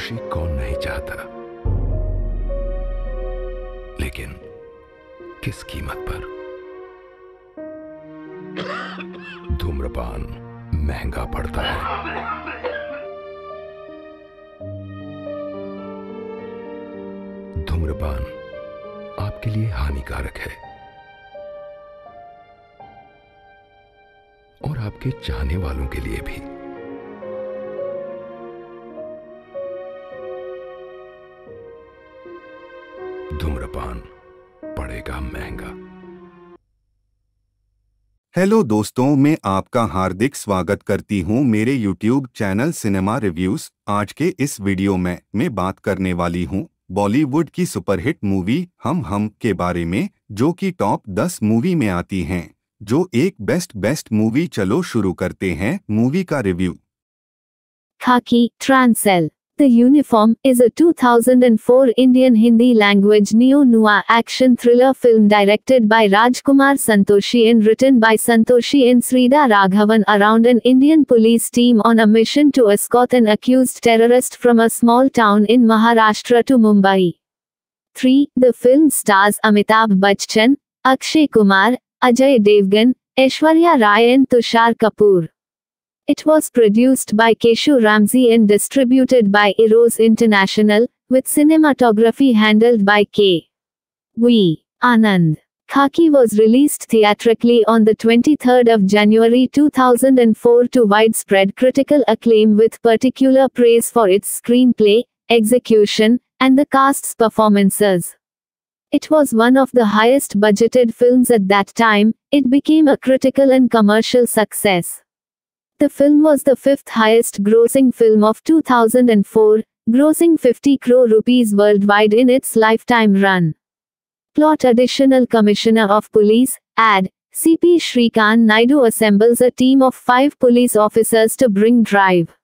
खुशी कौन नहीं चाहता। लेकिन किस कीमत पर? धूम्रपान महँगा पड़ता है। धूम्रपान आपके लिए हानिकारक है। और आपके चाहने वालों के लिए भी। धूम्रपान पड़ेगा महँगा। हेलो दोस्तों मैं आपका हार्दिक स्वागत करती हूँ मेरे यूट्यूब चैनल सिनेमा रिव्यूज़। आज के इस वीडियो में मैं बात करने वाली हूँ बॉलीवुड की सुपरहिट मूवी हम हम के बारे में जो कि टॉप 10 मूवी में आती हैं जो एक बेस्ट बेस्ट मूवी चलो शुरू करते हैं मूवी का review. Khaki, Transcell. The Uniform is a 2004 Indian Hindi language neo-noir action thriller film directed by Rajkumar Santoshi and written by Santoshi and Sridhar Raghavan around an Indian police team on a mission to escort an accused terrorist from a small town in Maharashtra to Mumbai. 3. The film stars Amitabh Bachchan, Akshay Kumar, Ajay Devgan, Aishwarya Rai and Tushar Kapoor. It was produced by Keshu Ramsey and distributed by Eros International, with cinematography handled by K. V. Anand. Khaki was released theatrically on the 23rd of January 2004 to widespread critical acclaim with particular praise for its screenplay, execution, and the cast's performances. It was one of the highest budgeted films at that time, it became a critical and commercial success. The film was the fifth highest grossing film of 2004, grossing 50 crore rupees worldwide in its lifetime run. Plot Additional Commissioner of Police, AD, CP Shrikant Naidu assembles a team of five police officers to bring drive.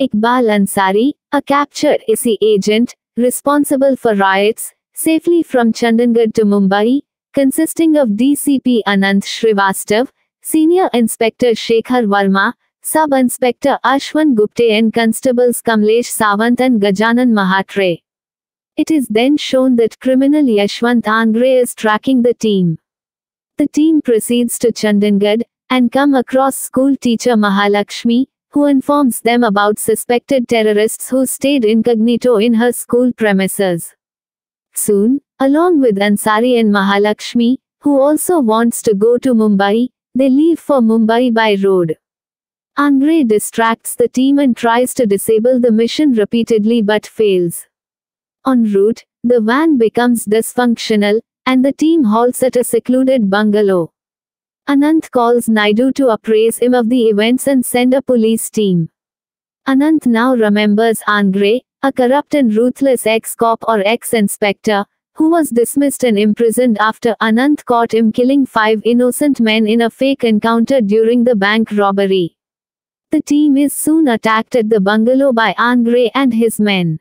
Iqbal Ansari, a captured ISI agent, responsible for riots, safely from Chandigarh to Mumbai, consisting of DCP Anant Srivastav, Senior Inspector Shekhar Verma, Sub Inspector Ashwin Gupte and Constables Kamlesh Sawant and Gajanan Mahatre. It is then shown that criminal Yashwant Angre is tracking the team. The team proceeds to Chandigarh and come across school teacher Mahalakshmi, who informs them about suspected terrorists who stayed incognito in her school premises. Soon, along with Ansari and Mahalakshmi, who also wants to go to Mumbai, they leave for Mumbai by road. Angre distracts the team and tries to disable the mission repeatedly but fails. En route, the van becomes dysfunctional, and the team halts at a secluded bungalow. Anant calls Naidu to appraise him of the events and send a police team. Anant now remembers Angre, a corrupt and ruthless ex-cop or ex-inspector, who was dismissed and imprisoned after Anant caught him killing five innocent men in a fake encounter during the bank robbery. The team is soon attacked at the bungalow by Angre and his men.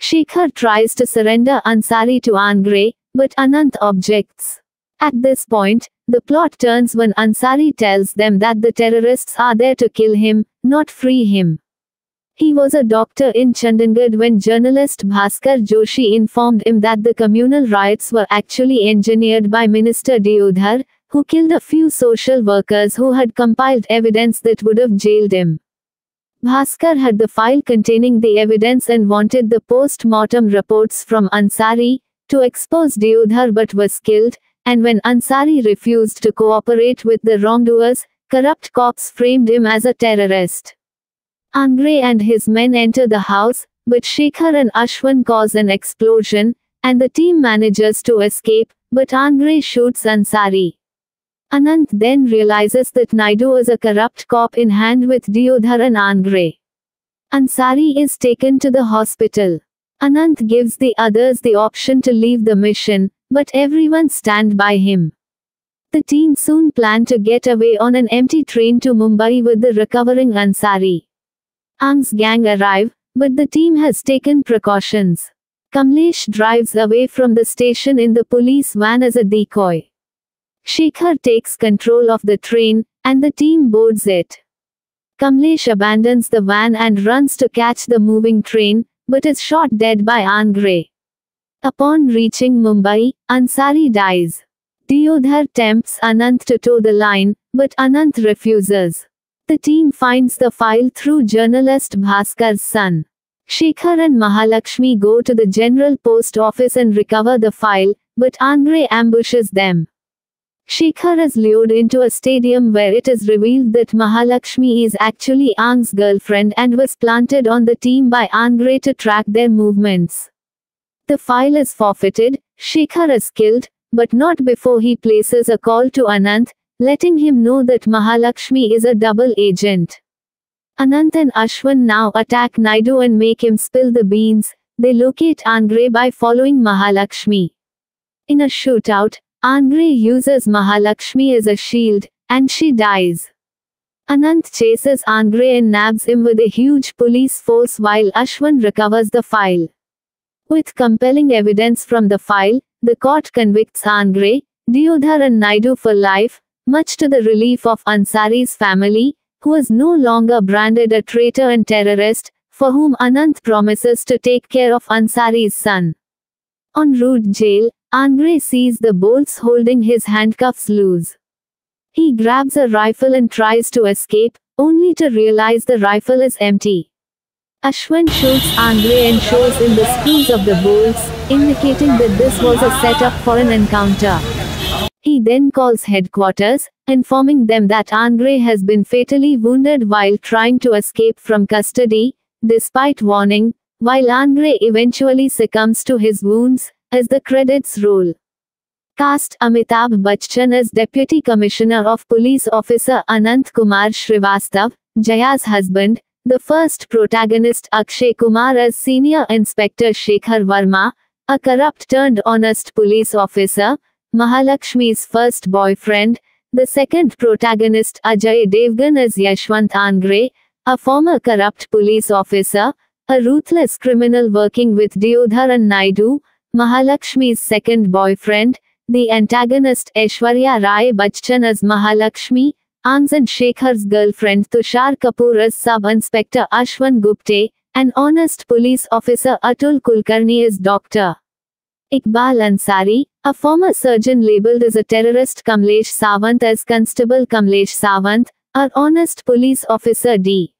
Shekhar tries to surrender Ansari to Angre, but Anant objects. At this point, the plot turns when Ansari tells them that the terrorists are there to kill him, not free him. He was a doctor in Chandigarh when journalist Bhaskar Joshi informed him that the communal riots were actually engineered by Minister Deodhar, who killed a few social workers who had compiled evidence that would have jailed him. Bhaskar had the file containing the evidence and wanted the post-mortem reports from Ansari to expose Deodhar but was killed, and when Ansari refused to cooperate with the wrongdoers, corrupt cops framed him as a terrorist. Angre and his men enter the house, but Shekhar and Ashwin cause an explosion, and the team manages to escape, but Angre shoots Ansari. Anant then realizes that Naidu is a corrupt cop in hand with Deodhar and Angre. Ansari is taken to the hospital. Anant gives the others the option to leave the mission, but everyone stand by him. The team soon plan to get away on an empty train to Mumbai with the recovering Ansari. Ang's gang arrive, but the team has taken precautions. Kamlesh drives away from the station in the police van as a decoy. Shekhar takes control of the train, and the team boards it. Kamlesh abandons the van and runs to catch the moving train, but is shot dead by Angre. Upon reaching Mumbai, Ansari dies. Deodhar tempts Anant to tow the line, but Anant refuses. The team finds the file through journalist Bhaskar's son. Shekhar and Mahalakshmi go to the general post office and recover the file, but Angre ambushes them. Shekhar is lured into a stadium where it is revealed that Mahalakshmi is actually Ang's girlfriend and was planted on the team by Angre to track their movements. The file is forfeited, Shekhar is killed, but not before he places a call to Anant, letting him know that Mahalakshmi is a double agent. Anant and Ashwin now attack Naidu and make him spill the beans. They locate Angre by following Mahalakshmi. In a shootout, Angre uses Mahalakshmi as a shield, and she dies. Anant chases Angre and nabs him with a huge police force while Ashwin recovers the file. With compelling evidence from the file, the court convicts Angre, Deodhar and Naidu for life, much to the relief of Ansari's family, who is no longer branded a traitor and terrorist, for whom Anant promises to take care of Ansari's son. En route jail, Angre sees the bolts holding his handcuffs loose. He grabs a rifle and tries to escape, only to realize the rifle is empty. Ashwin shoots Angre and shows him the screws of the bolts, indicating that this was a setup for an encounter. He then calls headquarters, informing them that Angre has been fatally wounded while trying to escape from custody, despite warning, while Angre eventually succumbs to his wounds, as the credits roll. Cast Amitabh Bachchan as Deputy Commissioner of Police Officer Anant Kumar Srivastav, Jaya's husband, the first protagonist Akshay Kumar as Senior Inspector Shekhar Verma, a corrupt turned honest police officer, Mahalakshmi's first boyfriend, the second protagonist Ajay Devgan as Yashwant Angre, a former corrupt police officer, a ruthless criminal working with Deodhar and Naidu, Mahalakshmi's second boyfriend, the antagonist Aishwarya Rai Bachchan as Mahalakshmi, Ang's and Shekhar's girlfriend Tushar Kapoor as Sub-Inspector Ashwin Gupte, and honest police officer Atul Kulkarni as Dr. Iqbal Ansari, a former surgeon labeled as a terrorist Kamlesh Sawant as Constable Kamlesh Sawant, our honest police officer D.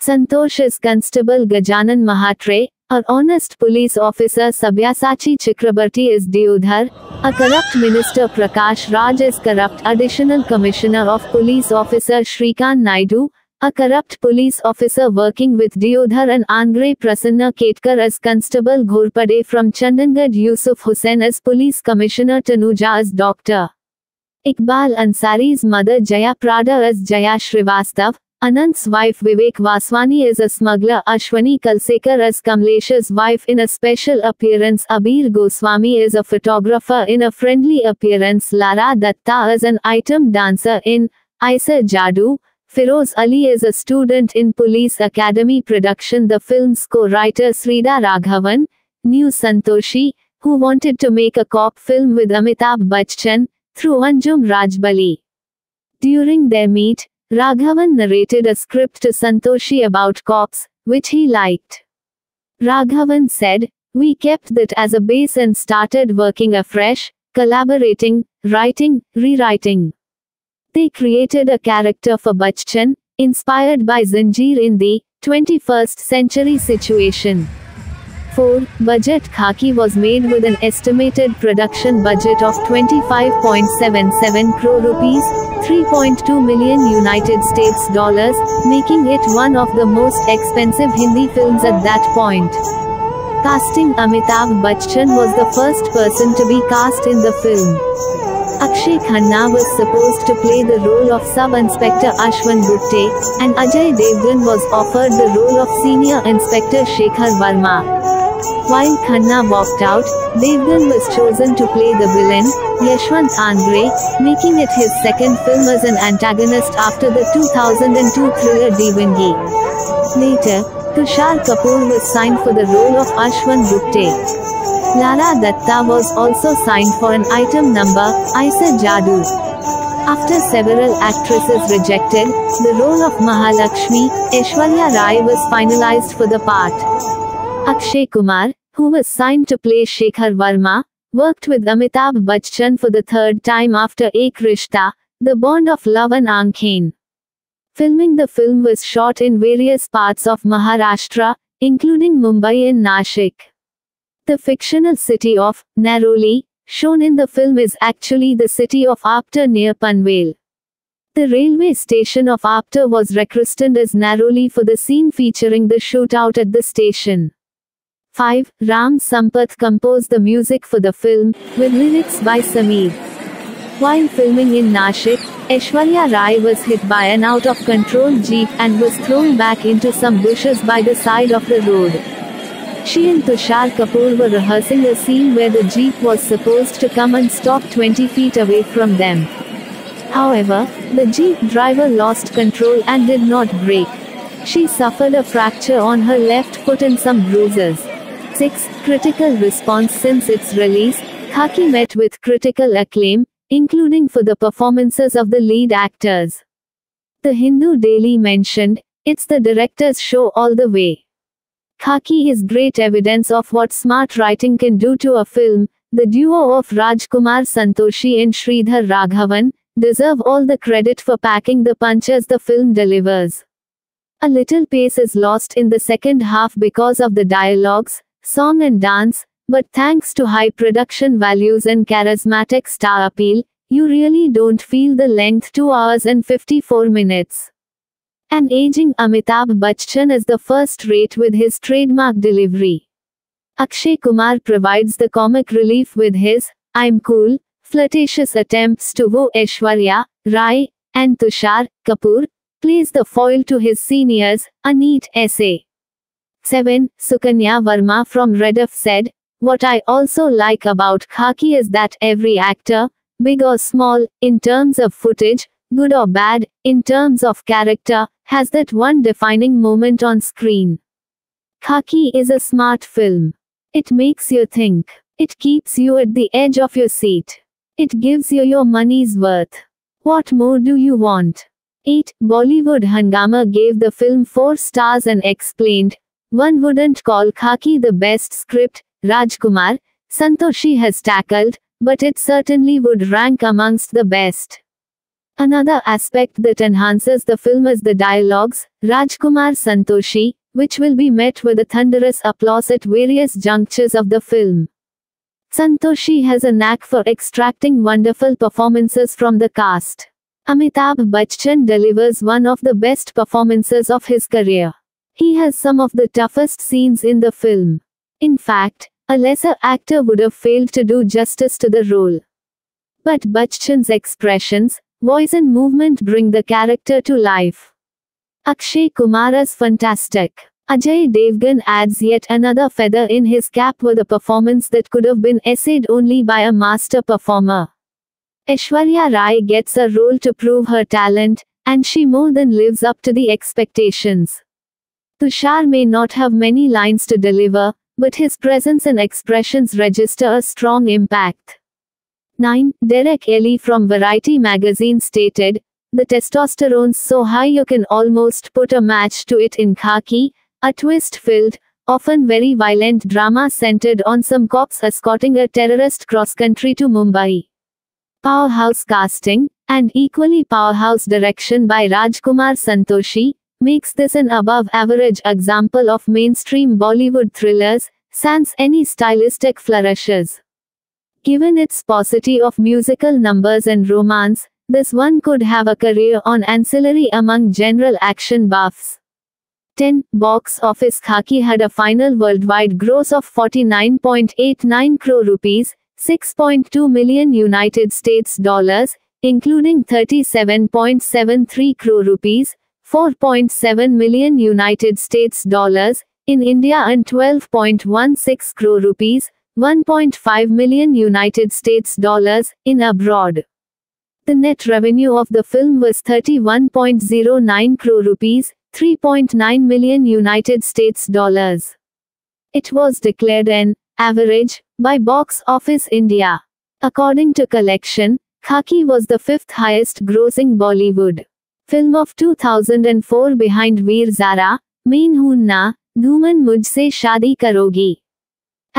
Santosh is Constable Gajanan Mahatre, our honest police officer Sabyasachi Chakrabarti is Diodhar, a corrupt minister Prakash Raj is corrupt additional commissioner of police officer Shrikant Naidu, a corrupt police officer working with Diodhar and Angre Prasanna Ketkar as Constable Ghorpade from Chandangarh Yusuf Hussain as Police Commissioner Tanuja as Dr. Iqbal Ansari's mother Jaya Prada as Jaya Srivastav, Anant's wife Vivek Vaswani is a smuggler Ashwini Kalsekar as Kamlesh's wife. In a special appearance Abir Goswami is a photographer. In a friendly appearance Lara Datta is an item dancer. In Aisa Jadu, Firoz Ali is a student in Police Academy production. The film's co-writer Sridhar Raghavan, knew Santoshi, who wanted to make a cop film with Amitabh Bachchan, through Anjum Rajbali. During their meet, Raghavan narrated a script to Santoshi about cops, which he liked. Raghavan said, We kept that as a base and started working afresh, collaborating, writing, rewriting. They created a character for Bachchan, inspired by Zanjeer in the 21st century situation. 4. Budget Khaki was made with an estimated production budget of 25.77 crore rupees, 3.2 million United States dollars, making it one of the most expensive Hindi films at that point. Casting Amitabh Bachchan was the first person to be cast in the film. Akshay Khanna was supposed to play the role of Sub-Inspector Ashwin Gupte, and Ajay Devgan was offered the role of Senior Inspector Shekhar Verma. While Khanna walked out, Devgan was chosen to play the villain, Yashwant Angre, making it his second film as an antagonist after the 2002 thriller Deewangee. Later, Tushar Kapoor was signed for the role of Ashwin Gupte. Lara Datta was also signed for an item number, Aisa Jadu. After several actresses rejected, the role of Mahalakshmi, Aishwarya Rai was finalized for the part. Akshay Kumar, who was signed to play Shekhar Verma, worked with Amitabh Bachchan for the third time after Ek Rishta, The Bond of Love and Aankhen. Filming the film was shot in various parts of Maharashtra, including Mumbai and Nashik. The fictional city of Naroli, shown in the film is actually the city of Apta near Panvel. The railway station of Apta was rechristened as Naroli for the scene featuring the shootout at the station. 5. Ram Sampath composed the music for the film, with lyrics by Sameer. While filming in Nashik, Aishwarya Rai was hit by an out-of-control jeep and was thrown back into some bushes by the side of the road. She and Tushar Kapoor were rehearsing a scene where the jeep was supposed to come and stop 20 feet away from them. However, the jeep driver lost control and did not brake. She suffered a fracture on her left foot and some bruises. 6. Critical response Since its release, Khaki met with critical acclaim, including for the performances of the lead actors. The Hindu Daily mentioned, it's the director's show all the way. Khaki is great evidence of what smart writing can do to a film. The duo of Rajkumar Santoshi and Sridhar Raghavan deserve all the credit for packing the punches the film delivers. A little pace is lost in the second half because of the dialogues, song and dance, but thanks to high production values and charismatic star appeal, you really don't feel the length 2 hours and 54 minutes. An aging Amitabh Bachchan is the first rate with his trademark delivery. Akshay Kumar provides the comic relief with his I'm cool, flirtatious attempts to woo Aishwarya, Rai, and Tushar Kapoor plays the foil to his seniors, a neat essay. 7. Sukanya Verma from Rediff said, What I also like about Khaki is that every actor, big or small, in terms of footage, good or bad, in terms of character, has that one defining moment on screen. Khaki is a smart film. It makes you think. It keeps you at the edge of your seat. It gives you your money's worth. What more do you want? 8. Bollywood Hungama gave the film 4 stars and explained, one wouldn't call Khaki the best script, Rajkumar, Santoshi has tackled, but it certainly would rank amongst the best. Another aspect that enhances the film is the dialogues, Rajkumar Santoshi, which will be met with a thunderous applause at various junctures of the film. Santoshi has a knack for extracting wonderful performances from the cast. Amitabh Bachchan delivers one of the best performances of his career. He has some of the toughest scenes in the film. In fact, a lesser actor would have failed to do justice to the role. But Bachchan's expressions, voice and movement bring the character to life. Akshay Kumar is fantastic. Ajay Devgan adds yet another feather in his cap with a performance that could have been essayed only by a master performer. Aishwarya Rai gets a role to prove her talent, and she more than lives up to the expectations. Tushar may not have many lines to deliver, but his presence and expressions register a strong impact. 9. Derek Elley from Variety magazine stated, The testosterone's so high you can almost put a match to it in khaki, a twist-filled, often very violent drama centered on some cops escorting a terrorist cross-country to Mumbai. Powerhouse casting, and equally powerhouse direction by Rajkumar Santoshi, makes this an above-average example of mainstream Bollywood thrillers, sans any stylistic flourishes. Given its paucity of musical numbers and romance, this one could have a career on ancillary among general action buffs. 10. Box office Khaki had a final worldwide gross of 49.89 crore rupees, 6.2 million United States dollars, including 37.73 crore rupees, 4.7 million United States dollars, in India and 12.16 crore rupees, 1.5 million United States dollars in abroad. The net revenue of the film was 31.09 crore rupees, 3.9 million United States dollars. It was declared an average by Box Office India. According to collection, Khaki was the fifth highest grossing Bollywood film of 2004 behind Veer Zara, Main Hoon Na, धूमन मुझसे शादी करोगी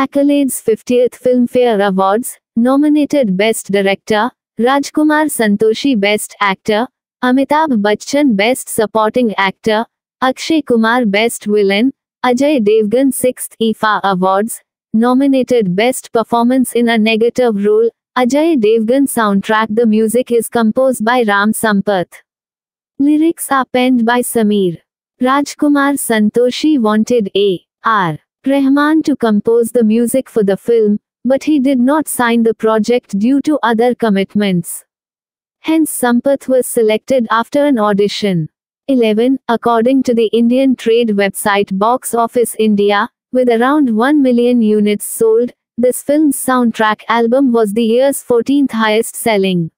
Accolades 50th Filmfare Awards, nominated Best Director, Rajkumar Santoshi Best Actor, Amitabh Bachchan Best Supporting Actor, Akshay Kumar Best Villain, Ajay Devgan 6th IFA Awards, nominated Best Performance in a Negative Role, Ajay Devgan Soundtrack The music is composed by Ram Sampath. Lyrics are penned by Sameer. Rajkumar Santoshi wanted A. R. Rahman to compose the music for the film, but he did not sign the project due to other commitments. Hence Sampath was selected after an audition. 11. According to the Indian trade website Box Office India, with around 1 million units sold, this film's soundtrack album was the year's 14th highest selling.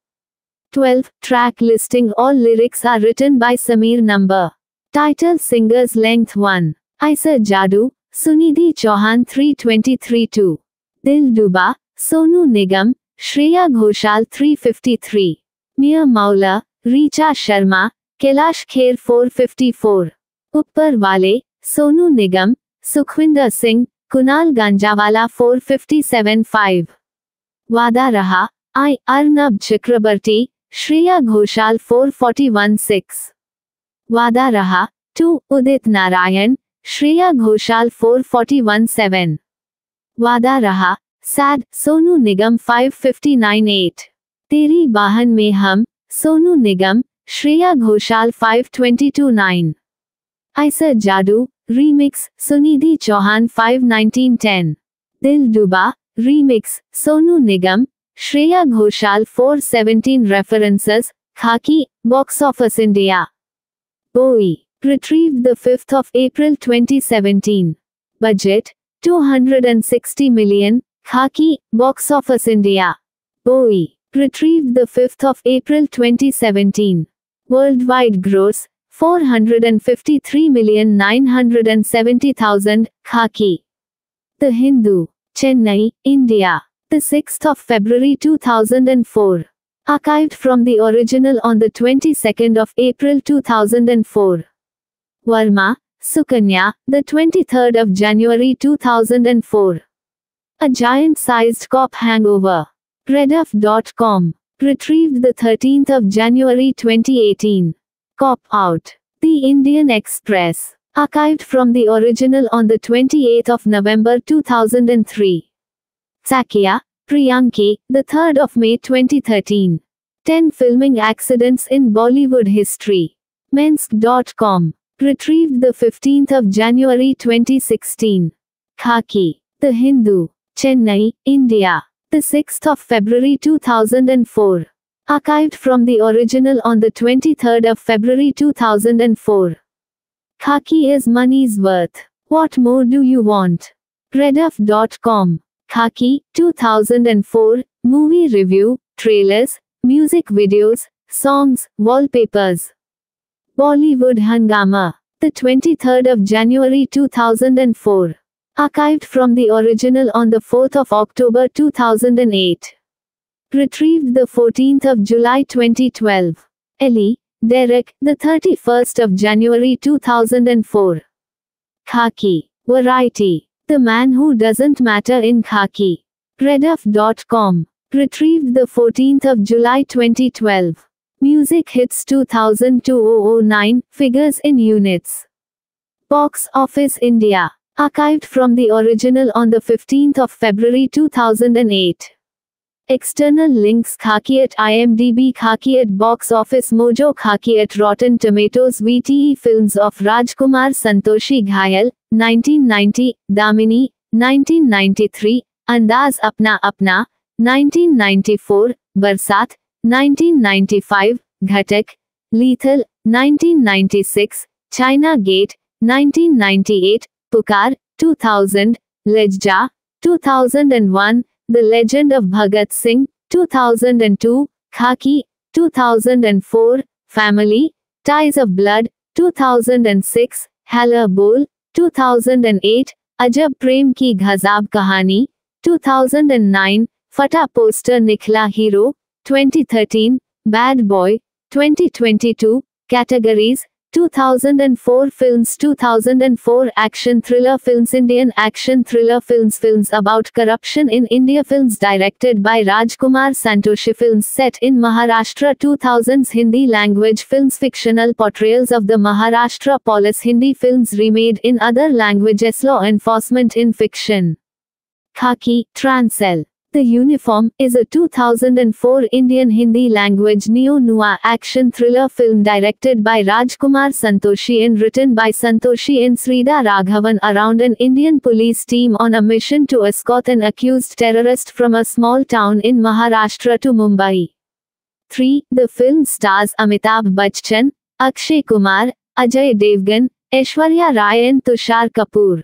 12. Track listing All lyrics are written by Sameer Number. Title Singers Length 1. Aisa Jadu, Sunidhi Chauhan 323 2. Dil Duba, Sonu Nigam, Shreya Ghoshal 353. Mia Maula, Richa Sharma, Kailash Kher 454. Uppar Wale, Sonu Nigam, Sukhwinder Singh, Kunal Ganjawala 457 5. Wada Raha, I. Arnab Chakrabarti, Shreya Ghoshal 441 6. Wada Raha, 2. Udit Narayan, Shreya Ghoshal 441 7. Wada Raha, Sad, Sonu Nigam 559 8. Teri Bahan Mein Hum, Sonu Nigam, Shreya Ghoshal 522 9. Aisa Jadu, Remix, Sunidhi Chauhan 519 10. Shreya Ghoshal 417 References, Khaki, Box Office India. Bowie, retrieved the 5th of April 2017. Budget, 260 million, Khaki, Box Office India. Bowie, retrieved the 5th of April 2017. Worldwide gross, 453,970,000, Khaki. The Hindu, Chennai, India. The 6th of February 2004. Archived from the original on the 22nd of April 2004. Varma, Sukanya, the 23rd of January 2004. A giant-sized cop hangover. Rediff.com. Retrieved the 13th of January 2018. Cop Out. The Indian Express. Archived from the original on the 28th of November 2003. Sakya, Priyanki, the 3rd of May 2013. 10 filming accidents in Bollywood history. Mensk.com. Retrieved the 15th of January 2016. Khaki. The Hindu. Chennai, India. The 6th of February 2004. Archived from the original on the 23rd of February 2004. Khaki is money's worth. What more do you want? Rediff.com. Khaki, 2004, movie review, trailers, music videos, songs, wallpapers. Bollywood Hungama. The 23rd of January 2004. Archived from the original on the 4th of October 2008. Retrieved the 14th of July 2012. Elley, Derek, the 31st of January 2004. Khaki. Variety. The man who doesn't matter in khaki. Rediff.com. Retrieved the 14th of July 2012. Music hits 2009, figures in units. Box Office India. Archived from the original on the 15th of February 2008. External links Khaki at IMDb Khaki at Box Office Mojo Khaki at Rotten Tomatoes VTE Films of Rajkumar Santoshi Ghayal, 1990, Damini, 1993, Andaz Apna Apna, 1994, Barsat, 1995, Ghatak, Lethal, 1996, China Gate, 1998, Pukar, 2000, Lejja, 2001, The Legend of Bhagat Singh, 2002, Khaki, 2004, Family, Ties of Blood, 2006, Halla Bol, 2008, Ajab Prem Ki Ghazab Kahani, 2009, Fata Poster Nikhla Hero, 2013, Bad Boy, 2022, Categories, 2004 films 2004 action thriller films Indian action thriller films films about corruption in India films directed by Rajkumar Santoshi films set in Maharashtra 2000s Hindi language films fictional portrayals of the Maharashtra police Hindi films remade in other languages law enforcement in fiction. Khaki Trancel the Uniform is a 2004 Indian Hindi language neo-noir action thriller film directed by Rajkumar Santoshi and written by Santoshi and Sridhar Raghavan around an Indian police team on a mission to escort an accused terrorist from a small town in Maharashtra to Mumbai. 3. The film stars Amitabh Bachchan, Akshay Kumar, Ajay Devgan, Aishwarya Rai and Tushar Kapoor.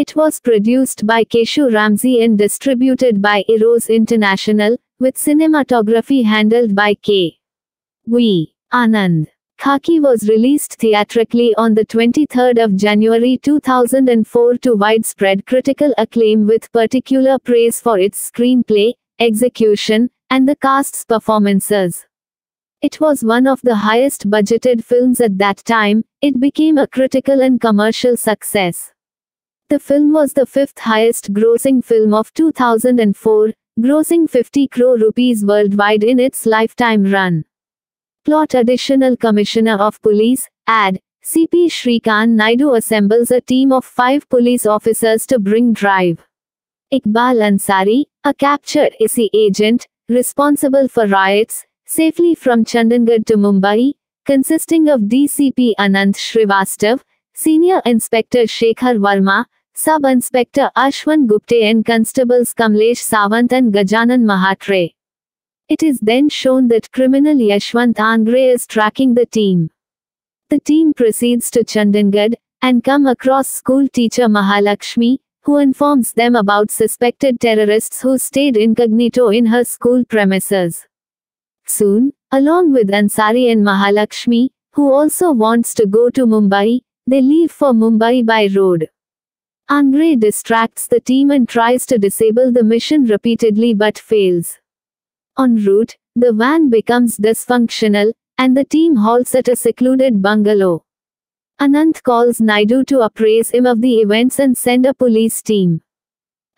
It was produced by Keshu Ramsey and distributed by Eros International, with cinematography handled by K. V. Anand. Khaki was released theatrically on the 23rd of January 2004 to widespread critical acclaim with particular praise for its screenplay, execution, and the cast's performances. It was one of the highest budgeted films at that time, it became a critical and commercial success. The film was the fifth highest grossing film of 2004, grossing 50 crore rupees worldwide in its lifetime run. Plot Additional Commissioner of Police, AD, CP Shrikant Naidu assembles a team of five police officers to bring drive. Iqbal Ansari, a captured ISI agent, responsible for riots, safely from Chandigarh to Mumbai, consisting of DCP Anant Srivastav, Senior Inspector Shekhar Verma, Sub Inspector Ashwin Gupte and Constables Kamlesh Sawant and Gajanan Mahatre. It is then shown that criminal Yashwant Angre is tracking the team. The team proceeds to Chandigarh and come across school teacher Mahalakshmi, who informs them about suspected terrorists who stayed incognito in her school premises. Soon, along with Ansari and Mahalakshmi, who also wants to go to Mumbai, they leave for Mumbai by road. Angre distracts the team and tries to disable the mission repeatedly but fails. En route, the van becomes dysfunctional, and the team halts at a secluded bungalow. Anant calls Naidu to appraise him of the events and send a police team.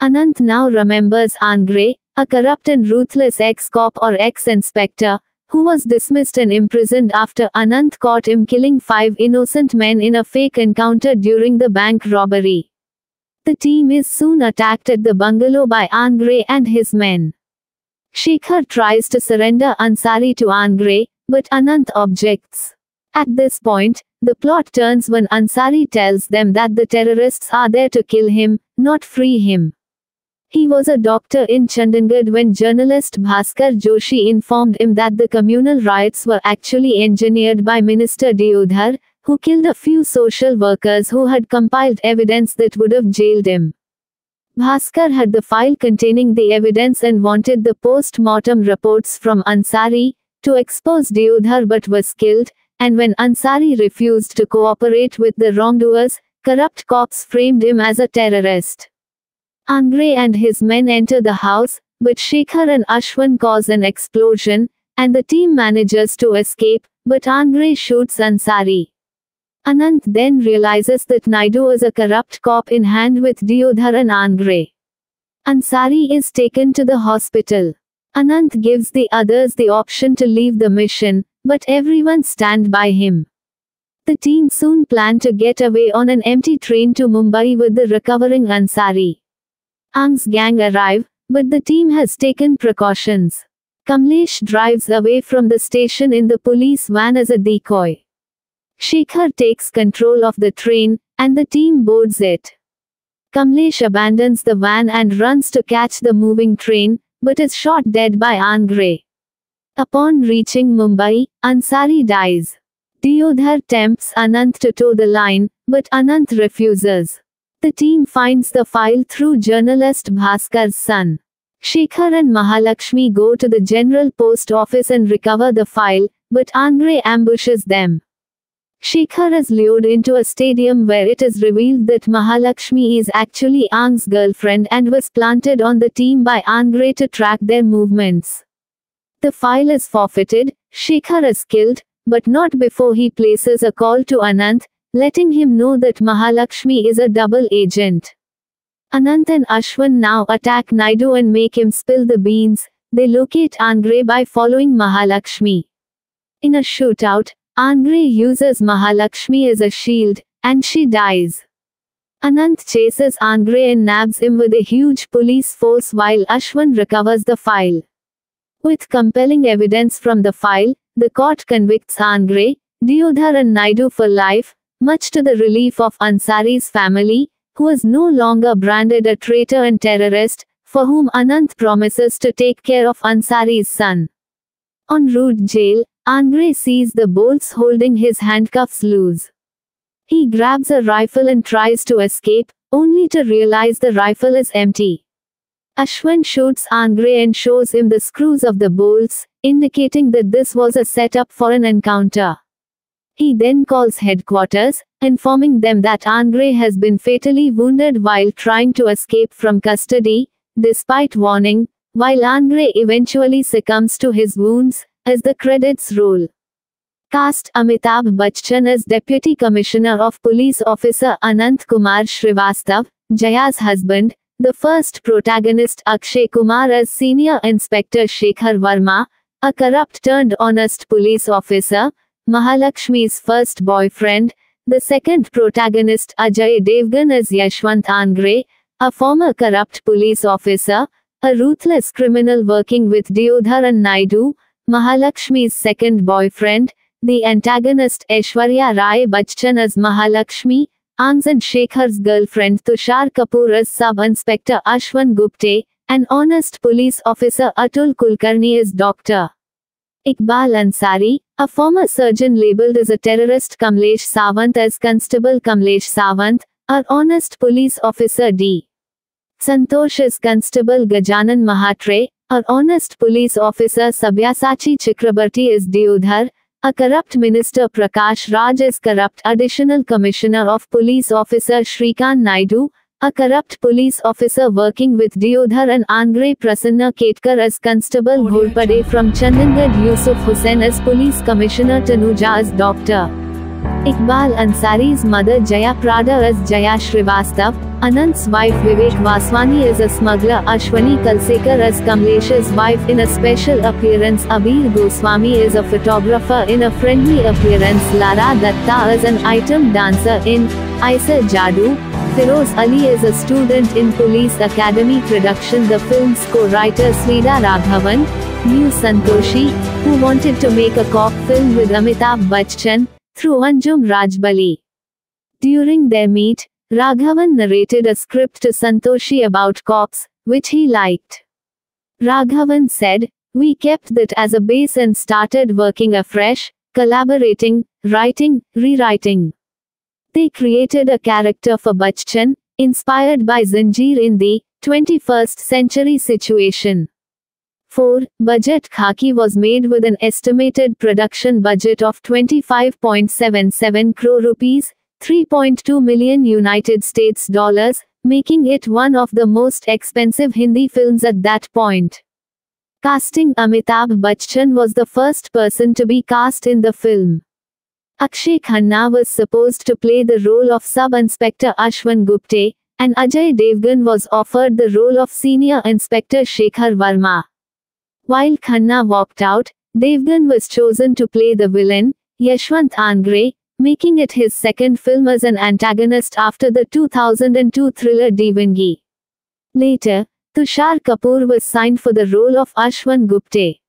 Anant now remembers Angre, a corrupt and ruthless ex-cop or ex-inspector, who was dismissed and imprisoned after Anant caught him killing five innocent men in a fake encounter during the bank robbery. The team is soon attacked at the bungalow by Angre and his men. Shekhar tries to surrender Ansari to Angre, but Anant objects. At this point, the plot turns when Ansari tells them that the terrorists are there to kill him, not free him. He was a doctor in Chandigarh when journalist Bhaskar Joshi informed him that the communal riots were actually engineered by Minister Deodhar, who killed a few social workers who had compiled evidence that would have jailed him. Bhaskar had the file containing the evidence and wanted the post-mortem reports from Ansari to expose Deodhar but was killed, and when Ansari refused to cooperate with the wrongdoers, corrupt cops framed him as a terrorist. Angre and his men enter the house, but Shekhar and Ashwin cause an explosion, and the team manages to escape, but Angre shoots Ansari. Anant then realizes that Naidu is a corrupt cop in hand with Deodhar and Angre. Ansari is taken to the hospital. Anant gives the others the option to leave the mission, but everyone stand by him. The team soon plan to get away on an empty train to Mumbai with the recovering Ansari. Ang's gang arrive, but the team has taken precautions. Kamlesh drives away from the station in the police van as a decoy. Shekhar takes control of the train, and the team boards it. Kamlesh abandons the van and runs to catch the moving train, but is shot dead by Angre. Upon reaching Mumbai, Ansari dies. Deodhar tempts Anant to tow the line, but Anant refuses. The team finds the file through journalist Bhaskar's son. Shekhar and Mahalakshmi go to the general post office and recover the file, but Angre ambushes them. Shekhar is lured into a stadium where it is revealed that Mahalakshmi is actually Ang's girlfriend and was planted on the team by Angre to track their movements. The file is forfeited, Shekhar is killed, but not before he places a call to Anant, letting him know that Mahalakshmi is a double agent. Anant and Ashwin now attack Naidu and make him spill the beans. They locate Angre by following Mahalakshmi. In a shootout, Angre uses Mahalakshmi as a shield, and she dies. Anant chases Angre and nabs him with a huge police force while Ashwin recovers the file. With compelling evidence from the file, the court convicts Angre, Deodhar and Naidu for life, much to the relief of Ansari's family, who is no longer branded a traitor and terrorist, for whom Anant promises to take care of Ansari's son. En route jail, Angre sees the bolts holding his handcuffs loose. He grabs a rifle and tries to escape, only to realize the rifle is empty. Ashwin shoots Angre and shows him the screws of the bolts, indicating that this was a setup for an encounter. He then calls headquarters, informing them that Angre has been fatally wounded while trying to escape from custody, despite warning, while Angre eventually succumbs to his wounds, as the credits roll. Cast Amitabh Bachchan as Deputy Commissioner of Police Officer Anant Kumar Srivastav, Jaya's husband, the first protagonist Akshay Kumar as Senior Inspector Shekhar Verma, a corrupt turned honest police officer, Mahalakshmi's first boyfriend, the second protagonist Ajay Devgan as Yashwant Angre, a former corrupt police officer, a ruthless criminal working with Deodhar and Naidu, Mahalakshmi's second boyfriend, the antagonist Aishwarya Rai Bachchan as Mahalakshmi, Ang's and Shekhar's girlfriend Tushar Kapoor as Sub-Inspector Ashwin Gupte, and honest police officer Atul Kulkarni as Dr. Iqbal Ansari, a former surgeon labeled as a terrorist Kamlesh Sawant as Constable Kamlesh Sawant, our honest police officer D. Santosh as Constable Gajanan Mahatre, our honest police officer Sabyasachi Chakrabarti is Deodhar, a corrupt minister Prakash Raj is corrupt additional commissioner of police officer Shrikant Naidu, a corrupt police officer working with Deodhar and Angre Prasanna Ketkar as Constable Ghorpade from Chandigarh Yusuf Hussain as police commissioner Tanuja as Dr. Iqbal Ansari's mother Jaya Prada as Jaya Srivastav, Anant's wife Vivek Vaswani is a smuggler Ashwini Kalsekar as Kamlesh's wife in a special appearance Abir Goswami is a photographer in a friendly appearance Lara Datta is an item dancer in Aisa Jadu, Feroz Ali is a student in Police Academy production The film's co-writer Sridhar Raghavan, knew Santoshi, who wanted to make a cop film with Amitabh Bachchan, through Anjum Rajbali. During their meet, Raghavan narrated a script to Santoshi about cops, which he liked. Raghavan said, We kept that as a base and started working afresh, collaborating, writing, rewriting. They created a character for Bachchan, inspired by Zanjeer in the 21st century situation. 4. Budget Khaki was made with an estimated production budget of 25.77 crore rupees, 3.2 million United States dollars, making it one of the most expensive Hindi films at that point. Casting Amitabh Bachchan was the first person to be cast in the film. Akshay Khanna was supposed to play the role of Sub-Inspector Ashwin Gupte, and Ajay Devgan was offered the role of Senior Inspector Shekhar Verma. While Khanna walked out, Devgan was chosen to play the villain, Yashwant Angre, making it his second film as an antagonist after the 2002 thriller Deewangee. Later, Tushar Kapoor was signed for the role of Ashwin Gupte.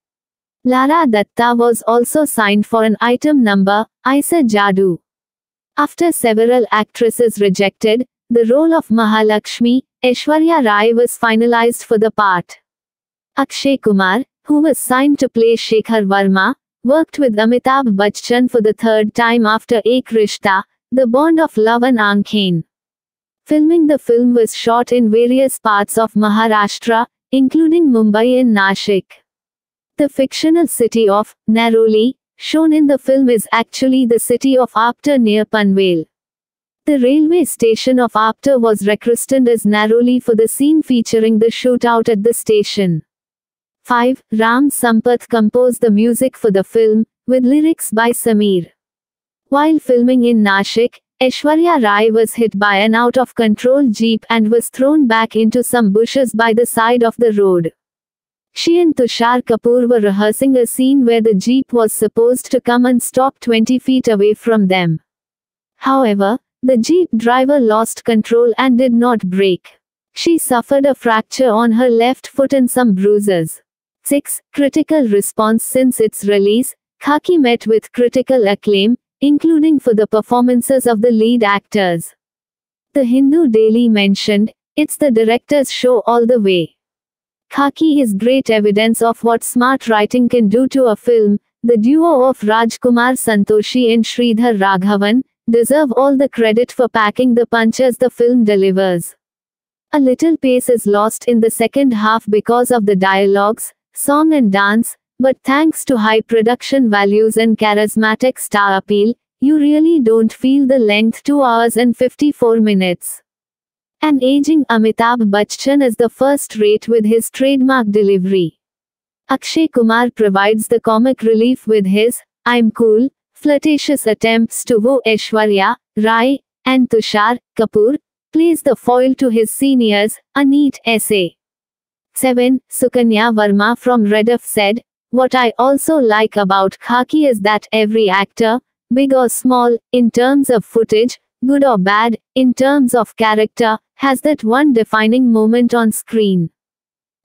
Lara Datta was also signed for an item number, Aisa Jadu. After several actresses rejected, the role of Mahalakshmi, Aishwarya Rai was finalized for the part. Akshay Kumar, who was signed to play Shekhar Verma, worked with Amitabh Bachchan for the third time after Ek Rishta, The Bond of Love and Aankhen. Filming the film was shot in various parts of Maharashtra, including Mumbai and Nashik. The fictional city of Naroli, shown in the film is actually the city of Apta near Panvel. The railway station of Apta was rechristened as Naroli for the scene featuring the shootout at the station. 5. Ram Sampath composed the music for the film, with lyrics by Sameer. While filming in Nashik, Aishwarya Rai was hit by an out of control jeep and was thrown back into some bushes by the side of the road. She and Tushar Kapoor were rehearsing a scene where the jeep was supposed to come and stop 20 feet away from them. However, the jeep driver lost control and did not brake. She suffered a fracture on her left foot and some bruises. 6. Critical response Since its release, Khaki met with critical acclaim, including for the performances of the lead actors. The Hindu Daily mentioned, it's the director's show all the way. Khaki is great evidence of what smart writing can do to a film. The duo of Rajkumar Santoshi and Sridhar Raghavan deserve all the credit for packing the punches the film delivers. A little pace is lost in the second half because of the dialogues, song and dance, but thanks to high production values and charismatic star appeal, you really don't feel the length 2 hours and 54 minutes. An aging Amitabh Bachchan is the first rate with his trademark delivery. Akshay Kumar provides the comic relief with his I'm cool, flirtatious attempts to woo Aishwarya, Rai, and Tushar Kapoor, plays the foil to his seniors, a neat essay. 7. Sukanya Verma from Rediff said, What I also like about Khaki is that every actor, big or small, in terms of footage, good or bad, in terms of character, has that one defining moment on screen.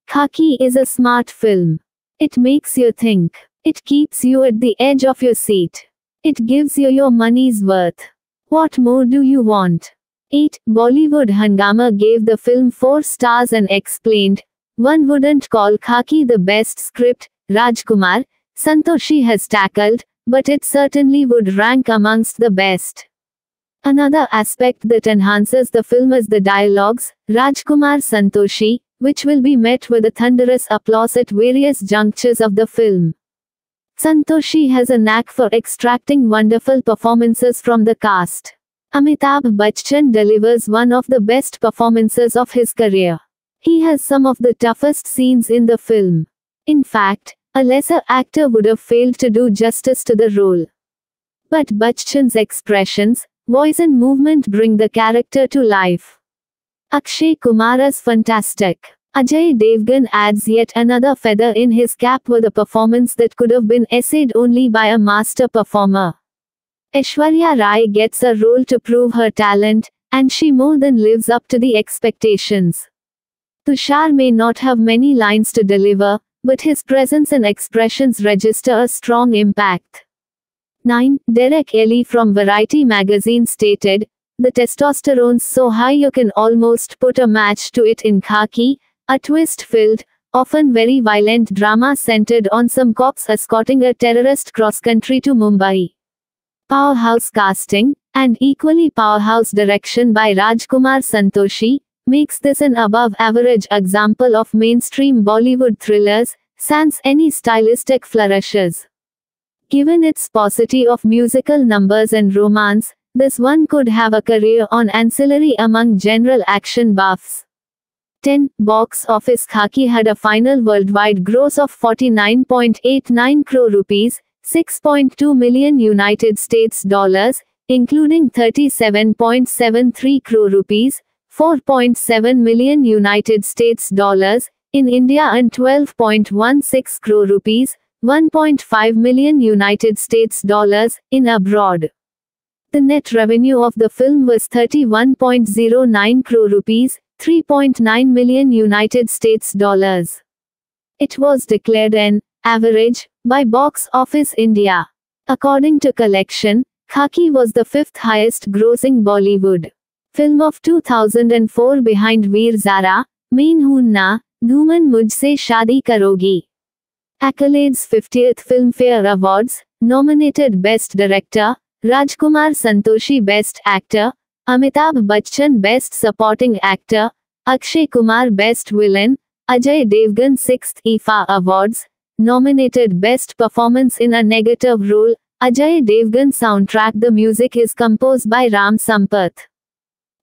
Khaki is a smart film. It makes you think. It keeps you at the edge of your seat. It gives you your money's worth. What more do you want? 8. Bollywood Hungama gave the film 4 stars and explained, one wouldn't call Khaki the best script, Rajkumar, Santoshi has tackled, but it certainly would rank amongst the best. Another aspect that enhances the film is the dialogues, Rajkumar Santoshi, which will be met with a thunderous applause at various junctures of the film. Santoshi has a knack for extracting wonderful performances from the cast. Amitabh Bachchan delivers one of the best performances of his career. He has some of the toughest scenes in the film. In fact, a lesser actor would have failed to do justice to the role. But Bachchan's expressions, voice and movement bring the character to life. Akshay Kumar is fantastic. Ajay Devgan adds yet another feather in his cap with a performance that could have been essayed only by a master performer. Aishwarya Rai gets a role to prove her talent, and she more than lives up to the expectations. Tushar may not have many lines to deliver, but his presence and expressions register a strong impact. 9. Derek Elley from Variety magazine stated, The testosterone's so high you can almost put a match to it in khaki, a twist filled, often very violent drama centered on some cops escorting a terrorist cross country to Mumbai powerhouse casting, and equally powerhouse direction by Rajkumar Santoshi, makes this an above average example of mainstream Bollywood thrillers, sans any stylistic flourishes. Given its paucity of musical numbers and romance, this one could have a career on ancillary among general action buffs. 10. Box office Khaki had a final worldwide gross of 49.89 crore rupees, 6.2 million United States dollars, including 37.73 crore rupees, 4.7 million United States dollars, in India and 12.16 crore rupees, 1.5 million United States dollars, in abroad. The net revenue of the film was 31.09 crore rupees, 3.9 million United States dollars. It was declared an average by Box Office India. According to collection, Khaki was the fifth highest grossing Bollywood film of 2004 behind Veer Zara, Main Hoon Na, Dhoom and Mujhse Shaadi Karogi. Accolades 50th Filmfare Awards, nominated Best Director, Rajkumar Santoshi Best Actor, Amitabh Bachchan Best Supporting Actor, Akshay Kumar Best Villain, Ajay Devgan 6th IFA Awards, Nominated Best Performance in a Negative Role, Ajay Devgan soundtrack The music is composed by Ram Sampath.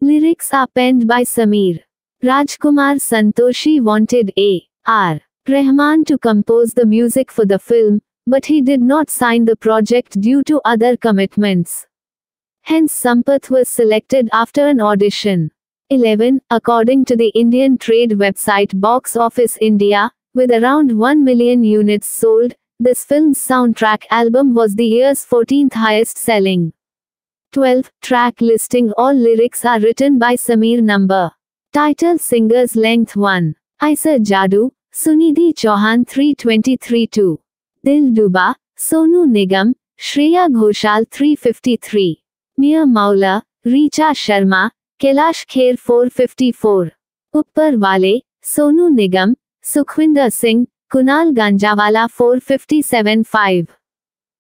Lyrics are penned by Sameer. Rajkumar Santoshi wanted A. R. Rahman to compose the music for the film, but he did not sign the project due to other commitments. Hence Sampath was selected after an audition. 11. According to the Indian trade website Box Office India, with around 1 million units sold, this film's soundtrack album was the year's 14th highest selling. 12. Track listing All lyrics are written by Sameer Number. Title Singers Length 1. Aisa Jadu, Sunidhi Chauhan 323 2. Dil Duba, Sonu Nigam, Shreya Ghoshal 353. Mia Maula, Richa Sharma, Kailash Kher 454. Uppar Wale, Sonu Nigam, Sukhwinder Singh, Kunal Ganjawala 457 5.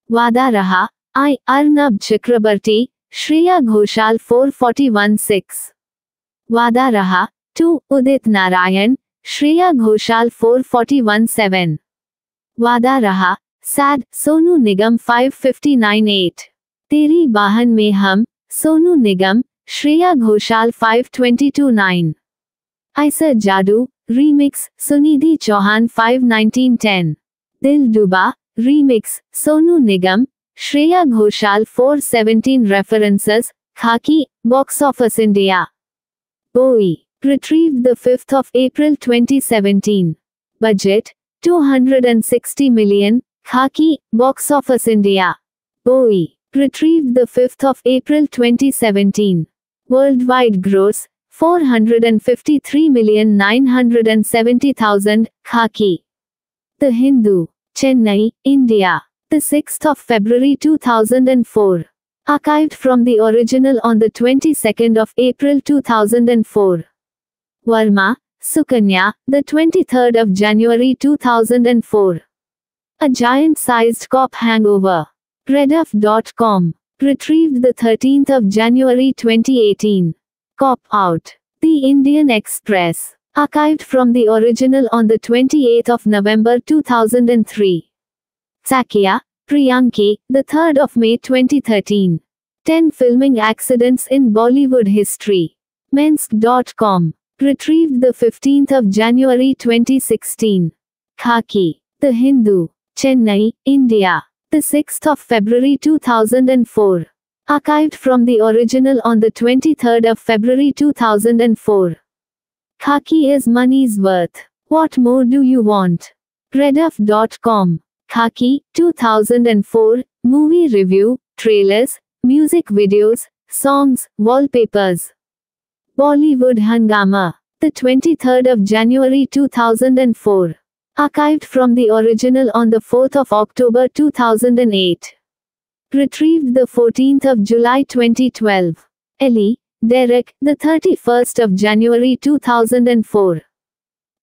Wada Raha, I. Arnab Chakrabarti, Shreya Ghoshal 441 6. Wada Raha, 2. Udit Narayan, Shreya Ghoshal 441 7. Wada Raha, Sad, Sonu Nigam 559 8. Teri Bahan Mein Hum, Sonu Nigam, Shreya Ghoshal 522 9. Aisa Jadu, Remix, Sunidhi Chauhan 519 10. Shreya Ghoshal 417 References, Khaki, Box Office India. Bowie, retrieved the 5th of April 2017. Budget, 260 million, Khaki, Box Office India. Bowie, retrieved the 5th of April 2017. Worldwide gross, 453,970,000, Khaki. The Hindu, Chennai, India. The 6th of February 2004. Archived from the original on the 22nd of April 2004. Varma, Sukanya, the 23rd of January 2004. A giant-sized cop hangover. Rediff.com. Retrieved the 13th of January 2018. Cop Out. The Indian Express. Archived from the original on the 28th of November 2003. Sakya, Priyanki, the 3rd of May 2013. 10 filming accidents in Bollywood history. Mensk.com. Retrieved the 15th of January 2016. Khaki. The Hindu. Chennai, India. The 6th of February 2004. Archived from the original on the 23rd of February 2004. Khaki is money's worth. What more do you want? Rediff.com. Khaki, 2004, movie review, trailers, music videos, songs, wallpapers. Bollywood Hungama. The 23rd of January 2004. Archived from the original on the 4th of October 2008. Retrieved the 14th of July 2012. Elley, Derek, the 31st of January 2004.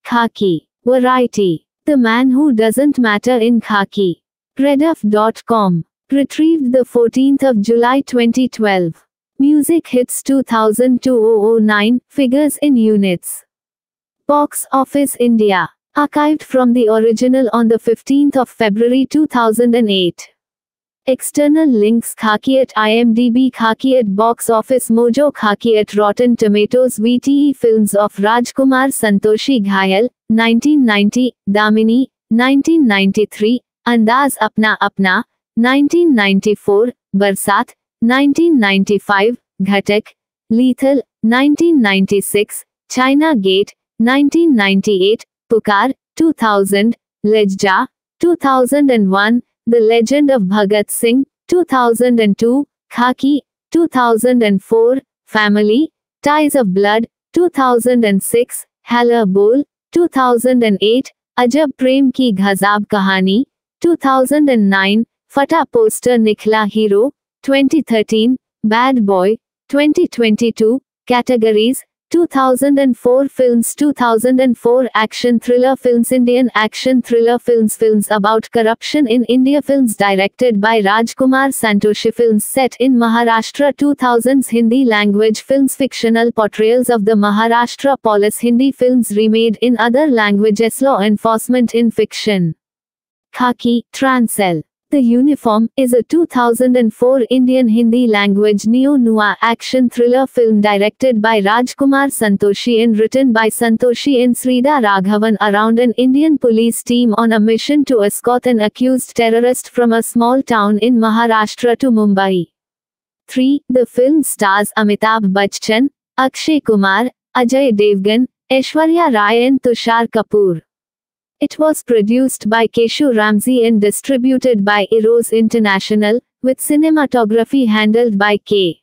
Khaki. Variety. The Man Who Doesn't Matter in Khaki. Rediff.com. Retrieved the 14th of July 2012. Music Hits 2000-2009, Figures in Units. Box Office India. Archived from the original on the 15th of February 2008. External links Khaki at IMDb Khaki at Box Office Mojo Khaki at Rotten Tomatoes VTE Films of Rajkumar Santoshi Ghayal, 1990, Damini, 1993, Andaz Apna Apna, 1994, Barsat, 1995, Ghatak, Lethal, 1996, China Gate, 1998, Pukar, 2000, Lejja, 2001, The Legend of Bhagat Singh, 2002, Khaki, 2004, Family, Ties of Blood, 2006, Halla Bol, 2008, Ajab Prem Ki Ghazab Kahani, 2009, Fata Poster Nikhla Hero, 2013, Bad Boy, 2022, Categories, 2004 Films 2004 Action Thriller Films Indian Action Thriller Films Films about corruption in India Films directed by Rajkumar Santoshi Films set in Maharashtra 2000s Hindi language films Fictional portrayals of the Maharashtra police Hindi films remade in other languages Law enforcement in fiction. Khaki, Trancel The Uniform is a 2004 Indian Hindi language neo-noir action thriller film directed by Rajkumar Santoshi and written by Santoshi and Sridhar Raghavan around an Indian police team on a mission to escort an accused terrorist from a small town in Maharashtra to Mumbai. 3. The film stars Amitabh Bachchan, Akshay Kumar, Ajay Devgan, Aishwarya Rai and Tushar Kapoor. It was produced by Keshu Ramsey and distributed by Eros International, with cinematography handled by K.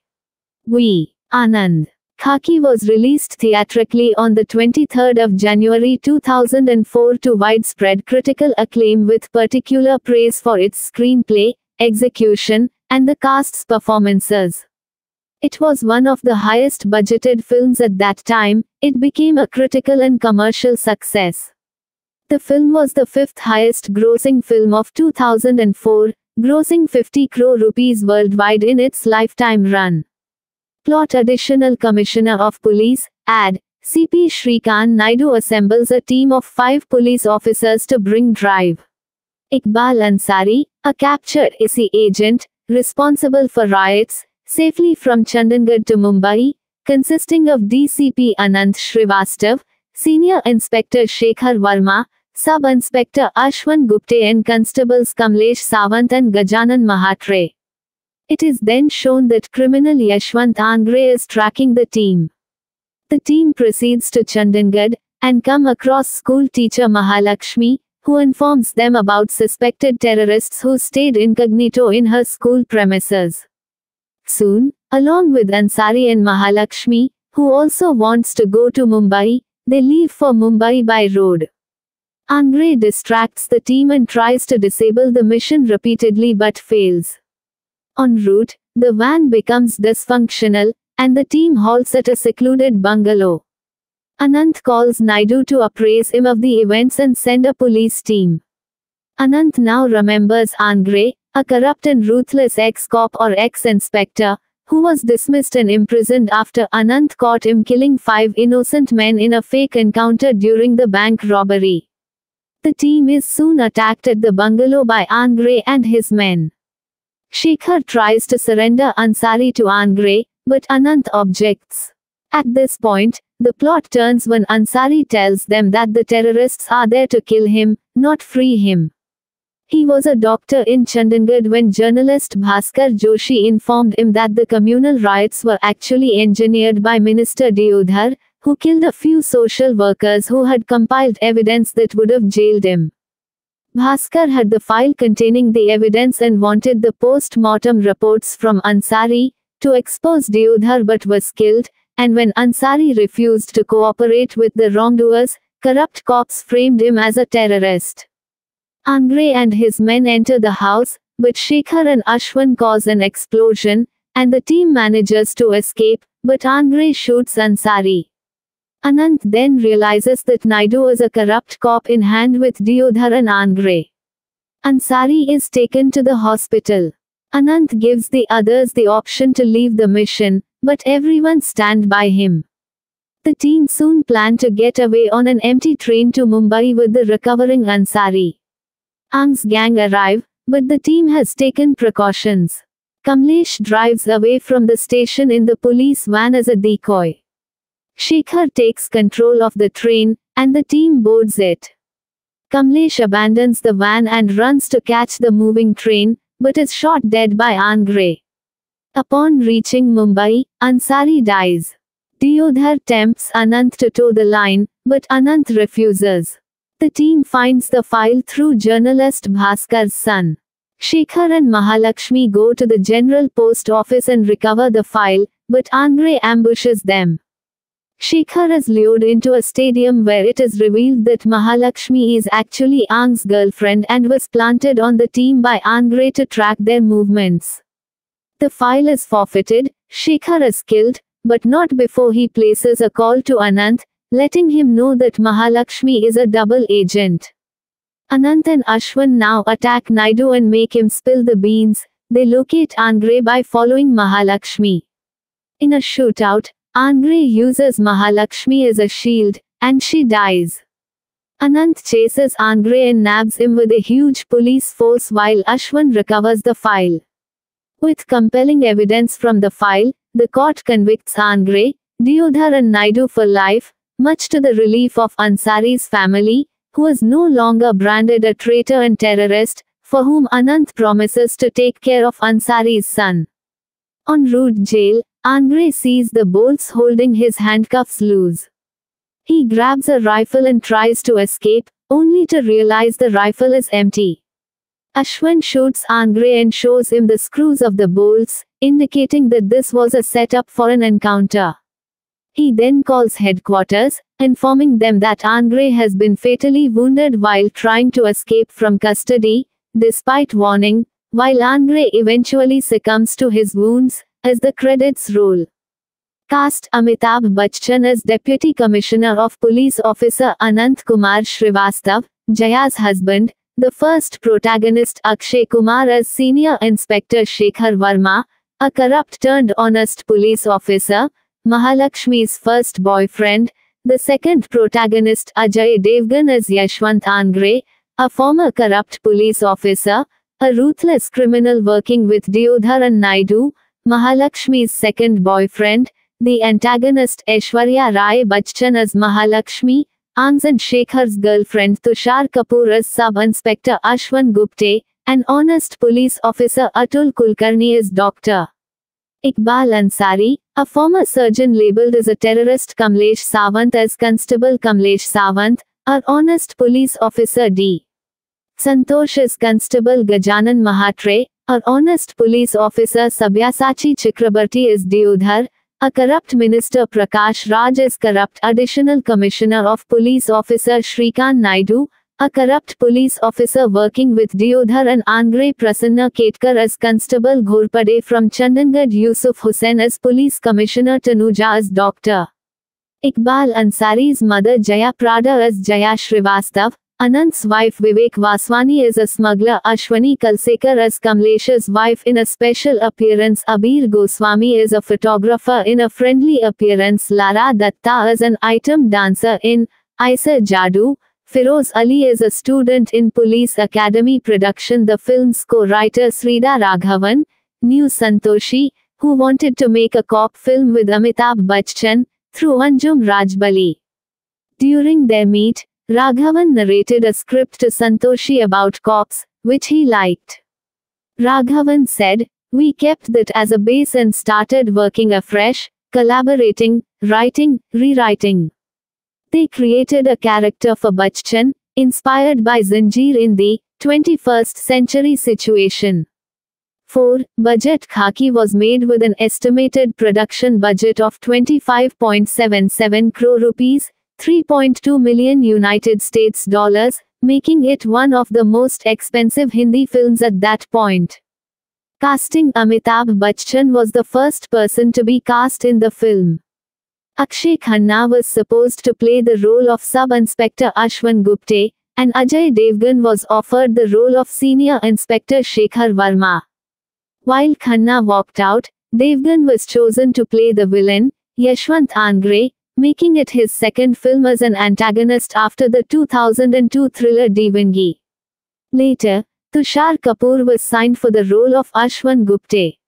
V. Anand. Khaki was released theatrically on the 23rd of January 2004 to widespread critical acclaim with particular praise for its screenplay, execution, and the cast's performances. It was one of the highest budgeted films at that time, it became a critical and commercial success. The film was the fifth highest grossing film of 2004, grossing 50 crore rupees worldwide in its lifetime run. Plot Additional Commissioner of Police, AD, CP Shrikant Naidu assembles a team of five police officers to bring drive. Iqbal Ansari, a captured ISI agent, responsible for riots, safely from Chandigarh to Mumbai, consisting of DCP Anant Srivastav, Senior Inspector Shekhar Verma, Sub Inspector Ashwin Gupte and Constables Kamlesh Sawant and Gajanan Mahatre. It is then shown that criminal Yashwant Angre is tracking the team. The team proceeds to Chandigarh and come across school teacher Mahalakshmi, who informs them about suspected terrorists who stayed incognito in her school premises. Soon, along with Ansari and Mahalakshmi, who also wants to go to Mumbai, they leave for Mumbai by road. Angre distracts the team and tries to disable the mission repeatedly but fails. En route, the van becomes dysfunctional, and the team halts at a secluded bungalow. Anant calls Naidu to appraise him of the events and send a police team. Anant now remembers Angre, a corrupt and ruthless ex-cop or ex-inspector, who was dismissed and imprisoned after Anant caught him killing five innocent men in a fake encounter during the bank robbery. The team is soon attacked at the bungalow by Angre and his men. Shekhar tries to surrender Ansari to Angre, but Anant objects. At this point, the plot turns when Ansari tells them that the terrorists are there to kill him, not free him. He was a doctor in Chandigarh when journalist Bhaskar Joshi informed him that the communal riots were actually engineered by Minister Deodhar, who killed a few social workers who had compiled evidence that would have jailed him. Bhaskar had the file containing the evidence and wanted the post-mortem reports from Ansari to expose Deodhar but was killed, and when Ansari refused to cooperate with the wrongdoers, corrupt cops framed him as a terrorist. Angre and his men enter the house, but Shekhar and Ashwin cause an explosion, and the team manages to escape, but Angre shoots Ansari. Anant then realizes that Naidu is a corrupt cop in hand with Deodhar and Angre. Ansari is taken to the hospital. Anant gives the others the option to leave the mission, but everyone stand by him. The team soon plan to get away on an empty train to Mumbai with the recovering Ansari. Ang's gang arrive, but the team has taken precautions. Kamlesh drives away from the station in the police van as a decoy. Shekhar takes control of the train, and the team boards it. Kamlesh abandons the van and runs to catch the moving train, but is shot dead by Angre. Upon reaching Mumbai, Ansari dies. Deodhar tempts Anant to tow the line, but Anant refuses. The team finds the file through journalist Bhaskar's son. Shekhar and Mahalakshmi go to the general post office and recover the file, but Angre ambushes them. Shekhar is lured into a stadium where it is revealed that Mahalakshmi is actually Ang's girlfriend and was planted on the team by Angre to track their movements. The file is forfeited, Shekhar is killed, but not before he places a call to Anant, letting him know that Mahalakshmi is a double agent. Anant and Ashwin now attack Naidu and make him spill the beans. They locate Angre by following Mahalakshmi. In a shootout, Angre uses Mahalakshmi as a shield, and she dies. Anant chases Angre and nabs him with a huge police force while Ashwin recovers the file. With compelling evidence from the file, the court convicts Angre, Deodhar and Naidu for life, much to the relief of Ansari's family, who is no longer branded a traitor and terrorist, for whom Anant promises to take care of Ansari's son. En route jail, Angre sees the bolts holding his handcuffs loose. He grabs a rifle and tries to escape, only to realize the rifle is empty. Ashwin shoots Angre and shows him the screws of the bolts, indicating that this was a setup for an encounter. He then calls headquarters, informing them that Angre has been fatally wounded while trying to escape from custody, despite warning, while Angre eventually succumbs to his wounds, as the credits roll. Cast Amitabh Bachchan as Deputy Commissioner of Police Officer Anant Kumar Srivastav, Jaya's husband, the first protagonist Akshay Kumar as Senior Inspector Shekhar Verma, a corrupt turned honest police officer, Mahalakshmi's first boyfriend, the second protagonist Ajay Devgan as Yashwant Angre, a former corrupt police officer, a ruthless criminal working with Deodhar and Naidu, Mahalakshmi's second boyfriend, the antagonist Aishwarya Rai Bachchan as Mahalakshmi, Ang's and Shekhar's girlfriend Tushar Kapoor as Sub-Inspector Ashwin Gupte, and honest police officer Atul Kulkarni as Dr. Iqbal Ansari, a former surgeon labeled as a terrorist Kamlesh Sawant as Constable Kamlesh Sawant, our honest police officer D. Santosh Constable Gajanan Mahatre, our honest police officer Sabyasachi Chakrabarti is Deodhar, a corrupt minister Prakash Raj is corrupt additional commissioner of police officer Shrikant Naidu, a corrupt police officer working with Deodhar and Angre Prasanna Ketkar as Constable Ghorpade from Chandangad Yusuf Hussain as police commissioner Tanuja as Dr. Iqbal Ansari's mother Jaya Prada as Jaya Srivastav, Anant's wife Vivek Vaswani is a smuggler Ashwini Kalsekar as Kamlesh's wife. In a special appearance Abir Goswami is a photographer. In a friendly appearance Lara Datta is an item dancer. In Aisa Jadu, Firoz Ali is a student in Police Academy production. The film's co-writer Sridhar Raghavan, knew Santoshi, who wanted to make a cop film with Amitabh Bachchan, through Anjum Rajbali. During their meet, Raghavan narrated a script to Santoshi about cops, which he liked. Raghavan said, We kept that as a base and started working afresh, collaborating, writing, rewriting. They created a character for Bachchan, inspired by Zanjeer in the 21st century situation. 4. Budget Khaki was made with an estimated production budget of 25.77 crore rupees, 3.2 million United States dollars, making it one of the most expensive Hindi films at that point. Casting Amitabh Bachchan was the first person to be cast in the film. Akshay Khanna was supposed to play the role of Sub-Inspector Ashwin Gupte, and Ajay Devgan was offered the role of Senior Inspector Shekhar Verma. While Khanna walked out, Devgan was chosen to play the villain, Yashwant Angre, making it his second film as an antagonist after the 2002 thriller Deewangee. Later, Tushar Kapoor was signed for the role of Ashwin Gupte.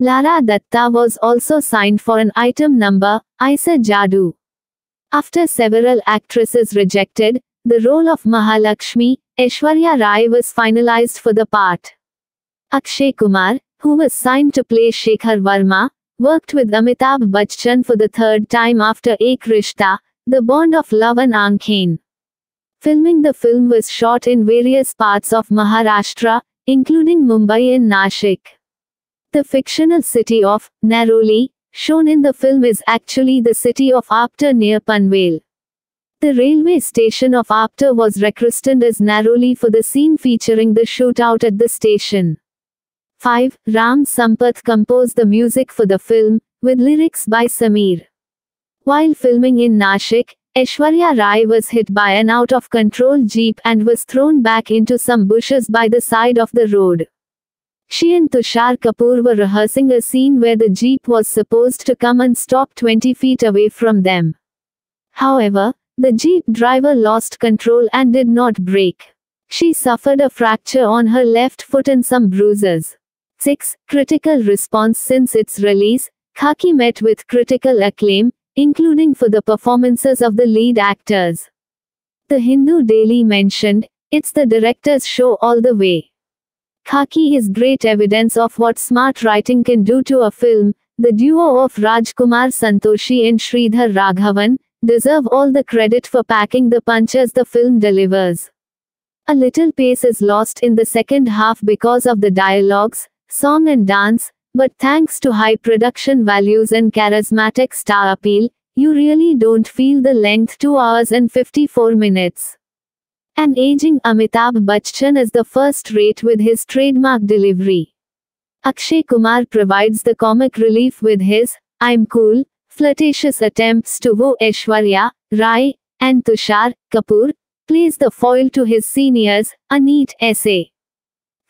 Lara Datta was also signed for an item number, Aisa Jadu. After several actresses rejected, the role of Mahalakshmi, Aishwarya Rai was finalized for the part. Akshay Kumar, who was signed to play Shekhar Verma, worked with Amitabh Bachchan for the third time after Ek Rishta, The Bond of Love and Aankhen. Filming the film was shot in various parts of Maharashtra, including Mumbai and Nashik. The fictional city of Naroli, shown in the film is actually the city of Apta near Panvel. The railway station of Apta was rechristened as Naroli for the scene featuring the shootout at the station. 5. Ram Sampath composed the music for the film, with lyrics by Sameer. While filming in Nashik, Aishwarya Rai was hit by an out of control jeep and was thrown back into some bushes by the side of the road. She and Tushar Kapoor were rehearsing a scene where the jeep was supposed to come and stop 20 feet away from them. However, The jeep driver lost control and did not brake. She suffered a fracture on her left foot and some bruises. 6. Critical response Since its release, Khaki met with critical acclaim, including for the performances of the lead actors. The Hindu Daily mentioned, it's the director's show all the way. Khaki is great evidence of what smart writing can do to a film. The duo of Rajkumar Santoshi and Sridhar Raghavan deserve all the credit for packing the punches the film delivers. A little pace is lost in the second half because of the dialogues, song and dance, but thanks to high production values and charismatic star appeal, you really don't feel the length 2 hours and 54 minutes. An aging Amitabh Bachchan is the first rate with his trademark delivery. Akshay Kumar provides the comic relief with his I'm cool, flirtatious attempts to woo Aishwarya, Rai, and Tushar Kapoor plays the foil to his seniors, a neat essay.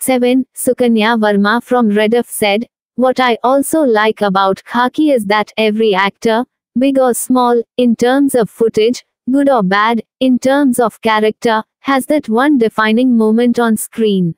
7. Sukanya Verma from Rediff said, What I also like about Khaki is that every actor, big or small, in terms of footage, good or bad, in terms of character, has that one defining moment on screen.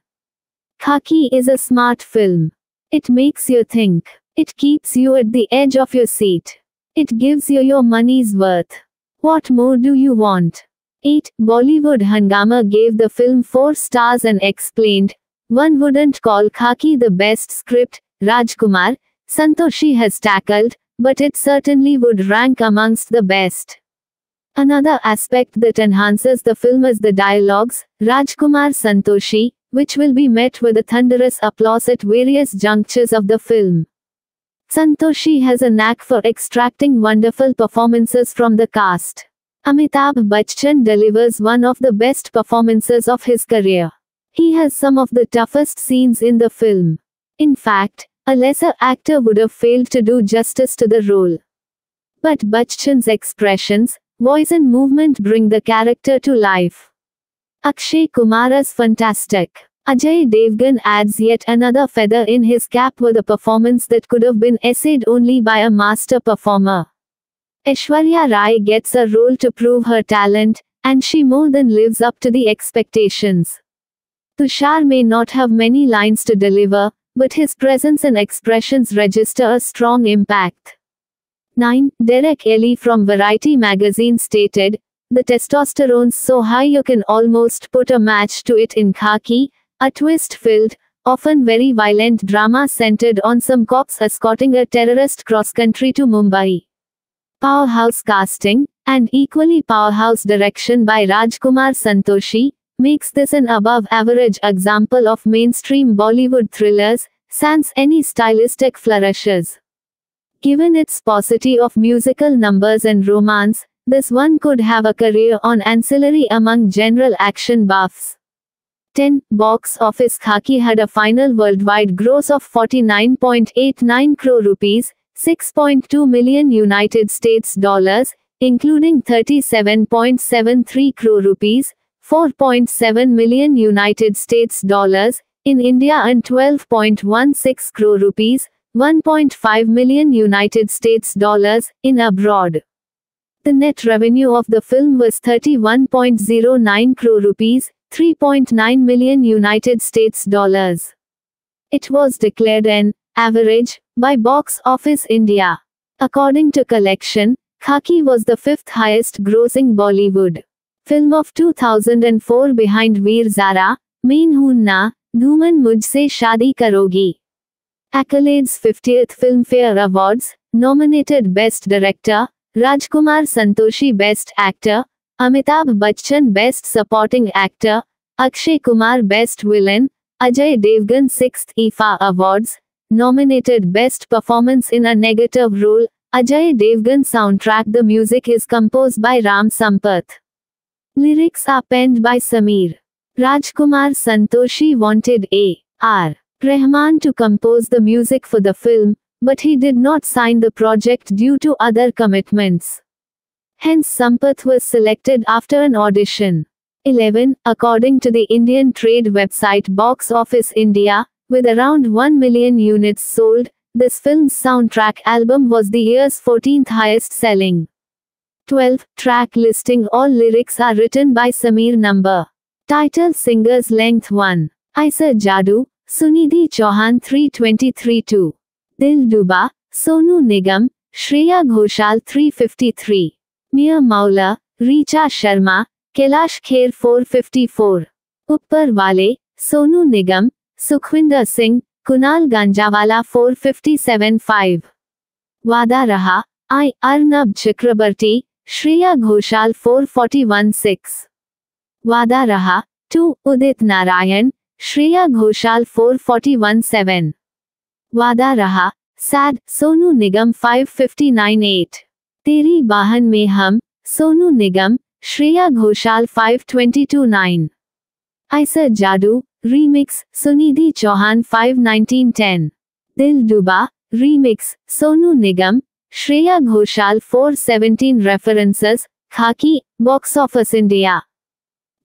Khaki is a smart film. It makes you think. It keeps you at the edge of your seat. It gives you your money's worth. What more do you want? 8. Bollywood Hungama gave the film 4 stars and explained, one wouldn't call Khaki the best script, Rajkumar, Santoshi has tackled, but it certainly would rank amongst the best. Another aspect that enhances the film is the dialogues, Rajkumar Santoshi, which will be met with a thunderous applause at various junctures of the film. Santoshi has a knack for extracting wonderful performances from the cast. Amitabh Bachchan delivers one of the best performances of his career. He has some of the toughest scenes in the film. In fact, a lesser actor would have failed to do justice to the role. But Bachchan's expressions, voice and movement bring the character to life. Akshay Kumar is fantastic. Ajay Devgan adds yet another feather in his cap with a performance that could have been essayed only by a master performer. Aishwarya Rai gets a role to prove her talent, and she more than lives up to the expectations. Tushar may not have many lines to deliver, but his presence and expressions register a strong impact. 9. Derek Elley from Variety magazine stated, The testosterone's so high you can almost put a match to it in khaki, a twist-filled, often very violent drama centered on some cops escorting a terrorist cross-country to Mumbai. Powerhouse casting, and equally powerhouse direction by Rajkumar Santoshi, makes this an above-average example of mainstream Bollywood thrillers, sans any stylistic flourishes. Given its paucity of musical numbers and romance, this one could have a career on ancillary among general action buffs. 10. Box office Khaki had a final worldwide gross of 49.89 crore rupees, 6.2 million United States dollars, including 37.73 crore rupees, 4.7 million United States dollars, in India and 12.16 crore rupees, 1.5 million United States dollars, in abroad. The net revenue of the film was 31.09 crore rupees, 3.9 million United States dollars. It was declared an average by Box Office India. According to collection, Khaki was the fifth highest grossing Bollywood film of 2004 behind Veer Zara, Main Hoon Na, Dhoom and Mujhse Shaadi Karogi. Accolades 50th Filmfare Awards, nominated Best Director, Rajkumar Santoshi Best Actor, Amitabh Bachchan Best Supporting Actor, Akshay Kumar Best Villain, Ajay Devgan 6th IFA Awards, nominated Best Performance in a Negative Role, Ajay Devgan Soundtrack The music is composed by Ram Sampath. Lyrics are penned by Sameer. Rajkumar Santoshi wanted A. R. Rahman to compose the music for the film, but he did not sign the project due to other commitments. Hence Sampath was selected after an audition. 11. According to the Indian trade website Box Office India, with around 1 million units sold, this film's soundtrack album was the year's 14th highest selling. 12. Track listing All lyrics are written by Sameer Number. Title Singers Length 1. Aisa Jadu, Sunidhi Chauhan 323 2. Dil Duba, Sonu Nigam, Shreya Ghoshal 353. Mia Maula, Richa Sharma, Kailash Kher 454. Uppar Wale, Sonu Nigam, Sukhwinder Singh, Kunal Ganjawala 457 5. Wada Raha, I. Arnab Chakrabarti, Shreya Ghoshal 441 6. Wada Raha, 2. Udit Narayan, Shreya Ghoshal 441 7. Wada Raha, Sad, Sonu Nigam 559 8. Teri Bahan Mein Hum, Sonu Nigam, Shreya Ghoshal 522 9. Aisa Jadu, Remix, Sunidhi Chauhan 519 10. Shreya Ghoshal 417 References, Khaki, Box Office India.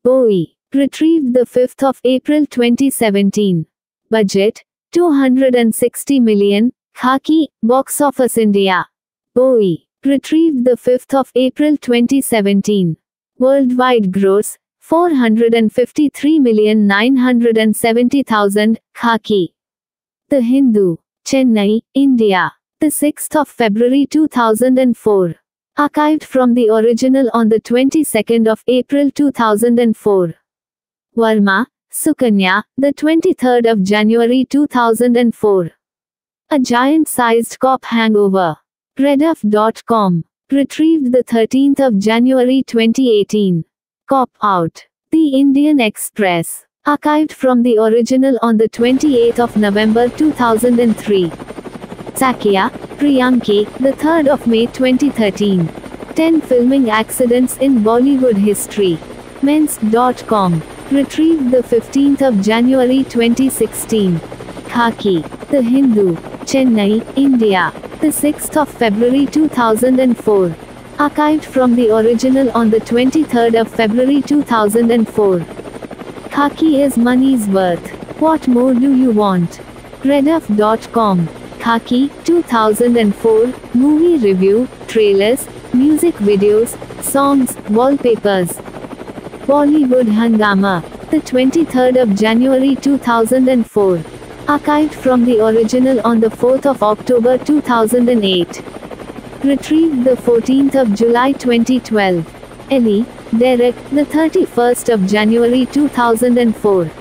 Bowie, retrieved the 5th of April 2017. Budget, 260 million, Khaki, Box Office India. Bowie, retrieved the 5th of April 2017. Worldwide gross, 453,970,000, Khaki. The Hindu, Chennai, India. The 6th of February 2004. Archived from the original on the 22nd of April 2004. Varma, Sukanya, the 23rd of January 2004. A giant-sized cop hangover. Rediff.com. Retrieved the 13th of January 2018. Cop out. The Indian Express. Archived from the original on the 28th of November 2003. Sakya, Priyanki, the 3rd of May 2013. 10 filming accidents in Bollywood history. Men's.com. Retrieved the 15th of January 2016. Khaki. The Hindu. Chennai, India. The 6th of February 2004. Archived from the original on the 23rd of February 2004. Khaki is money's worth. What more do you want? Rediff.com. Khaki 2004 movie review, trailers, music videos, songs, wallpapers. Bollywood Hungama. The 23rd of January 2004. Archived from the original on the 4th of October 2008. Retrieved the 14th of July 2012. Elley, Derek, the 31st of January 2004.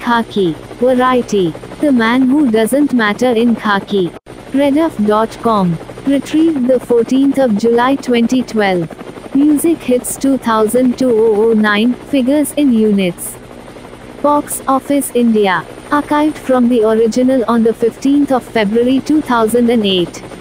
Khaki. Variety. The man who doesn't matter in khaki. Rediff.com. Retrieved the 14th of July 2012. Music hits 2000-2009, figures in units. Box Office India. Archived from the original on the 15th of February 2008.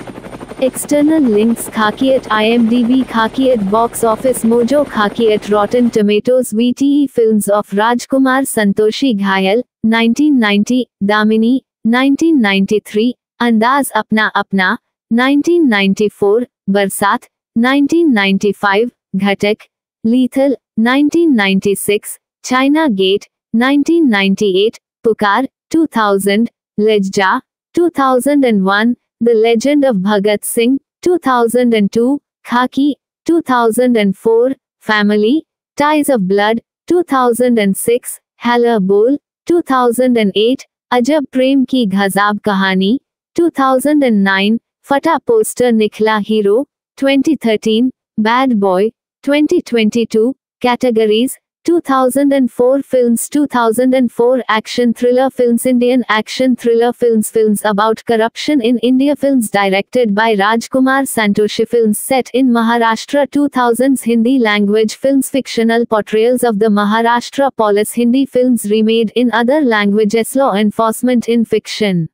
External links Khaki at IMDb Khaki at Box Office Mojo Khaki at Rotten Tomatoes VTE Films of Rajkumar Santoshi Ghayal, 1990, Damini, 1993, Andaz Apna Apna, 1994, Barsat, 1995, Ghatak, Lethal, 1996, China Gate, 1998, Pukar, 2000, Lejja, 2001, The Legend of Bhagat Singh, 2002, Khaki, 2004, Family, Ties of Blood, 2006, Halla Bol, 2008, Ajab Prem Ki Ghazab Kahani, 2009, Fata Poster Nikhla Hero, 2013, Bad Boy, 2022, Categories, 2004 Films 2004 Action Thriller Films Indian Action Thriller Films Films about corruption in India Films directed by Rajkumar Santoshi Films set in Maharashtra 2000s Hindi language films Fictional portrayals of the Maharashtra police Hindi films remade in other languages Law enforcement in fiction.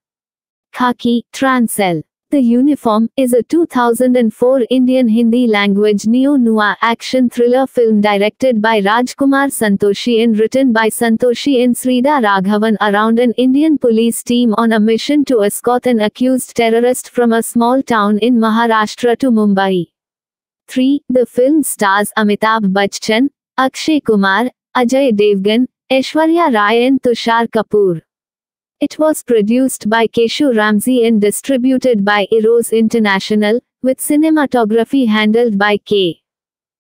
Khaki, Trancel the Uniform is a 2004 Indian Hindi language neo-noir action thriller film directed by Rajkumar Santoshi and written by Santoshi and Sridhar Raghavan around an Indian police team on a mission to escort an accused terrorist from a small town in Maharashtra to Mumbai. 3. The film stars Amitabh Bachchan, Akshay Kumar, Ajay Devgan, Aishwarya Rai and Tushar Kapoor. It was produced by Keshu Ramsey and distributed by Eros International, with cinematography handled by K.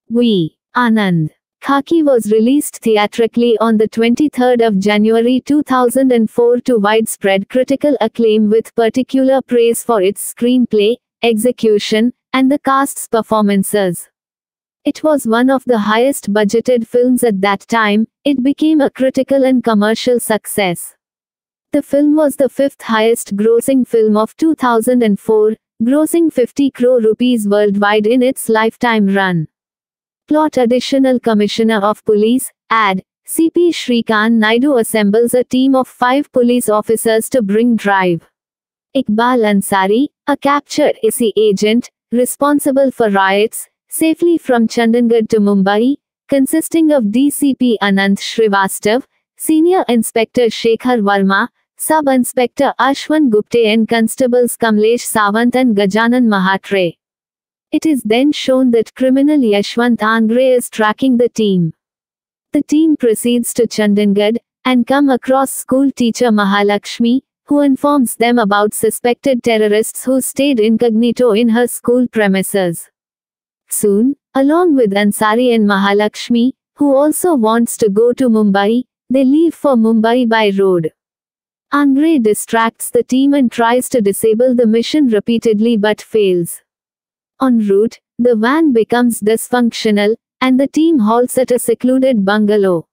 V. Anand. Khaki was released theatrically on the 23rd of January 2004 to widespread critical acclaim with particular praise for its screenplay, execution, and the cast's performances. It was one of the highest budgeted films at that time, it became a critical and commercial success. The film was the fifth highest grossing film of 2004, grossing 50 crore rupees worldwide in its lifetime run. Plot Additional Commissioner of Police, AD, CP Shrikant Naidu assembles a team of five police officers to bring drive. Iqbal Ansari, a captured ISI agent, responsible for riots, safely from Chandigarh to Mumbai, consisting of DCP Anant Srivastav, Senior Inspector Shekhar Verma, Sub Inspector Ashwin Gupte and Constables Kamlesh Sawant and Gajanan Mahatre. It is then shown that criminal Yashwant Angre is tracking the team. The team proceeds to Chandigarh and come across school teacher Mahalakshmi, who informs them about suspected terrorists who stayed incognito in her school premises. Soon, along with Ansari and Mahalakshmi, who also wants to go to Mumbai, they leave for Mumbai by road. Angre distracts the team and tries to disable the mission repeatedly but fails. En route, the van becomes dysfunctional, and the team halts at a secluded bungalow.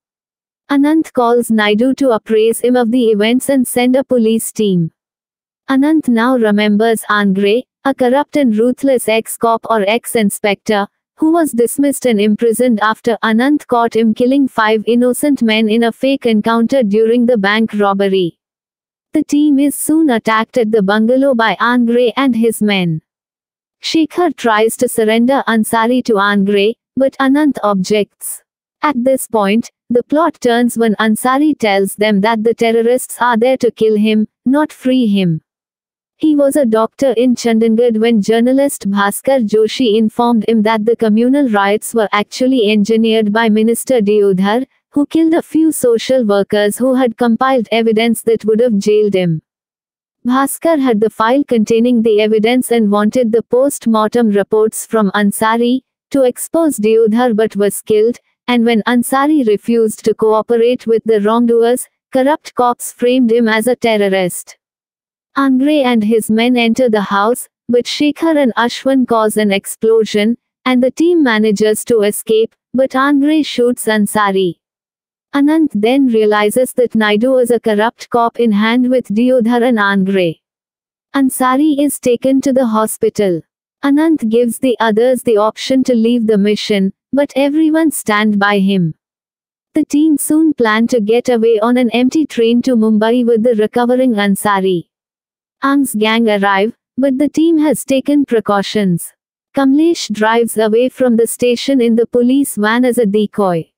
Anant calls Naidu to appraise him of the events and send a police team. Anant now remembers Angre, a corrupt and ruthless ex-cop or ex-inspector, who was dismissed and imprisoned after Anant caught him killing five innocent men in a fake encounter during the bank robbery. The team is soon attacked at the bungalow by Angre and his men. Shekhar tries to surrender Ansari to Angre, but Anant objects. At this point, the plot turns when Ansari tells them that the terrorists are there to kill him, not free him. He was a doctor in Chandigarh when journalist Bhaskar Joshi informed him that the communal riots were actually engineered by Minister Deodhar, who killed a few social workers who had compiled evidence that would have jailed him. Bhaskar had the file containing the evidence and wanted the post-mortem reports from Ansari to expose Deodhar but was killed, and when Ansari refused to cooperate with the wrongdoers, corrupt cops framed him as a terrorist. Angre and his men enter the house, but Shekhar and Ashwin cause an explosion, and the team manages to escape, but Angre shoots Ansari. Anant then realizes that Naidu is a corrupt cop in hand with Deodhar and Angre. Ansari is taken to the hospital. Anant gives the others the option to leave the mission, but everyone stand by him. The team soon plan to get away on an empty train to Mumbai with the recovering Ansari. Ang's gang arrive, but the team has taken precautions. Kamlesh drives away from the station in the police van as a decoy.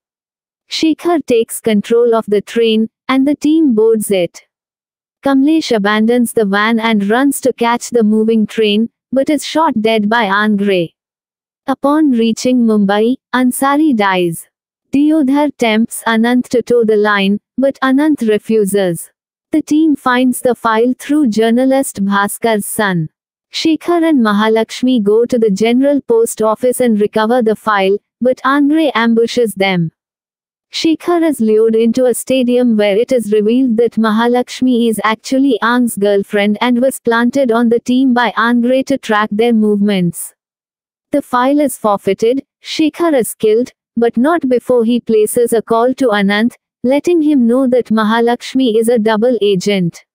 Shekhar takes control of the train, and the team boards it. Kamlesh abandons the van and runs to catch the moving train, but is shot dead by Angre. Upon reaching Mumbai, Ansari dies. Deodhar tempts Anant to tow the line, but Anant refuses. The team finds the file through journalist Bhaskar's son. Shekhar and Mahalakshmi go to the general post office and recover the file, but Angre ambushes them. Shekhar is lured into a stadium where it is revealed that Mahalakshmi is actually Ang's girlfriend and was planted on the team by Angre to track their movements. The file is forfeited, Shekhar is killed, but not before he places a call to Anant, letting him know that Mahalakshmi is a double agent.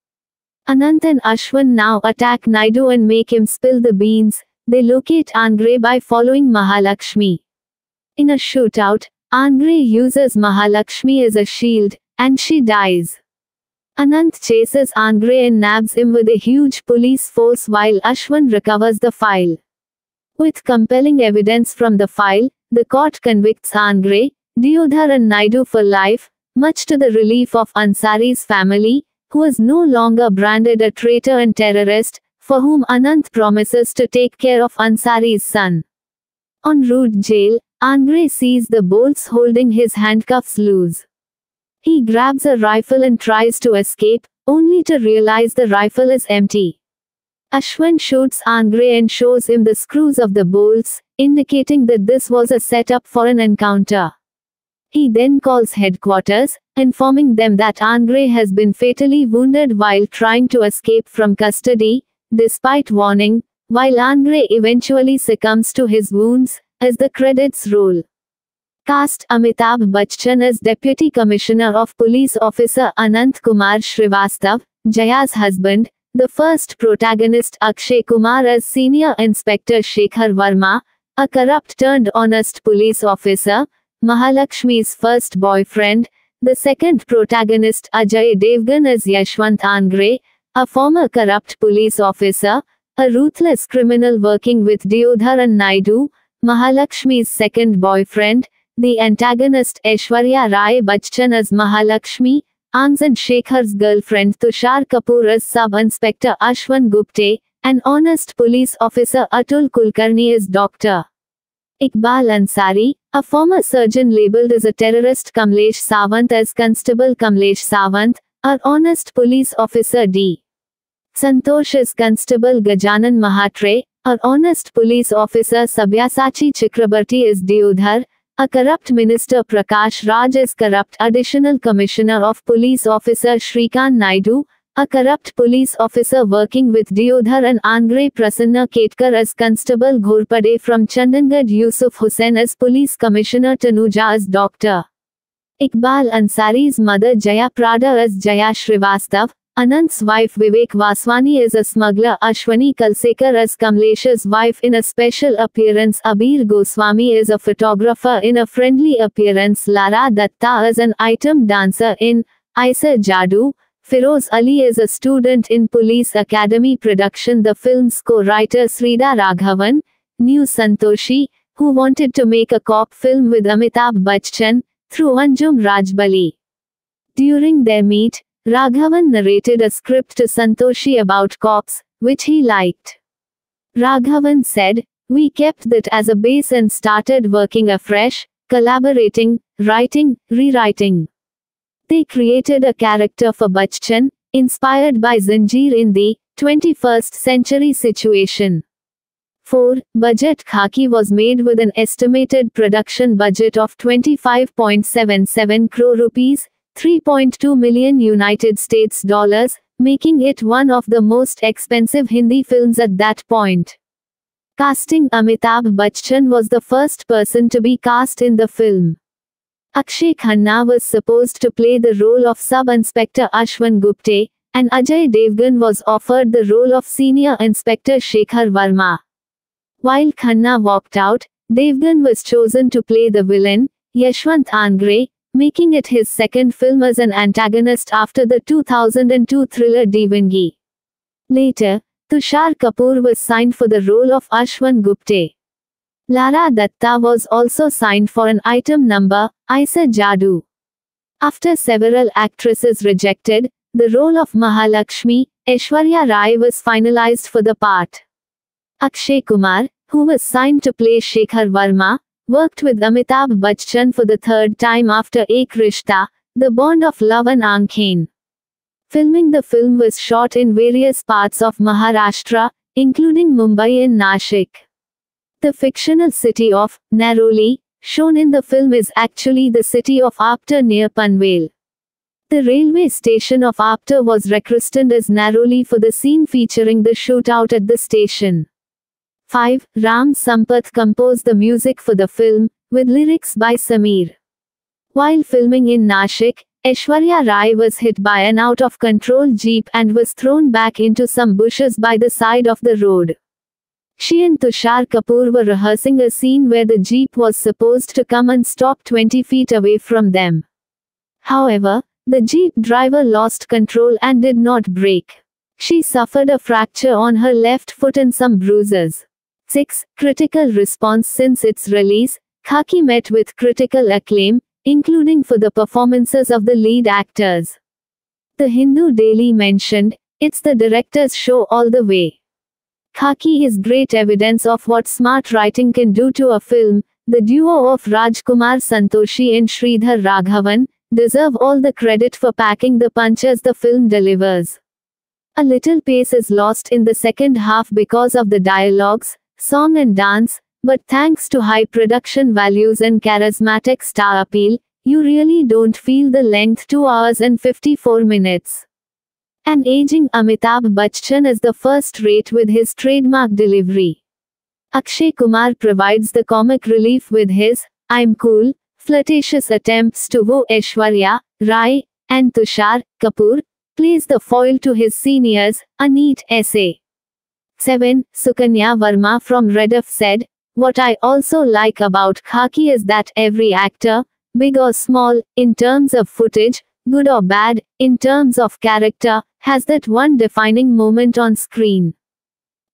Anant and Ashwin now attack Naidu and make him spill the beans. They locate Angre by following Mahalakshmi. In a shootout, Angre uses Mahalakshmi as a shield, and she dies. Anant chases Angre and nabs him with a huge police force while Ashwin recovers the file. With compelling evidence from the file, the court convicts Angre, Deodhar and Naidu for life, much to the relief of Ansari's family, who is no longer branded a traitor and terrorist, for whom Anant promises to take care of Ansari's son. En route jail, Angre sees the bolts holding his handcuffs loose. He grabs a rifle and tries to escape, only to realize the rifle is empty. Ashwin shoots Angre and shows him the screws of the bolts, indicating that this was a setup for an encounter. He then calls headquarters, informing them that Angre has been fatally wounded while trying to escape from custody, despite warning, while Angre eventually succumbs to his wounds, as the credits roll. Cast Amitabh Bachchan as Deputy Commissioner of Police Officer Anant Kumar Srivastav, Jaya's husband, the first protagonist Akshay Kumar as Senior Inspector Shekhar Verma, a corrupt turned honest police officer, Mahalakshmi's first boyfriend, the second protagonist Ajay Devgan as Yashwant Angre, a former corrupt police officer, a ruthless criminal working with Deodhar and Naidu, Mahalakshmi's second boyfriend, the antagonist Aishwarya Rai Bachchan as Mahalakshmi, Anand Shekhar's girlfriend Tushar Kapoor as Sub-Inspector Ashwin Gupte, and honest police officer Atul Kulkarni as Dr. Iqbal Ansari, a former surgeon labeled as a terrorist Kamlesh Sawant as Constable Kamlesh Sawant, our honest police officer D. Santosh Constable Gajanan Mahatre, our honest police officer Sabyasachi Chakrabarti is Deodhar, a corrupt minister Prakash Raj is corrupt additional commissioner of police officer Shrikant Naidu, a corrupt police officer working with Deodhar and Angre Prasanna Ketkar as Constable Ghorpade from Chandangarh Yusuf Hussain as police commissioner Tanuja as Dr. Iqbal Ansari's mother Jaya Prada as Jaya Srivastav, Anant's wife Vivek Vaswani is a smuggler Ashwini Kalsekar as Kamlesh's wife. In a special appearance Abir Goswami is a photographer. In a friendly appearance Lara Datta is an item dancer. In Aisa Jadu, Firoz Ali is a student in Police Academy production. The film's co-writer Sridhar Raghavan, New Santoshi, who wanted to make a cop film with Amitabh Bachchan, through Anjum Rajbali. During their meet, Raghavan narrated a script to Santoshi about cops, which he liked. Raghavan said, We kept that as a base and started working afresh, collaborating, writing, rewriting. They created a character for Bachchan, inspired by Zanjeer in the 21st century situation. 4. Budget Khaki was made with an estimated production budget of 25.77 crore rupees, 3.2 million United States dollars, making it one of the most expensive Hindi films at that point. Casting Amitabh Bachchan was the first person to be cast in the film. Akshay Khanna was supposed to play the role of Sub-Inspector Ashwin Gupte, and Ajay Devgan was offered the role of Senior Inspector Shekhar Verma. While Khanna walked out, Devgan was chosen to play the villain, Yashwant Angre, making it his second film as an antagonist after the 2002 thriller Deewangee. Later, Tushar Kapoor was signed for the role of Ashwin Gupte. Lara Datta was also signed for an item number, Aisa Jadu. After several actresses rejected, the role of Mahalakshmi, Aishwarya Rai was finalized for the part. Akshay Kumar, who was signed to play Shekhar Verma, worked with Amitabh Bachchan for the third time after Ek Rishta, The Bond of Love and Aankhen. Filming the film was shot in various parts of Maharashtra, including Mumbai and Nashik. The fictional city of Naroli, shown in the film is actually the city of Apta near Panvel. The railway station of Apta was rechristened as Naroli for the scene featuring the shootout at the station. 5. Ram Sampath composed the music for the film, with lyrics by Sameer. While filming in Nashik, Aishwarya Rai was hit by an out of control jeep and was thrown back into some bushes by the side of the road. She and Tushar Kapoor were rehearsing a scene where the jeep was supposed to come and stop 20 feet away from them. However, the jeep driver lost control and did not brake. She suffered a fracture on her left foot and some bruises. 6. Critical response Since its release, Khaki met with critical acclaim, including for the performances of the lead actors. The Hindu Daily mentioned, it's the director's show all the way. Khaki is great evidence of what smart writing can do to a film. The duo of Rajkumar Santoshi and Sridhar Raghavan deserve all the credit for packing the punch as the film delivers. A little pace is lost in the second half because of the dialogues, song and dance, but thanks to high production values and charismatic star appeal, you really don't feel the length 2 hours and 54 minutes. An aging Amitabh Bachchan is the first rate with his trademark delivery. Akshay Kumar provides the comic relief with his I'm cool, flirtatious attempts to woo Aishwarya, Rai, and Tushar Kapoor plays the foil to his seniors, a neat essay. 7. Sukanya Verma from Rediff said, What I also like about Khaki is that every actor, big or small, in terms of footage, good or bad, in terms of character, has that one defining moment on screen.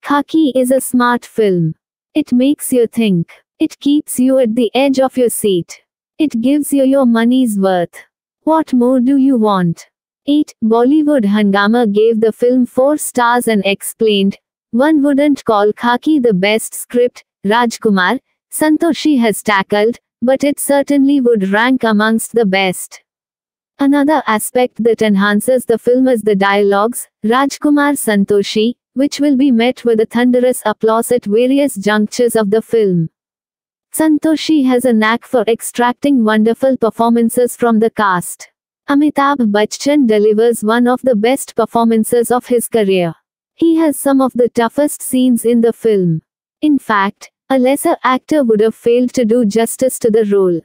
Khaki is a smart film. It makes you think. It keeps you at the edge of your seat. It gives you your money's worth. What more do you want? 8. Bollywood Hungama gave the film 4 stars and explained, one wouldn't call Khaki the best script, Rajkumar, Santoshi has tackled, but it certainly would rank amongst the best. Another aspect that enhances the film is the dialogues, Rajkumar Santoshi, which will be met with a thunderous applause at various junctures of the film. Santoshi has a knack for extracting wonderful performances from the cast. Amitabh Bachchan delivers one of the best performances of his career. He has some of the toughest scenes in the film. In fact, a lesser actor would have failed to do justice to the role.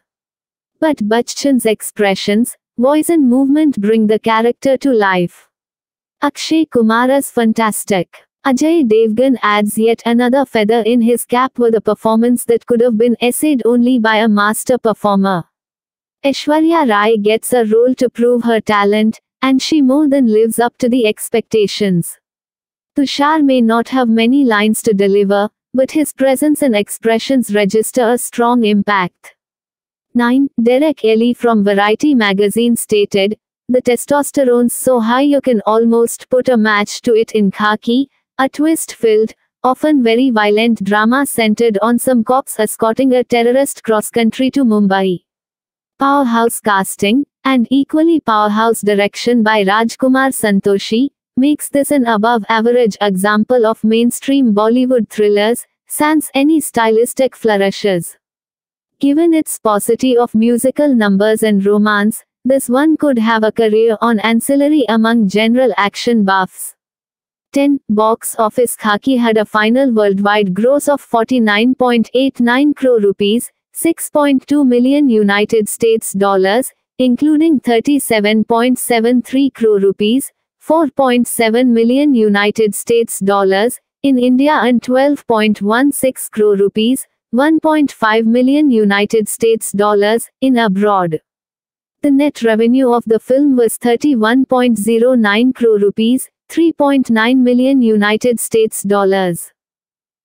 But Bachchan's expressions, voice and movement bring the character to life. Akshay Kumar is fantastic. Ajay Devgan adds yet another feather in his cap with a performance that could have been essayed only by a master performer. Aishwarya Rai gets a role to prove her talent, and she more than lives up to the expectations. Tushar may not have many lines to deliver, but his presence and expressions register a strong impact. 9. Derek Elley from Variety magazine stated, The testosterone's so high you can almost put a match to it in khaki, a twist filled, often very violent drama centered on some cops escorting a terrorist cross country to Mumbai powerhouse casting, and equally powerhouse direction by Rajkumar Santoshi, makes this an above average example of mainstream Bollywood thrillers, sans any stylistic flourishes. Given its paucity of musical numbers and romance, this one could have a career on ancillary among general action buffs. 10. Box office Khaki had a final worldwide gross of 49.89 crore rupees, 6.2 million United States dollars, including 37.73 crore rupees, 4.7 million United States dollars, in India and 12.16 crore rupees, 1.5 million United States dollars, in abroad. The net revenue of the film was 31.09 crore rupees, 3.9 million United States dollars.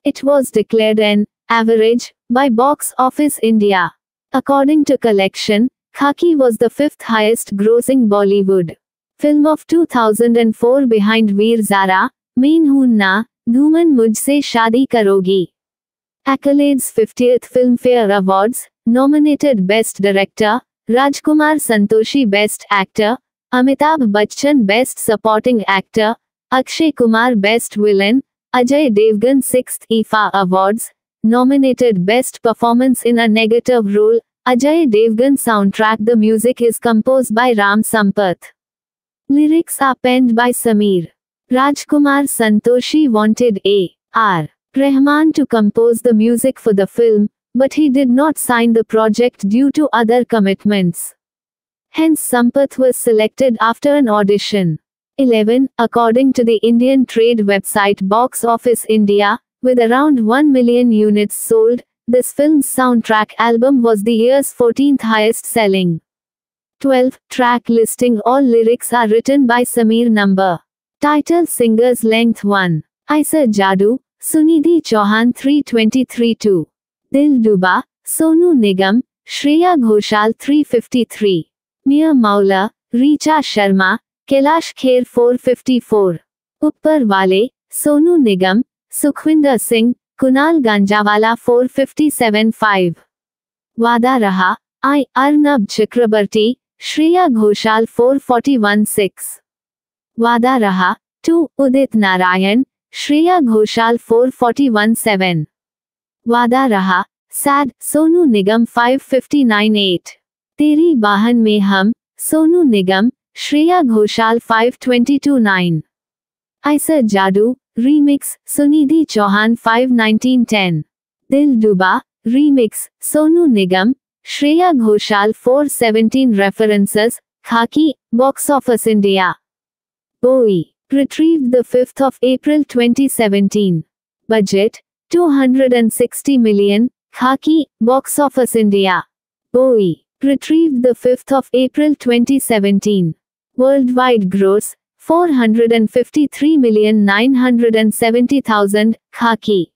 It was declared an average by Box Office India. According to collection, Khaki was the fifth highest grossing Bollywood film of 2004 behind Veer Zara, Main Hoon Na, Dhoom and Mujhse Shaadi Karogi. Accolades 50th Filmfare Awards, nominated Best Director, Rajkumar Santoshi Best Actor, Amitabh Bachchan Best Supporting Actor, Akshay Kumar Best Villain, Ajay Devgan 6th IFA Awards, Nominated Best Performance in a Negative Role, Ajay Devgan soundtrack The music is composed by Ram Sampath. Lyrics are penned by Sameer. Rajkumar Santoshi wanted A. R. Rahman to compose the music for the film, but he did not sign the project due to other commitments. Hence Sampath was selected after an audition. 11. According to the Indian trade website Box Office India, with around 1 million units sold, this film's soundtrack album was the year's 14th highest selling. 12. Track listing All lyrics are written by Sameer Number. Title Singers Length 1. Aisa Jadu, Sunidhi Chauhan 323-2. Dil Duba, Sonu Nigam, Shreya Ghoshal 353. Mia Maula, Richa Sharma, Kailash Kher 454. Upper Wale, Sonu Nigam, Sukhwinder Singh, Kunal Ganjawala 457-5. Wada Raha, I. Arnab Chakrabarti, Shreya Ghoshal 4416 वादा रहा, to Udit Narayan, Shreya Ghoshal 4417 वादा रहा, sad, Sonu Nigam 5598 तेरी बाहन में हम, सोनू निगम, श्रेया घोषाल 5229 आयसर जादू, remix, Sunidhi Chauhan 51910 दिल डुबा, remix, Sonu Nigam Shreya Ghoshal 417 References, Khaki, Box Office India. Bowie, retrieved the 5th of April 2017. Budget, 260 million, Khaki, Box Office India. Bowie, retrieved the 5th of April 2017. Worldwide gross, 453,970,000, Khaki.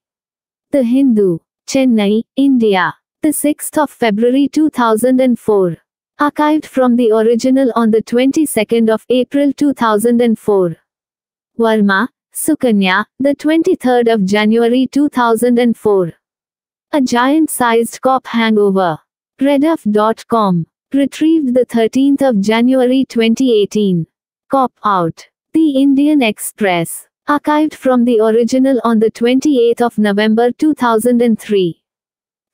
The Hindu, Chennai, India. The 6th of February 2004. Archived from the original on the 22nd of April 2004. Varma, Sukanya, the 23rd of January 2004. A giant-sized cop hangover. Rediff.com. Retrieved the 13th of January 2018. Cop out. The Indian Express. Archived from the original on the 28th of November 2003.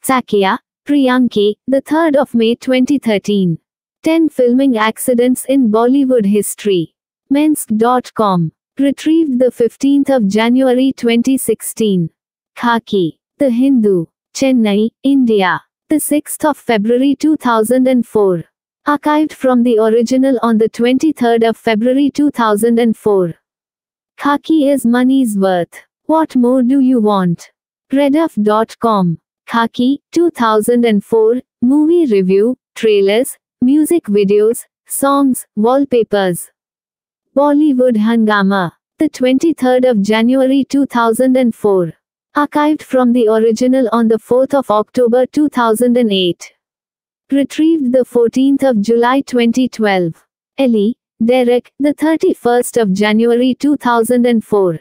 Sakya, Priyanki, the 3rd of May 2013. 10 filming accidents in Bollywood history. Mensk.com. Retrieved the 15th of January 2016. Khaki. The Hindu. Chennai, India. The 6th of February 2004. Archived from the original on the 23rd of February 2004. Khaki is money's worth. What more do you want? Rediff.com. Khaki, 2004, movie review, trailers, music videos, songs, wallpapers. Bollywood Hungama. The 23rd of January 2004. Archived from the original on the 4th of October 2008. Retrieved the 14th of July 2012. Elley, Derek, the 31st of January 2004.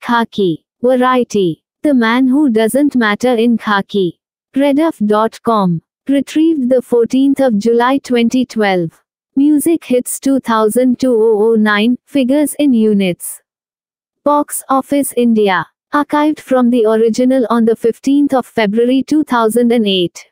Khaki. Variety. The man who doesn't matter in khaki. Rediff.com. Retrieved the 14th of July 2012. Music hits 2009, figures in units. Box Office India. Archived from the original on the 15th of February 2008.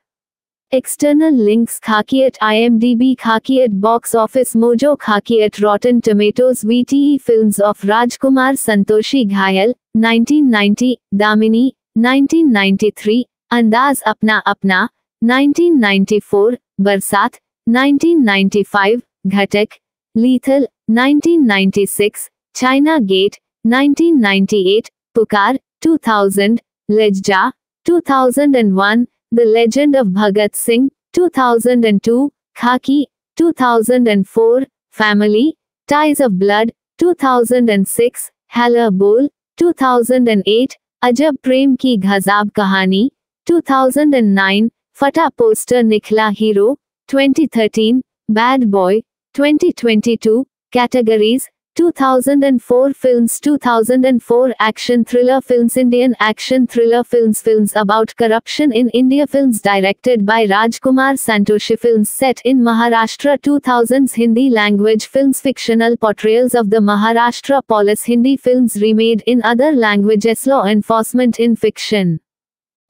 External links Khaki at IMDb Khaki at Box Office Mojo Khaki at Rotten Tomatoes VTE Films of Rajkumar Santoshi Ghayal, 1990, Damini, 1993, Andaz Apna Apna, 1994, Barsat, 1995, Ghatak, Lethal, 1996, China Gate, 1998, Pukar, 2000, Lajja, 2001, The Legend of Bhagat Singh, 2002, Khaki, 2004, Family, Ties of Blood, 2006, Halla Bol, 2008, Ajab Prem Ki Ghazab Kahani, 2009, Fata Poster Nikhla Hero, 2013, Bad Boy, 2022, Categories, 2004 Films 2004 Action Thriller Films Indian Action Thriller Films Films about corruption in India Films directed by Rajkumar Santoshi Films set in Maharashtra 2000s Hindi language films Fictional portrayals of the Maharashtra police Hindi films remade in other languages Law enforcement in fiction.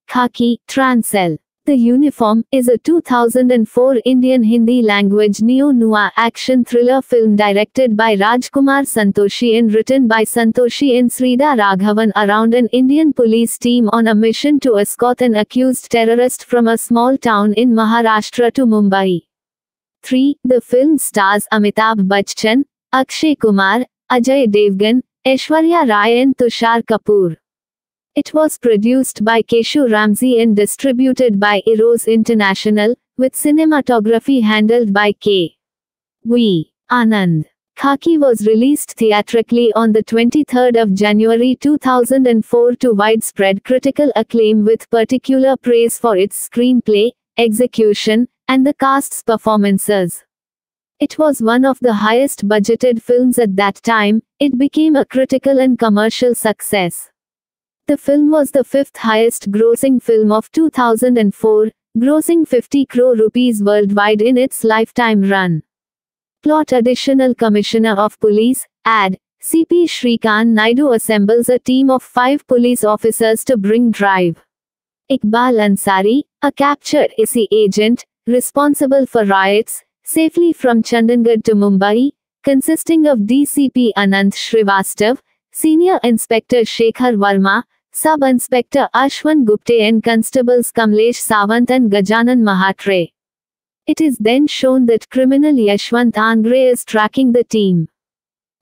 Khaki, Trancel the Uniform is a 2004 Indian Hindi language neo-noir action thriller film directed by Rajkumar Santoshi and written by Santoshi and Sridhar Raghavan around an Indian police team on a mission to escort an accused terrorist from a small town in Maharashtra to Mumbai. 3. The film stars Amitabh Bachchan, Akshay Kumar, Ajay Devgan, Aishwarya Rai and Tushar Kapoor. It was produced by Keshu Ramsey and distributed by Eros International, with cinematography handled by K. V. Anand. Khaki was released theatrically on the 23rd of January 2004 to widespread critical acclaim with particular praise for its screenplay, execution, and the cast's performances. It was one of the highest budgeted films at that time, it became a critical and commercial success. The film was the fifth highest grossing film of 2004, grossing 50 crore rupees worldwide in its lifetime run. Plot Additional Commissioner of Police, AD, CP Shrikant Naidu assembles a team of five police officers to bring drive. Iqbal Ansari, a captured ISI agent, responsible for riots, safely from Chandigarh to Mumbai, consisting of DCP Anant Srivastav, Senior Inspector Shekhar Verma, Sub Inspector Ashwin Gupte and Constables Kamlesh Sawant and Gajanan Mahatre. It is then shown that criminal Yashwant Angre is tracking the team.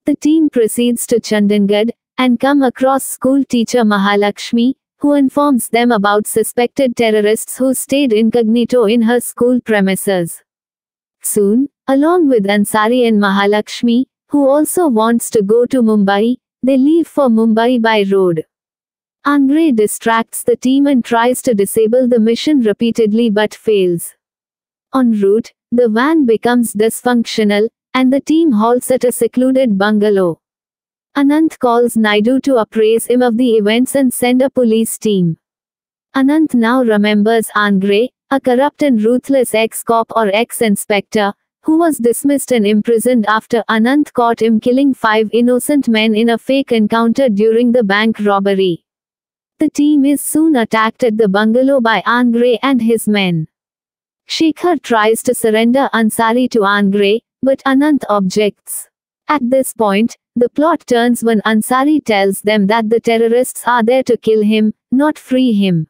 The team proceeds to Chandigarh and come across school teacher Mahalakshmi, who informs them about suspected terrorists who stayed incognito in her school premises. Soon, along with Ansari and Mahalakshmi, who also wants to go to Mumbai, they leave for Mumbai by road. Angre distracts the team and tries to disable the mission repeatedly but fails. En route, the van becomes dysfunctional, and the team halts at a secluded bungalow. Anant calls Naidu to appraise him of the events and send a police team. Anant now remembers Angre, a corrupt and ruthless ex-cop or ex-inspector, who was dismissed and imprisoned after Anant caught him killing five innocent men in a fake encounter during the bank robbery. The team is soon attacked at the bungalow by Angre and his men. Shekhar tries to surrender Ansari to Angre, but Anant objects. At this point, the plot turns when Ansari tells them that the terrorists are there to kill him, not free him.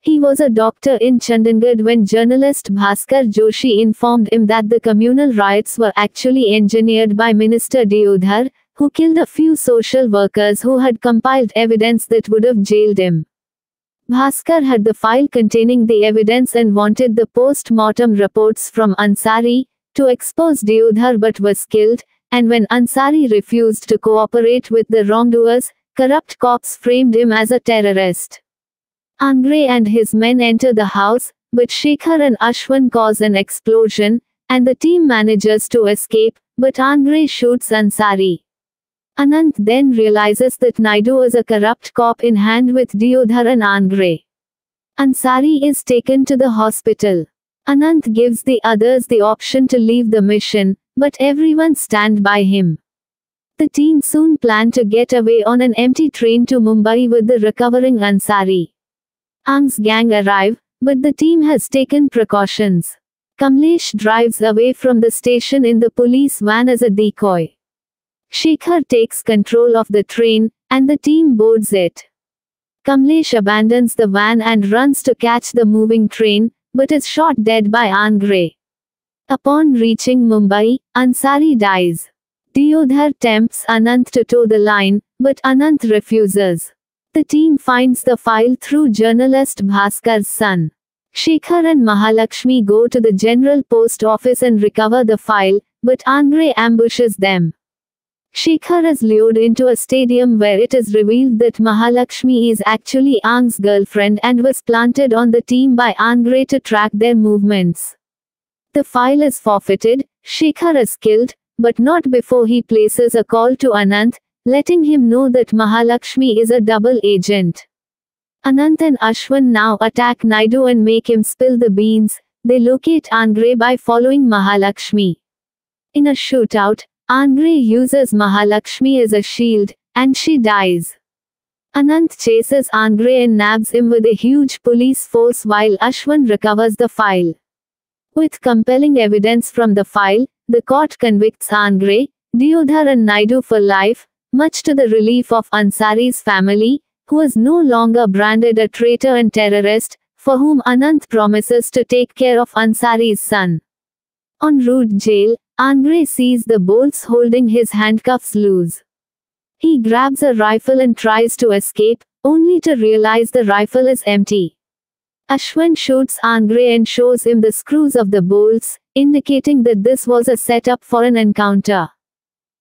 He was a doctor in Chandigarh when journalist Bhaskar Joshi informed him that the communal riots were actually engineered by Minister Deodhar, who killed a few social workers who had compiled evidence that would have jailed him. Bhaskar had the file containing the evidence and wanted the post-mortem reports from Ansari to expose Deodhar but was killed, and when Ansari refused to cooperate with the wrongdoers, corrupt cops framed him as a terrorist. Angre and his men enter the house, but Shekhar and Ashwin cause an explosion, and the team manages to escape, but Angre shoots Ansari. Anant then realizes that Naidu is a corrupt cop in hand with Deodhar and Angre. Ansari is taken to the hospital. Anant gives the others the option to leave the mission, but everyone stand by him. The team soon plan to get away on an empty train to Mumbai with the recovering Ansari. Ang's gang arrive, but the team has taken precautions. Kamlesh drives away from the station in the police van as a decoy. Shekhar takes control of the train, and the team boards it. Kamlesh abandons the van and runs to catch the moving train, but is shot dead by Angre. Upon reaching Mumbai, Ansari dies. Deodhar tempts Anant to tow the line, but Anant refuses. The team finds the file through journalist Bhaskar's son. Shekhar and Mahalakshmi go to the general post office and recover the file, but Angre ambushes them. Shekhar is lured into a stadium where it is revealed that Mahalakshmi is actually Ang's girlfriend and was planted on the team by Angre to track their movements. The file is forfeited, Shekhar is killed, but not before he places a call to Anant, letting him know that Mahalakshmi is a double agent. Anant and Ashwin now attack Naidu and make him spill the beans. They locate Angre by following Mahalakshmi. In a shootout, Angre uses Mahalakshmi as a shield, and she dies. Anant chases Angre and nabs him with a huge police force while Ashwin recovers the file. With compelling evidence from the file, the court convicts Angre, Deodhar and Naidu for life, much to the relief of Ansari's family, who is no longer branded a traitor and terrorist, for whom Anant promises to take care of Ansari's son. En route jail, Angre sees the bolts holding his handcuffs loose. He grabs a rifle and tries to escape, only to realize the rifle is empty. Ashwin shoots Angre and shows him the screws of the bolts, indicating that this was a setup for an encounter.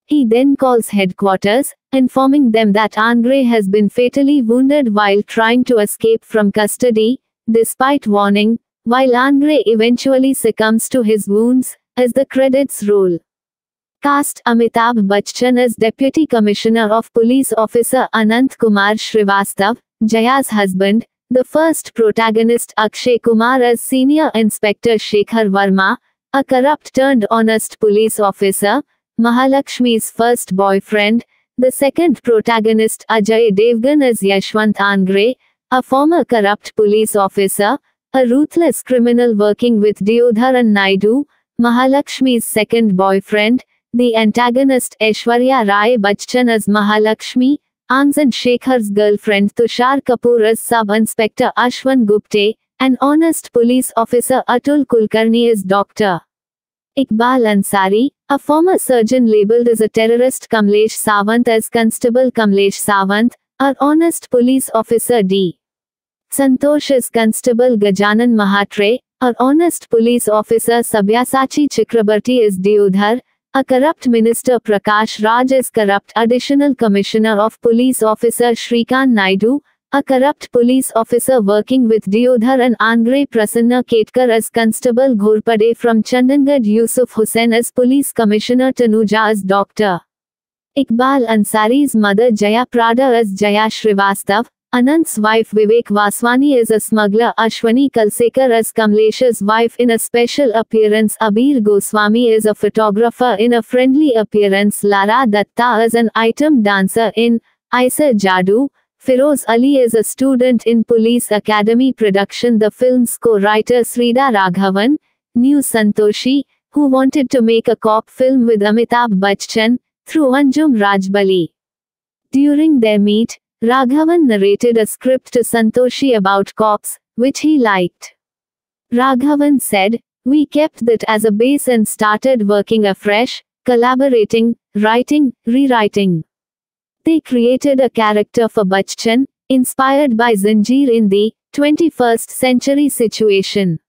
He then calls headquarters, informing them that Angre has been fatally wounded while trying to escape from custody, despite warning, while Angre eventually succumbs to his wounds, as the credits roll. Cast Amitabh Bachchan as Deputy Commissioner of Police Officer Anant Kumar Srivastav, Jaya's husband, the first protagonist Akshay Kumar as Senior Inspector Shekhar Verma, a corrupt turned honest police officer, Mahalakshmi's first boyfriend, the second protagonist Ajay Devgan as Yashwant Angre, a former corrupt police officer, a ruthless criminal working with Deodhar and Naidu, Mahalakshmi's second boyfriend, the antagonist Aishwarya Rai Bachchan as Mahalakshmi, Anjan Shekhar's girlfriend Tushar Kapoor as Sub-Inspector Ashwin Gupte, and honest police officer Atul Kulkarni as Dr. Iqbal Ansari, a former surgeon labeled as a terrorist Kamlesh Sawant as Constable Kamlesh Sawant, our honest police officer D. Santosh Constable Gajanan Mahatre, our honest police officer Sabyasachi Chakrabarti is Deodhar, a corrupt minister Prakash Raj is corrupt additional commissioner of police officer Shrikant Naidu, a corrupt police officer working with Deodhar and Angre Prasanna Ketkar as Constable Ghorpade from Chandangad Yusuf Hussain as police commissioner Tanuja as Dr. Iqbal Ansari's mother Jaya Prada as Jaya Srivastav, Anant's wife Vivek Vaswani is a smuggler Ashwini Kalsekar as Kamlesh's wife. In a special appearance Abir Goswami is a photographer. In a friendly appearance Lara Datta is an item dancer. In Aisa Jadu, Firoz Ali is a student in Police Academy production. The film's co-writer Sridhar Raghavan, New Santoshi, who wanted to make a cop film with Amitabh Bachchan, through Anjum Rajbali. During their meet, Raghavan narrated a script to Santoshi about cops, which he liked. Raghavan said, We kept that as a base and started working afresh, collaborating, writing, rewriting. They created a character for Bachchan, inspired by Zanjeer in the 21st century situation.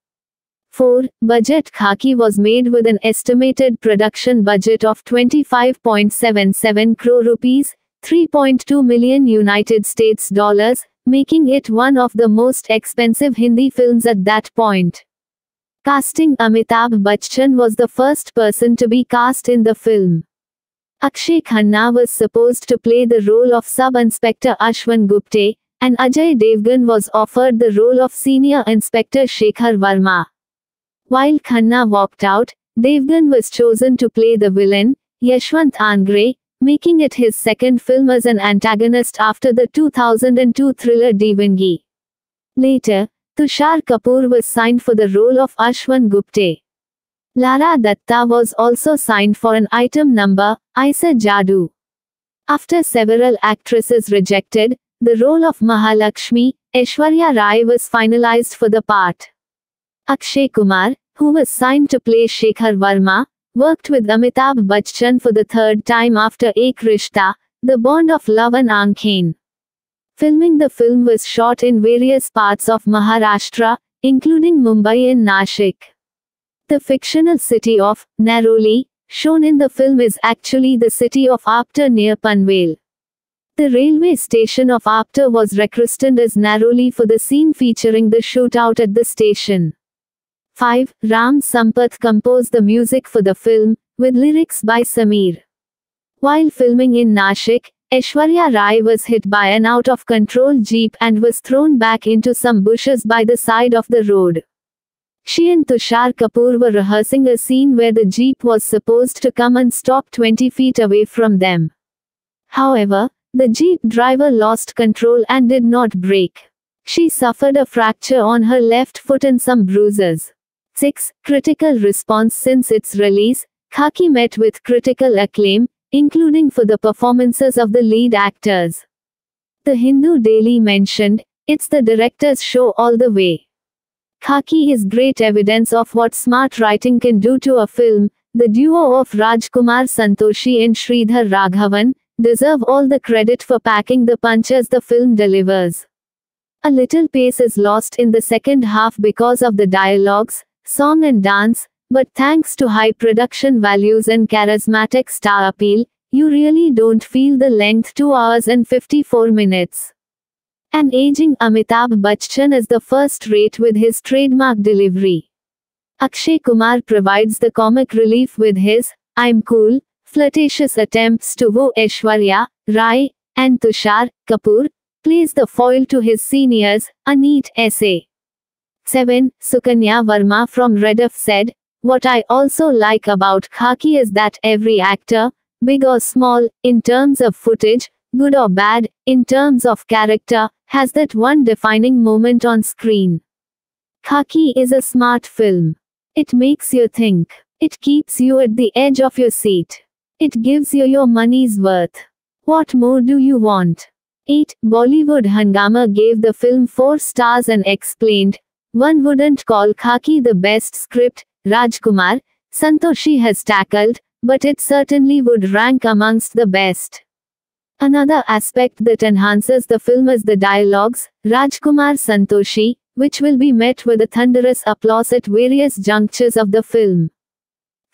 4. Budget Khaki was made with an estimated production budget of 25.77 crore rupees, 3.2 million United States dollars, making it one of the most expensive Hindi films at that point. Casting Amitabh Bachchan was the first person to be cast in the film. Akshay Khanna was supposed to play the role of Sub-Inspector Ashwin Gupte, and Ajay Devgan was offered the role of Senior Inspector Shekhar Verma. While Khanna walked out, Devgan was chosen to play the villain, Yashwant Angre, making it his second film as an antagonist after the 2002 thriller Deewangee. Later, Tushar Kapoor was signed for the role of Ashwin Gupte. Lara Datta was also signed for an item number, Aisa Jadu. After several actresses rejected, the role of Mahalakshmi, Aishwarya Rai was finalized for the part. Akshay Kumar, who was signed to play Shekhar Verma, worked with Amitabh Bachchan for the third time after Ek Rishta, The Bond of Love and Aankhen. Filming the film was shot in various parts of Maharashtra, including Mumbai and Nashik. The fictional city of Naroli, shown in the film is actually the city of Apta near Panvel. The railway station of Apta was rechristened as Naroli for the scene featuring the shootout at the station. 5. Ram Sampath composed the music for the film, with lyrics by Sameer. While filming in Nashik, Aishwarya Rai was hit by an out of control jeep and was thrown back into some bushes by the side of the road. She and Tushar Kapoor were rehearsing a scene where the jeep was supposed to come and stop 20 feet away from them. However, the jeep driver lost control and did not brake. She suffered a fracture on her left foot and some bruises. 6. Critical response Since its release, Khaki met with critical acclaim, including for the performances of the lead actors. The Hindu Daily mentioned, it's the director's show all the way. Khaki is great evidence of what smart writing can do to a film. The duo of Rajkumar Santoshi and Sridhar Raghavan deserve all the credit for packing the punches the film delivers. A little pace is lost in the second half because of the dialogues, song and dance, but thanks to high production values and charismatic star appeal, you really don't feel the length 2 hours and 54 minutes. An aging Amitabh Bachchan is the first rate with his trademark delivery. Akshay Kumar provides the comic relief with his I'm cool, flirtatious attempts to woo Aishwarya, Rai, and Tushar Kapoor plays the foil to his seniors, a neat essay. 7. Sukanya Verma from Rediff said, What I also like about Khaki is that every actor, big or small, in terms of footage, good or bad, in terms of character, has that one defining moment on screen. Khaki is a smart film. It makes you think. It keeps you at the edge of your seat. It gives you your money's worth. What more do you want? 8. Bollywood Hungama gave the film 4 stars and explained, one wouldn't call Khaki the best script, Rajkumar, Santoshi has tackled, but it certainly would rank amongst the best. Another aspect that enhances the film is the dialogues, Rajkumar Santoshi, which will be met with a thunderous applause at various junctures of the film.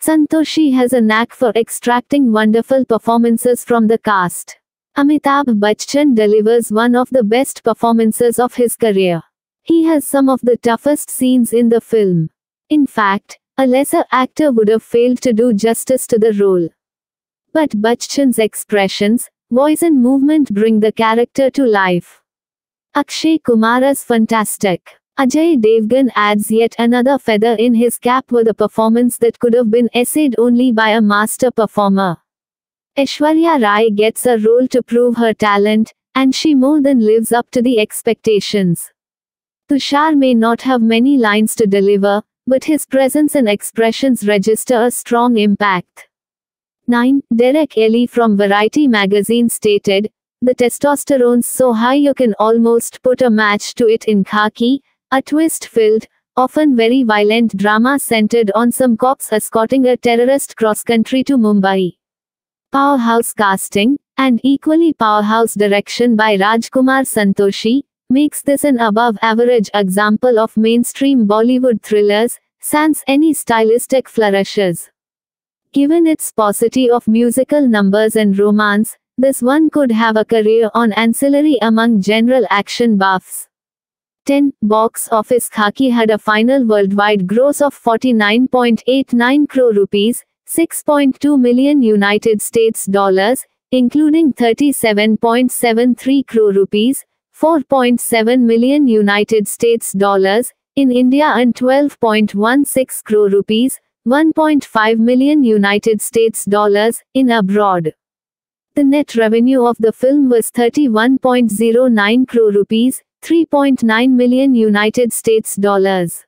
Santoshi has a knack for extracting wonderful performances from the cast. Amitabh Bachchan delivers one of the best performances of his career. He has some of the toughest scenes in the film. In fact, a lesser actor would have failed to do justice to the role. But Bachchan's expressions, voice and movement bring the character to life. Akshay Kumar is fantastic. Ajay Devgan adds yet another feather in his cap with a performance that could have been essayed only by a master performer. Aishwarya Rai gets a role to prove her talent, and she more than lives up to the expectations. Tushar may not have many lines to deliver, but his presence and expressions register a strong impact. 9. Derek Elley from Variety magazine stated, the testosterone's so high you can almost put a match to it in khaki, a twist-filled, often very violent drama centered on some cops escorting a terrorist cross-country to Mumbai. Powerhouse casting, and equally powerhouse direction by Rajkumar Santoshi, makes this an above-average example of mainstream Bollywood thrillers, sans any stylistic flourishes. Given its paucity of musical numbers and romance, this one could have a career on ancillary among general action buffs. 10. Box office Khaki had a final worldwide gross of 49.89 crore rupees, 6.2 million United States dollars, including 37.73 crore rupees, 4.7 million United States dollars, in India and 12.16 crore rupees, 1.5 million United States dollars, in abroad. The net revenue of the film was 31.09 crore rupees, 3.9 million United States dollars.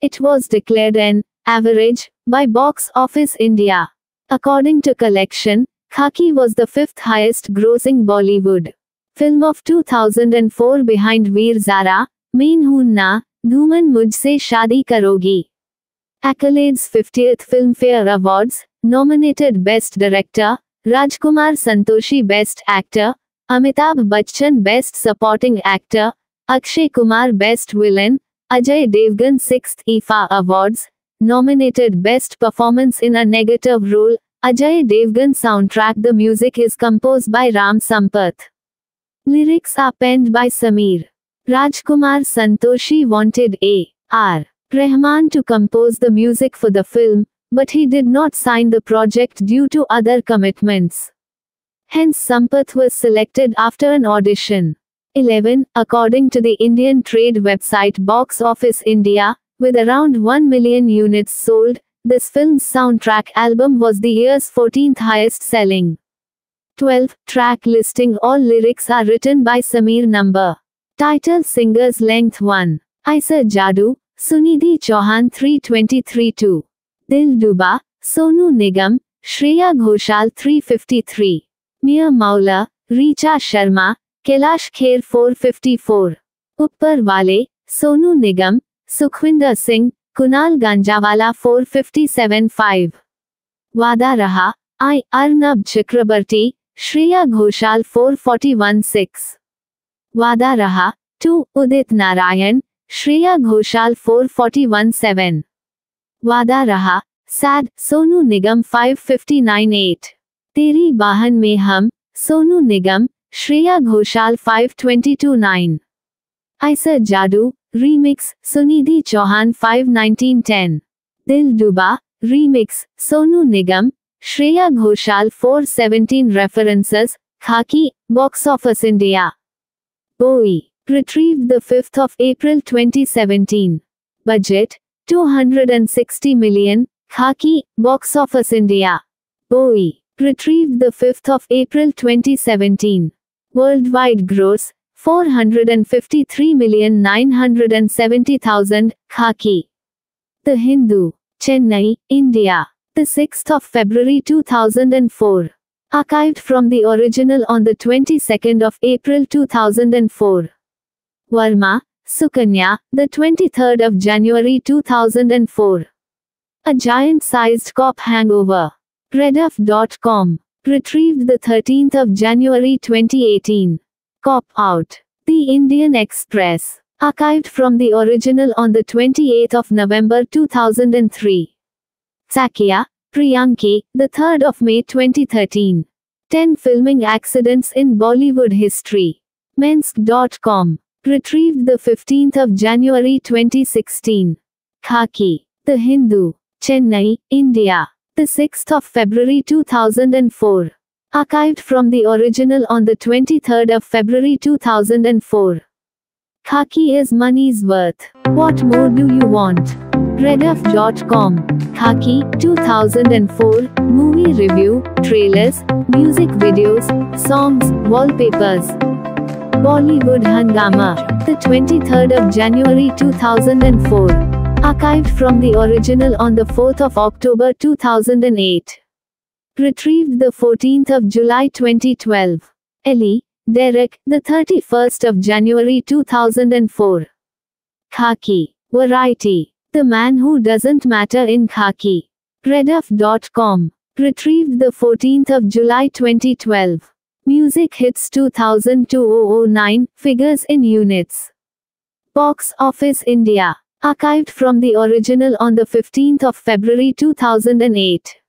It was declared an average by Box Office India. According to collection, Khaki was the fifth highest grossing Bollywood film of 2004 behind Veer Zara, Main Hoon Na, Dhoom and Mujhse Shaadi Karogi. Accolades 50th Filmfare Awards, nominated Best Director, Rajkumar Santoshi Best Actor, Amitabh Bachchan Best Supporting Actor, Akshay Kumar Best Villain, Ajay Devgan 6th IFA Awards, nominated Best Performance in a Negative Role, Ajay Devgan Soundtrack The music is composed by Ram Sampath. Lyrics are penned by Sameer. Rajkumar Santoshi wanted A. R. Rahman to compose the music for the film, but he did not sign the project due to other commitments. Hence Sampath was selected after an audition. 11. According to the Indian trade website Box Office India, with around 1 million units sold, this film's soundtrack album was the year's 14th highest selling. 12. Track listing All lyrics are written by Sameer Number. Title Singers Length 1. Aisa Jadu, Sunidhi Chauhan 323 2. Dil Duba, Sonu Nigam, Shreya Ghoshal 353. Mia Maula, Richa Sharma, Kailash Kher 454. Uppar Wale, Sonu Nigam, Sukhwinder Singh, Kunal Ganjawala 457 5. Wada Raha, I. Arnab Chakrabarti, Shreya Ghoshal 441 6. Wada Raha, 2. Udit Narayan, Shreya Ghoshal 441 7. Wada Raha, Sad, Sonu Nigam 559 8. Teri Bahan Mein Hum, Sonu Nigam, Shreya Ghoshal 522 9. Aisa Jadu, Remix, Sunidhi Chauhan 519 10. Shreya Ghoshal 417 References, Khaki, Box Office India. Bowie. Retrieved the 5th of April 2017. Budget, 260 million, Khaki, Box Office India. Bowie. Retrieved the 5th of April 2017. Worldwide gross 453,970,000. Khaki. The Hindu. Chennai, India. The 6th of February 2004. Archived from the original on the 22nd of April 2004. Verma, Sukanya, the 23rd of January 2004. A giant-sized cop hangover. Rediff.com. Retrieved the 13th of January 2018. Cop out. The Indian Express. Archived from the original on the 28th of November 2003. Sakya, Priyanki, the 3rd of May 2013. 10 filming accidents in Bollywood history. Mensk.com. Retrieved the 15th of January 2016. Khaki. The Hindu. Chennai, India. The 6th of February 2004. Archived from the original on the 23rd of February 2004. Khaki is money's worth. What more do you want? Rediff.com. Khaki 2004 movie review, trailers, music videos, songs, wallpapers. Bollywood Hungama. The 23rd of January 2004. Archived from the original on the 4th of October 2008. Retrieved the 14th of July 2012. Elley, Derek, the 31st of January 2004. Khaki. Variety. The man who doesn't matter in khaki. Rediff.com. Retrieved the 14th of July 2012. Music hits 2009, figures in units. Box Office India. Archived from the original on the 15th of February 2008.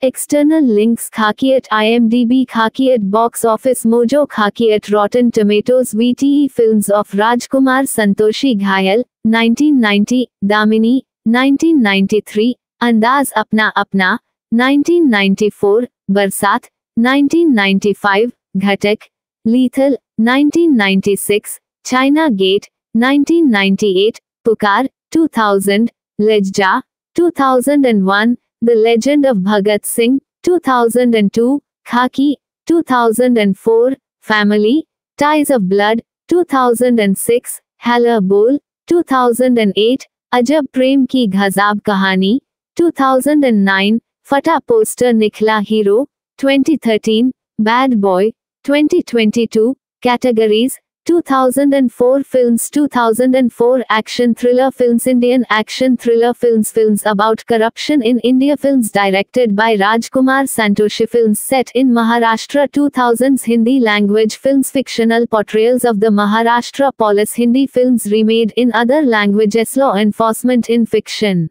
External links Khaki at IMDb Khaki at Box Office Mojo Khaki at Rotten Tomatoes VTE Films of Rajkumar Santoshi Ghayal, 1990, Damini, 1993, Andaz Apna Apna, 1994, Barsat, 1995, Ghatak, Lethal, 1996, China Gate, 1998, Pukar, 2000, Lejja, 2001, The Legend of Bhagat Singh, 2002, Khaki, 2004, Family, Ties of Blood, 2006, Halla Bol, 2008, Ajab Prem Ki Ghazab Kahani, 2009, Fata Poster Nikhla Hero, 2013, Bad Boy, 2022, Categories, 2004 Films 2004 Action Thriller Films Indian Action Thriller Films Films about corruption in India Films directed by Rajkumar Santoshi Films set in Maharashtra 2000s Hindi language films Fictional portrayals of the Maharashtra police Hindi films remade in other languages Law enforcement in fiction.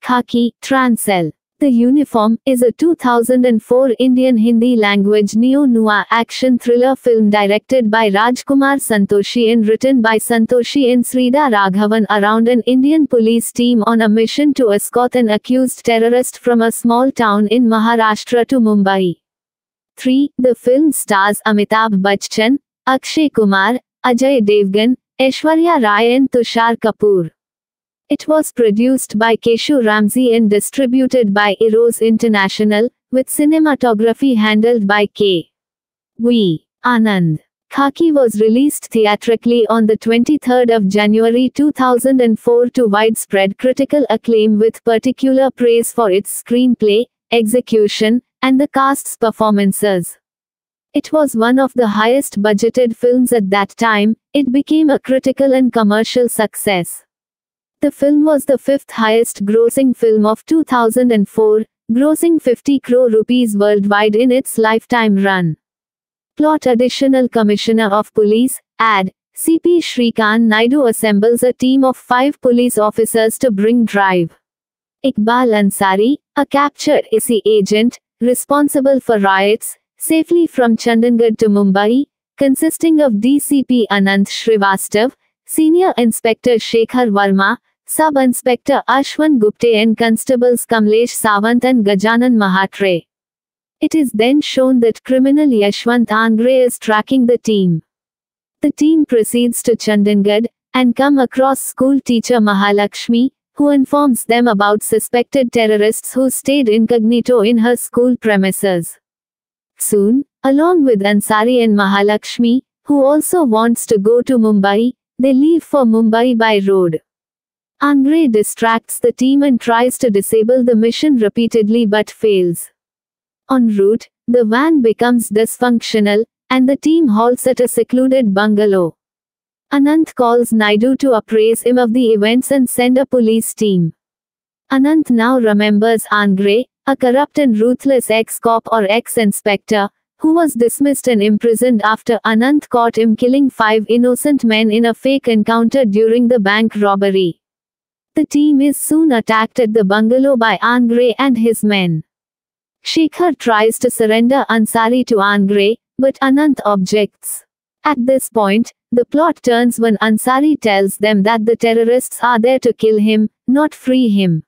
Khaki, Trancel the Uniform is a 2004 Indian Hindi language neo-noir action thriller film directed by Rajkumar Santoshi and written by Santoshi and Sridhar Raghavan around an Indian police team on a mission to escort an accused terrorist from a small town in Maharashtra to Mumbai. 3. The film stars Amitabh Bachchan, Akshay Kumar, Ajay Devgan, Aishwarya Rai and Tushar Kapoor. It was produced by Keshu Ramsey and distributed by Eros International, with cinematography handled by K. V. Anand. Khaki was released theatrically on the 23rd of January 2004 to widespread critical acclaim with particular praise for its screenplay, execution, and the cast's performances. It was one of the highest budgeted films at that time, it became a critical and commercial success. The film was the fifth highest grossing film of 2004, grossing 50 crore rupees worldwide in its lifetime run. Plot Additional Commissioner of Police, AD, CP Shrikant Naidu assembles a team of five police officers to bring drive. Iqbal Ansari, a captured ISI agent, responsible for riots, safely from Chandigarh to Mumbai, consisting of DCP Anant Srivastav, Senior Inspector Shekhar Verma, Sub Inspector Ashwin Gupte and Constables Kamlesh Sawant and Gajanan Mahatre. It is then shown that criminal Yashwant Angre is tracking the team. The team proceeds to Chandigarh and come across school teacher Mahalakshmi, who informs them about suspected terrorists who stayed incognito in her school premises. Soon, along with Ansari and Mahalakshmi, who also wants to go to Mumbai, they leave for Mumbai by road. Angre distracts the team and tries to disable the mission repeatedly but fails. En route, the van becomes dysfunctional, and the team halts at a secluded bungalow. Anant calls Naidu to appraise him of the events and send a police team. Anant now remembers Angre, a corrupt and ruthless ex-cop or ex-inspector, who was dismissed and imprisoned after Anant caught him killing five innocent men in a fake encounter during the bank robbery. The team is soon attacked at the bungalow by Angre and his men. Shekhar tries to surrender Ansari to Angre, but Anant objects. At this point, the plot turns when Ansari tells them that the terrorists are there to kill him, not free him.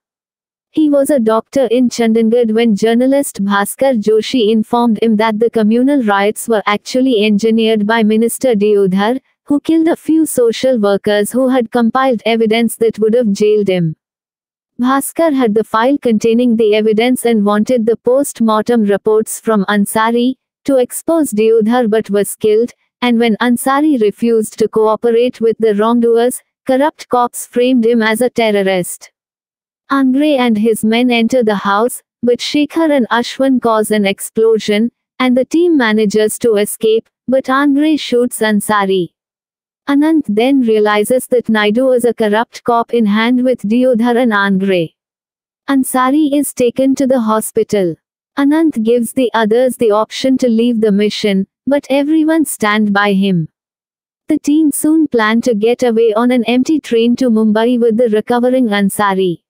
He was a doctor in Chandigarh when journalist Bhaskar Joshi informed him that the communal riots were actually engineered by Minister Deodhar, who killed a few social workers who had compiled evidence that would have jailed him. Bhaskar had the file containing the evidence and wanted the post-mortem reports from Ansari to expose Deodhar but was killed, and when Ansari refused to cooperate with the wrongdoers, corrupt cops framed him as a terrorist. Angre and his men enter the house, but Shekhar and Ashwin cause an explosion, and the team manages to escape, but Angre shoots Ansari. Anant then realizes that Naidu is a corrupt cop in hand with Deodhar and Angre. Ansari is taken to the hospital. Anant gives the others the option to leave the mission, but everyone stand by him. The team soon plan to get away on an empty train to Mumbai with the recovering Ansari.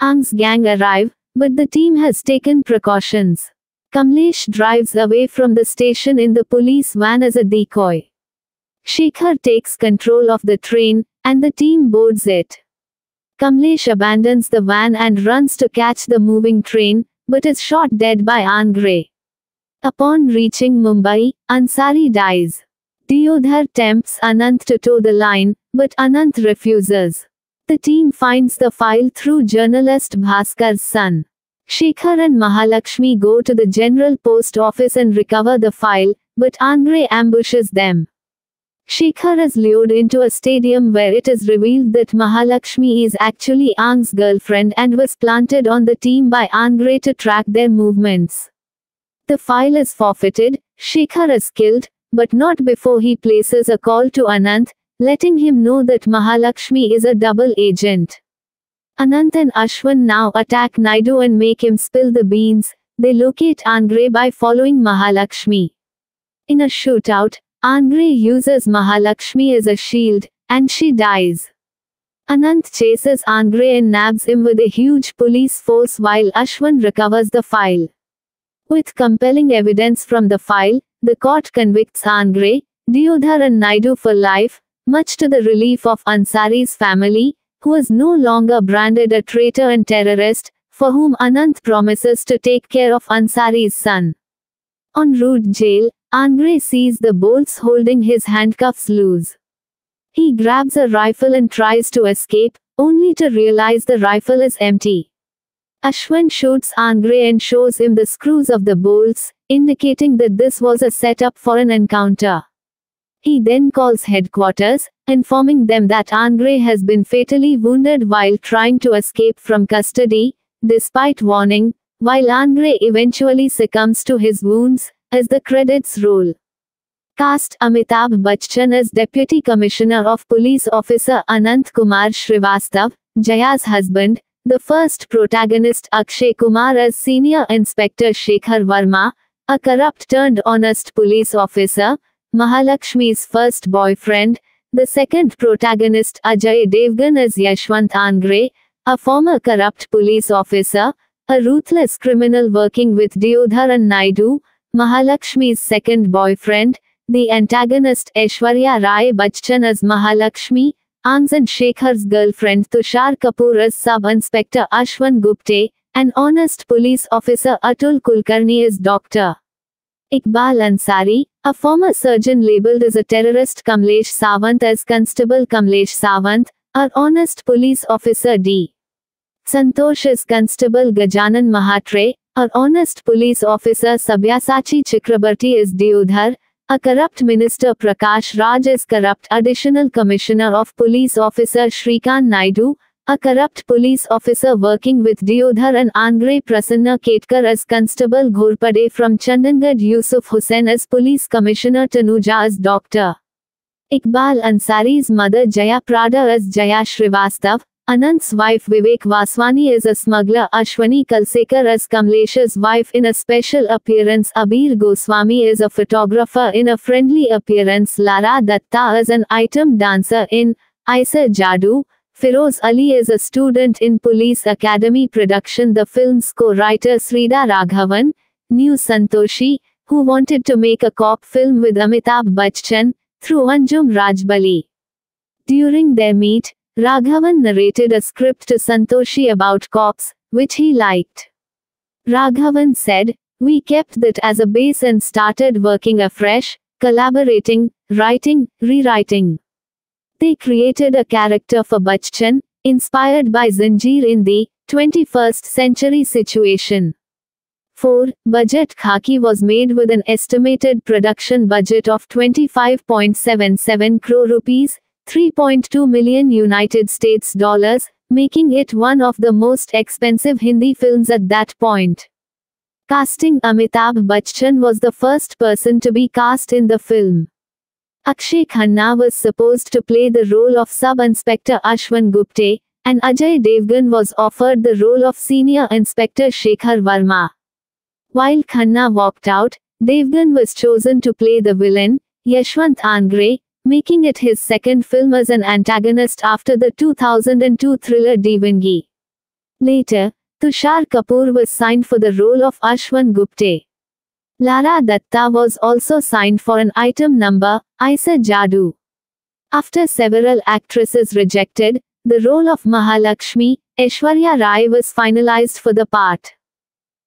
Angre's gang arrive, but the team has taken precautions. Kamlesh drives away from the station in the police van as a decoy. Shekhar takes control of the train, and the team boards it. Kamlesh abandons the van and runs to catch the moving train, but is shot dead by Angre. Upon reaching Mumbai, Ansari dies. Deodhar tempts Anant to tow the line, but Anant refuses. The team finds the file through journalist Bhaskar's son. Shekhar and Mahalakshmi go to the general post office and recover the file, but Angre ambushes them. Shekhar is lured into a stadium where it is revealed that Mahalakshmi is actually Angre's girlfriend and was planted on the team by Angre to track their movements. The file is forfeited, Shekhar is killed, but not before he places a call to Anant, letting him know that Mahalakshmi is a double agent. Anant and Ashwin now attack Naidu and make him spill the beans. They locate Angre by following Mahalakshmi. In a shootout, Angre uses Mahalakshmi as a shield, and she dies. Anant chases Angre and nabs him with a huge police force while Ashwin recovers the file. With compelling evidence from the file, the court convicts Angre, Deodhar and Naidu for life, much to the relief of Ansari's family, who is no longer branded a traitor and terrorist, for whom Anant promises to take care of Ansari's son. En route jail, Angre sees the bolts holding his handcuffs loose. He grabs a rifle and tries to escape, only to realize the rifle is empty. Ashwin shoots Angre and shows him the screws of the bolts, indicating that this was a setup for an encounter. He then calls headquarters, informing them that Angre has been fatally wounded while trying to escape from custody, despite warning, while Angre eventually succumbs to his wounds, as the credits roll. Cast Amitabh Bachchan as Deputy Commissioner of Police Officer Anant Kumar Srivastav, Jaya's husband, the first protagonist Akshay Kumar as Senior Inspector Shekhar Verma, a corrupt turned honest police officer, Mahalakshmi's first boyfriend, the second protagonist Ajay Devgan as Yashwant Angre, a former corrupt police officer, a ruthless criminal working with Deodhar and Naidu, Mahalakshmi's second boyfriend, the antagonist Aishwarya Rai Bachchan as Mahalakshmi, Angre's and Shekhar's girlfriend Tushar Kapoor as Sub-Inspector Ashwin Gupte, and honest police officer Atul Kulkarni is Dr. Iqbal Ansari, a former surgeon labeled as a terrorist Kamlesh Sawant as Constable Kamlesh Sawant, our honest police officer D. Santosh is Constable Gajanan Mahatre, a honest police officer Sabyasachi Chakrabarti is Deodhar, a corrupt minister Prakash Raj is corrupt additional commissioner of police officer Shrikant Naidu, a corrupt police officer working with Deodhar and Angre Prasanna Ketkar as Constable Ghorpade from Chandangad Yusuf Hussain as police commissioner Tanuja as doctor. Iqbal Ansari's mother Jaya Prada as Jaya Srivastav, Anant's wife Vivek Vaswani is a smuggler Ashwini Kalsekar as Kamlesh's wife. In a special appearance Abir Goswami is a photographer. In a friendly appearance Lara Datta is an item dancer. In Aisa Jadu, Firoz Ali is a student in Police Academy production. The film's co-writer Sridhar Raghavan, knew Santoshi, who wanted to make a cop film with Amitabh Bachchan, through Anjum Rajbali. During their meet, Raghavan narrated a script to Santoshi about cops, which he liked. Raghavan said, We kept that as a base and started working afresh, collaborating, writing, rewriting. They created a character for Bachchan, inspired by Zanjeer in the 21st century situation. 4. Budget Khaki was made with an estimated production budget of 25.77 crore rupees, 3.2 million United States dollars, making it one of the most expensive Hindi films at that point. Casting Amitabh Bachchan was the first person to be cast in the film. Akshay Khanna was supposed to play the role of Sub-Inspector Ashwin Gupte, and Ajay Devgan was offered the role of Senior Inspector Shekhar Verma. While Khanna walked out, Devgan was chosen to play the villain, Yashwant Angre, making it his second film as an antagonist after the 2002 thriller Deewangee. Later, Tushar Kapoor was signed for the role of Ashwin Gupte. Lara Datta was also signed for an item number, Aisa Jadu. After several actresses rejected, the role of Mahalakshmi, Aishwarya Rai was finalized for the part.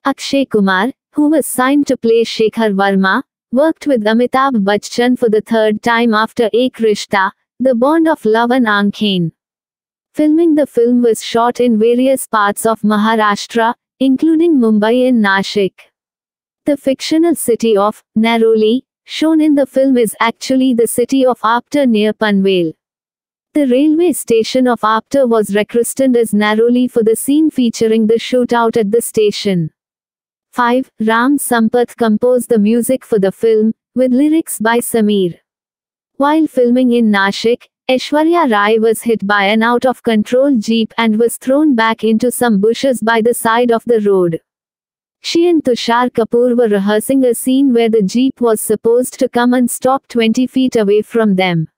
Akshay Kumar, who was signed to play Shekhar Verma, worked with Amitabh Bachchan for the third time after Ek Rishta, The Bond of Love and Aankhen. Filming the film was shot in various parts of Maharashtra, including Mumbai and Nashik. The fictional city of Naroli, shown in the film is actually the city of Apta near Panvel. The railway station of Apta was rechristened as Naroli for the scene featuring the shootout at the station. 5. Ram Sampath composed the music for the film, with lyrics by Sameer. While filming in Nashik, Aishwarya Rai was hit by an out of control jeep and was thrown back into some bushes by the side of the road. She and Tushar Kapoor were rehearsing a scene where the jeep was supposed to come and stop 20 feet away from them.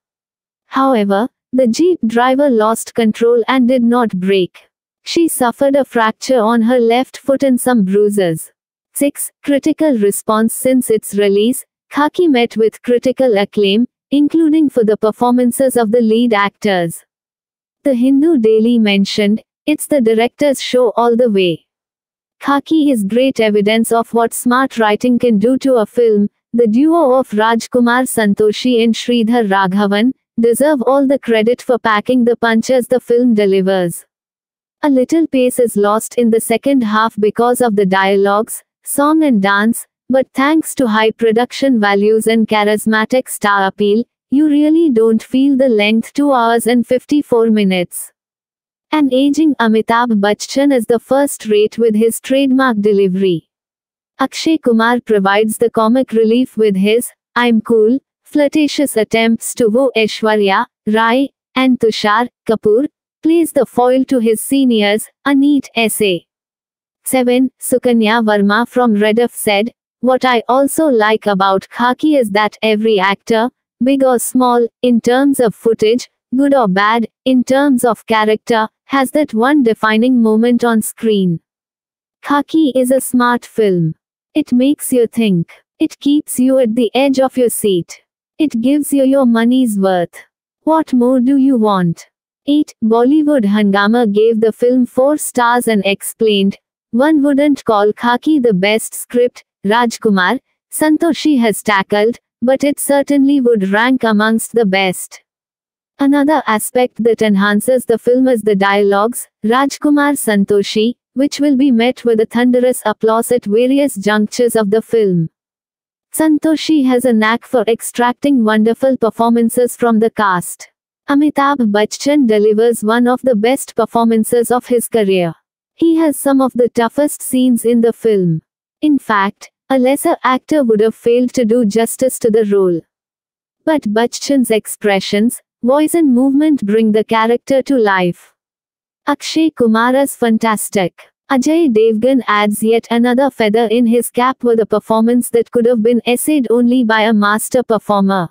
However, the jeep driver lost control and did not brake. She suffered a fracture on her left foot and some bruises. 6. Critical response Since its release, Khaki met with critical acclaim, including for the performances of the lead actors. The Hindu Daily mentioned, it's the director's show all the way. Khaki is great evidence of what smart writing can do to a film. The duo of Rajkumar Santoshi and Sridhar Raghavan deserve all the credit for packing the punches the film delivers. A little pace is lost in the second half because of the dialogues, song and dance, but thanks to high production values and charismatic star appeal, you really don't feel the length 2 hours and 54 minutes. An aging Amitabh Bachchan is the first rate with his trademark delivery. Akshay Kumar provides the comic relief with his I'm cool, flirtatious attempts to woo Aishwarya, Rai, and Tushar Kapoor plays the foil to his seniors, a neat essay. 7. Sukanya Verma from Rediff said, What I also like about Khaki is that every actor, big or small, in terms of footage, good or bad, in terms of character, has that one defining moment on screen. Khaki is a smart film. It makes you think. It keeps you at the edge of your seat. It gives you your money's worth. What more do you want? 8. Bollywood Hungama gave the film 4 stars and explained, one wouldn't call Khaki the best script, Rajkumar, Santoshi has tackled, but it certainly would rank amongst the best. Another aspect that enhances the film is the dialogues, Rajkumar Santoshi, which will be met with a thunderous applause at various junctures of the film. Santoshi has a knack for extracting wonderful performances from the cast. Amitabh Bachchan delivers one of the best performances of his career. He has some of the toughest scenes in the film. In fact, a lesser actor would have failed to do justice to the role. But Bachchan's expressions, voice and movement bring the character to life. Akshay Kumar is fantastic. Ajay Devgan adds yet another feather in his cap with a performance that could have been essayed only by a master performer.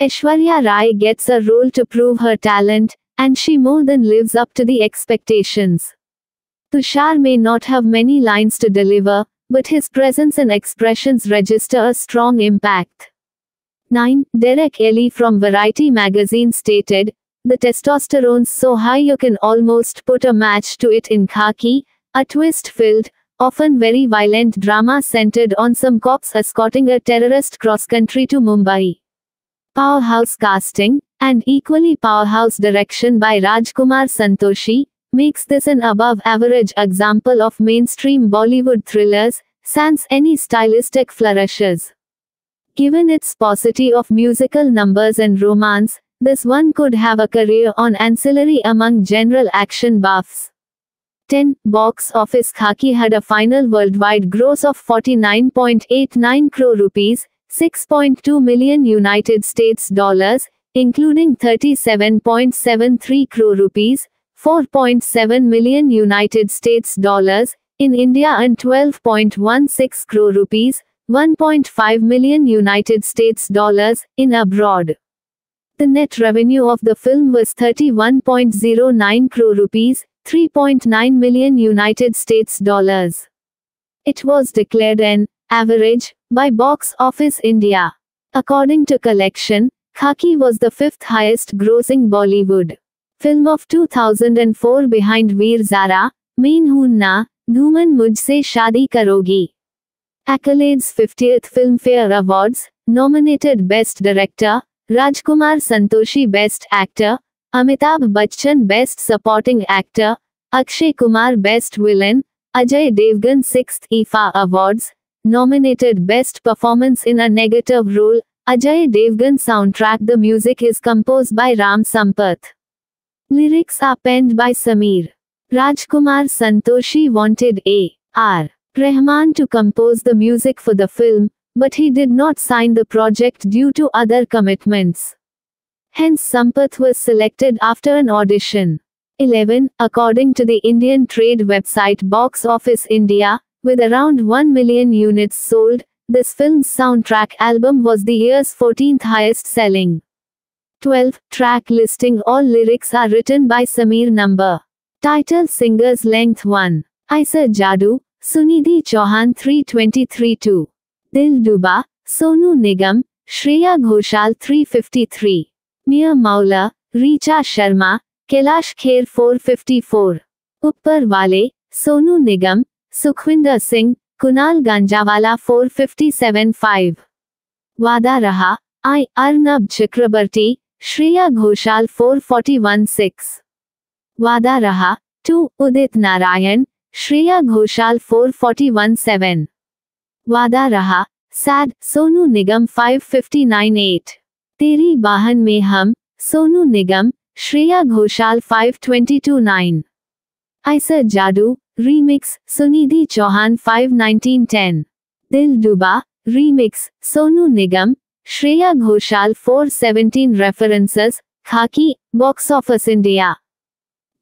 Aishwarya Rai gets a role to prove her talent, and she more than lives up to the expectations. Tushar may not have many lines to deliver, but his presence and expressions register a strong impact. 9. Derek Elley from Variety magazine stated, The testosterone's so high you can almost put a match to it in khaki, a twist filled, often very violent drama centered on some cops escorting a terrorist cross country to Mumbai. Powerhouse casting, and equally powerhouse direction by Rajkumar Santoshi, makes this an above average example of mainstream Bollywood thrillers, sans any stylistic flourishes. Given its paucity of musical numbers and romance, this one could have a career on ancillary among general action buffs. 10. Box office Khaki had a final worldwide gross of 49.89 crore rupees, 6.2 million United States dollars, including 37.73 crore rupees, 4.7 million United States dollars, in India and 12.16 crore rupees, 1.5 million United States dollars, in abroad. The net revenue of the film was 31.09 crore rupees, 3.9 million United States dollars. It was declared an average by Box Office India. According to collection, Khaki was the fifth highest grossing Bollywood film of 2004 behind Veer Zara, Main Hoon Na, Dhoom and Mujhse Shaadi Karogi. Accolades 50th Filmfare Awards, nominated Best Director, Rajkumar Santoshi Best Actor, Amitabh Bachchan Best Supporting Actor, Akshay Kumar Best Villain, Ajay Devgan 6th IFA Awards, nominated Best Performance in a Negative Role, Ajay Devgan Soundtrack The music is composed by Ram Sampath. Lyrics are penned by Sameer. Rajkumar Santoshi wanted A. R. Rahman to compose the music for the film, but he did not sign the project due to other commitments. Hence Sampath was selected after an audition. 11. According to the Indian trade website Box Office India, with around 1 million units sold, this film's soundtrack album was the year's 14th highest selling. 12. Track listing All lyrics are written by Sameer Number. Title Singers Length 1. Aisa Jadu, Sunidhi Chauhan 323 2. Dil Duba, Sonu Nigam, Shreya Ghoshal 353. Mia Maula, Richa Sharma, Kailash Kher 454. Uppar Wale, Sonu Nigam, Sukhwinder Singh, Kunal Ganjawala 457 5. Wada Raha, I. Arnab Chakrabarti, Shreya Ghoshal 441 6. Wada Raha, 2. Udit Narayan, Shreya Ghoshal 441 7. Wada Raha, Sad, Sonu Nigam 559 8. Teri Bahan Mein Hum, Sonu Nigam, Shreya Ghoshal 522 9. Aisa Jadu, Remix, Sunidhi Chauhan 519 10. Shreya Ghoshal 417 references, Khaki, Box Office India.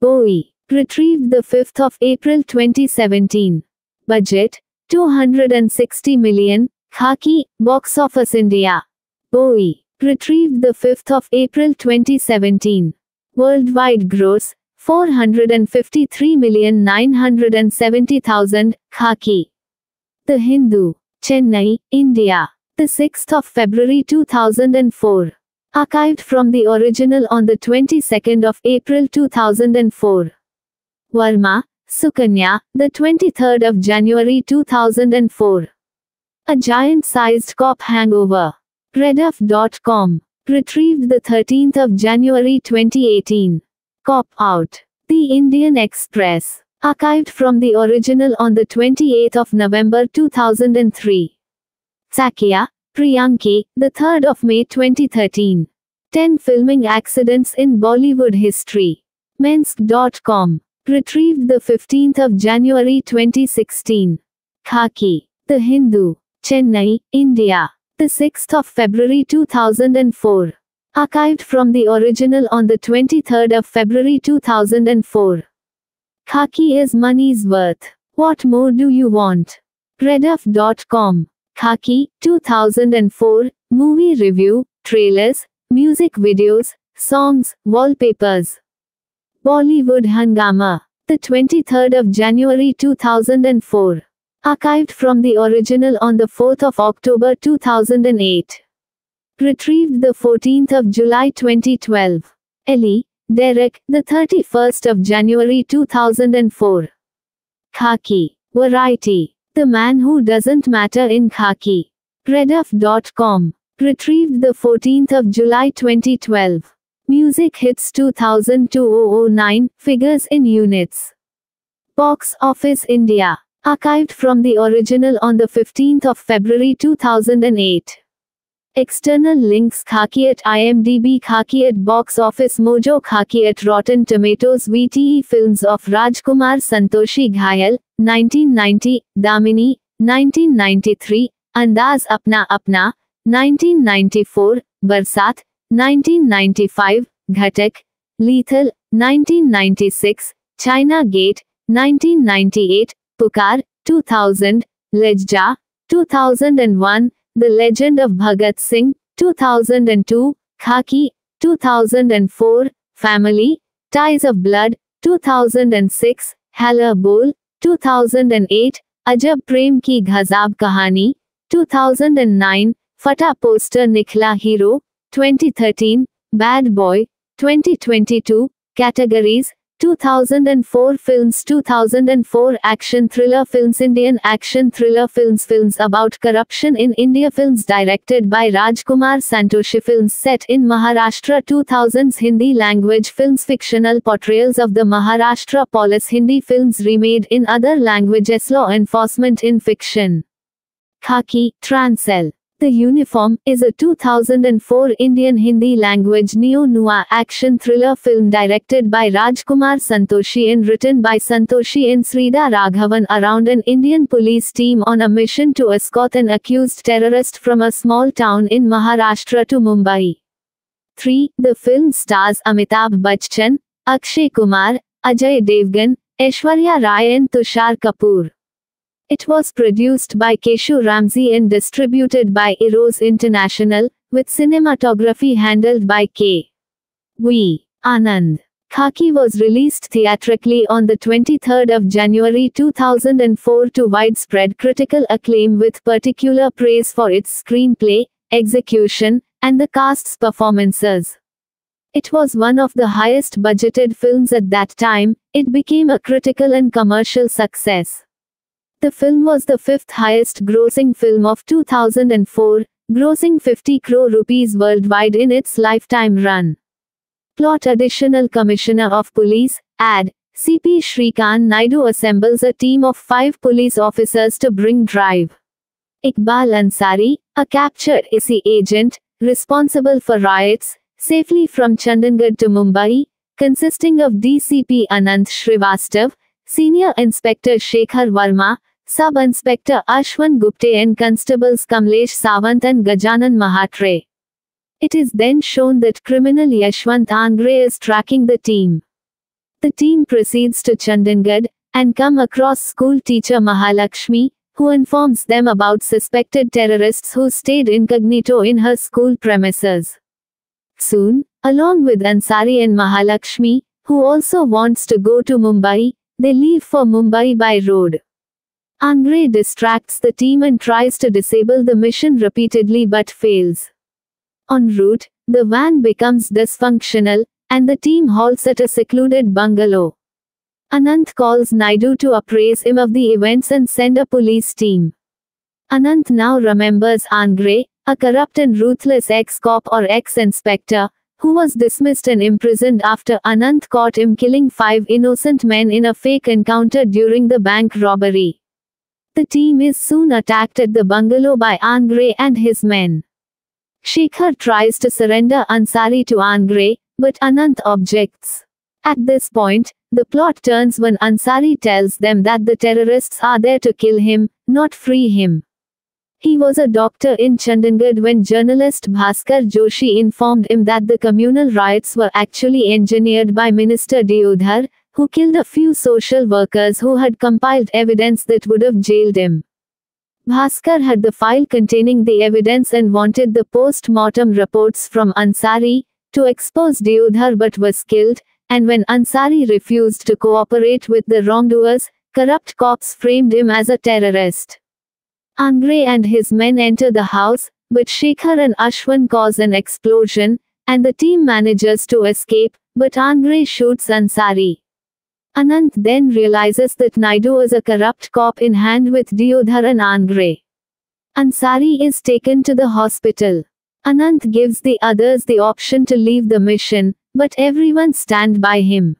Bowie. Retrieved the 5th of April 2017. Budget, 260 million, Khaki, Box Office India. Bowie. Retrieved the 5th of April 2017. Worldwide gross, 453,970,000, Khaki. The Hindu. Chennai, India the 6th of February 2004. Archived from the original on the 22nd of April 2004. Verma, Sukanya, the 23rd of January 2004. A giant-sized cop hangover. Rediff.com. Retrieved the 13th of January 2018. Cop Out. The Indian Express. Archived from the original on the 28th of November 2003. Sakya, Priyanki, the 3rd of May 2013. 10 filming accidents in Bollywood history. Mensk.com. Retrieved the 15th of January 2016. Khaki. The Hindu. Chennai, India. The 6th of February 2004. Archived from the original on the 23rd of February 2004. Khaki is money's worth. What more do you want? Rediff.com. Khaki, 2004, movie review, trailers, music videos, songs, wallpapers. Bollywood Hungama. The 23rd of January 2004. Archived from the original on the 4th of October 2008. Retrieved the 14th of July 2012. Elley, Derek, the 31st of January 2004. Khaki. Variety. The Man Who Doesn't Matter in Khaki. Rediff.com. Retrieved the 14th of July 2012. Music Hits 2000-2009, Figures in Units. Box Office India. Archived from the original on the 15th of February 2008. External links Khaki at IMDb Khaki at Box Office Mojo Khaki at Rotten Tomatoes VTE Films of Rajkumar Santoshi Ghayal, 1990, Damini, 1993, Andaz Apna Apna, 1994, Barsat, 1995, Ghatak, Lethal, 1996, China Gate, 1998, Pukar, 2000, Lejja, 2001, The Legend of Bhagat Singh, 2002, Khaki, 2004, Family, Ties of Blood, 2006, Halla Bol, 2008, Ajab Prem Ki Ghazab Kahani, 2009, Fata Poster Nikhla Hero, 2013, Bad Boy, 2022, Categories, 2004 Films 2004 Action Thriller Films Indian Action Thriller Films Films about corruption in India Films directed by Rajkumar Santoshi Films set in Maharashtra 2000s Hindi language films Fictional portrayals of the Maharashtra police Hindi films remade in other languages Law enforcement in fiction. Khaki, Trancel the Uniform is a 2004 Indian Hindi language neo-noir action thriller film directed by Rajkumar Santoshi and written by Santoshi and Sridhar Raghavan around an Indian police team on a mission to escort an accused terrorist from a small town in Maharashtra to Mumbai. 3. The film stars Amitabh Bachchan, Akshay Kumar, Ajay Devgan, Aishwarya Rai and Tushar Kapoor. It was produced by Keshu Ramsey and distributed by Eros International, with cinematography handled by K. V. Anand. Khaki was released theatrically on the 23rd of January 2004 to widespread critical acclaim with particular praise for its screenplay, execution, and the cast's performances. It was one of the highest budgeted films at that time, it became a critical and commercial success. The film was the fifth highest grossing film of 2004, grossing 50 crore rupees worldwide in its lifetime run. Plot Additional Commissioner of Police, AD, CP Shrikant Naidu assembles a team of five police officers to bring drive. Iqbal Ansari, a captured ISI agent, responsible for riots, safely from Chandigarh to Mumbai, consisting of DCP Anant Srivastav, Senior Inspector Shekhar Verma, Sub Inspector Ashwin Gupte and Constables Kamlesh Sawant and Gajanan Mahatre. It is then shown that criminal Yashwant Angre is tracking the team. The team proceeds to Chandigarh and come across school teacher Mahalakshmi, who informs them about suspected terrorists who stayed incognito in her school premises. Soon, along with Ansari and Mahalakshmi, who also wants to go to Mumbai, they leave for Mumbai by road. Angre distracts the team and tries to disable the mission repeatedly but fails. En route, the van becomes dysfunctional, and the team halts at a secluded bungalow. Anant calls Naidu to appraise him of the events and send a police team. Anant now remembers Angre, a corrupt and ruthless ex-cop or ex-inspector, who was dismissed and imprisoned after Anant caught him killing five innocent men in a fake encounter during the bank robbery. The team is soon attacked at the bungalow by Angre and his men. Shekhar tries to surrender Ansari to Angre, but Anant objects. At this point, the plot turns when Ansari tells them that the terrorists are there to kill him, not free him. He was a doctor in Chandigarh when journalist Bhaskar Joshi informed him that the communal riots were actually engineered by Minister Deodhar, who killed a few social workers who had compiled evidence that would have jailed him. Bhaskar had the file containing the evidence and wanted the post-mortem reports from Ansari to expose Deodhar but was killed, and when Ansari refused to cooperate with the wrongdoers, corrupt cops framed him as a terrorist. Angre and his men enter the house, but Shekhar and Ashwin cause an explosion, and the team manages to escape, but Angre shoots Ansari. Anant then realizes that Naidu is a corrupt cop in hand with Deodhar and Angre. Ansari is taken to the hospital. Anant gives the others the option to leave the mission, but everyone stand by him.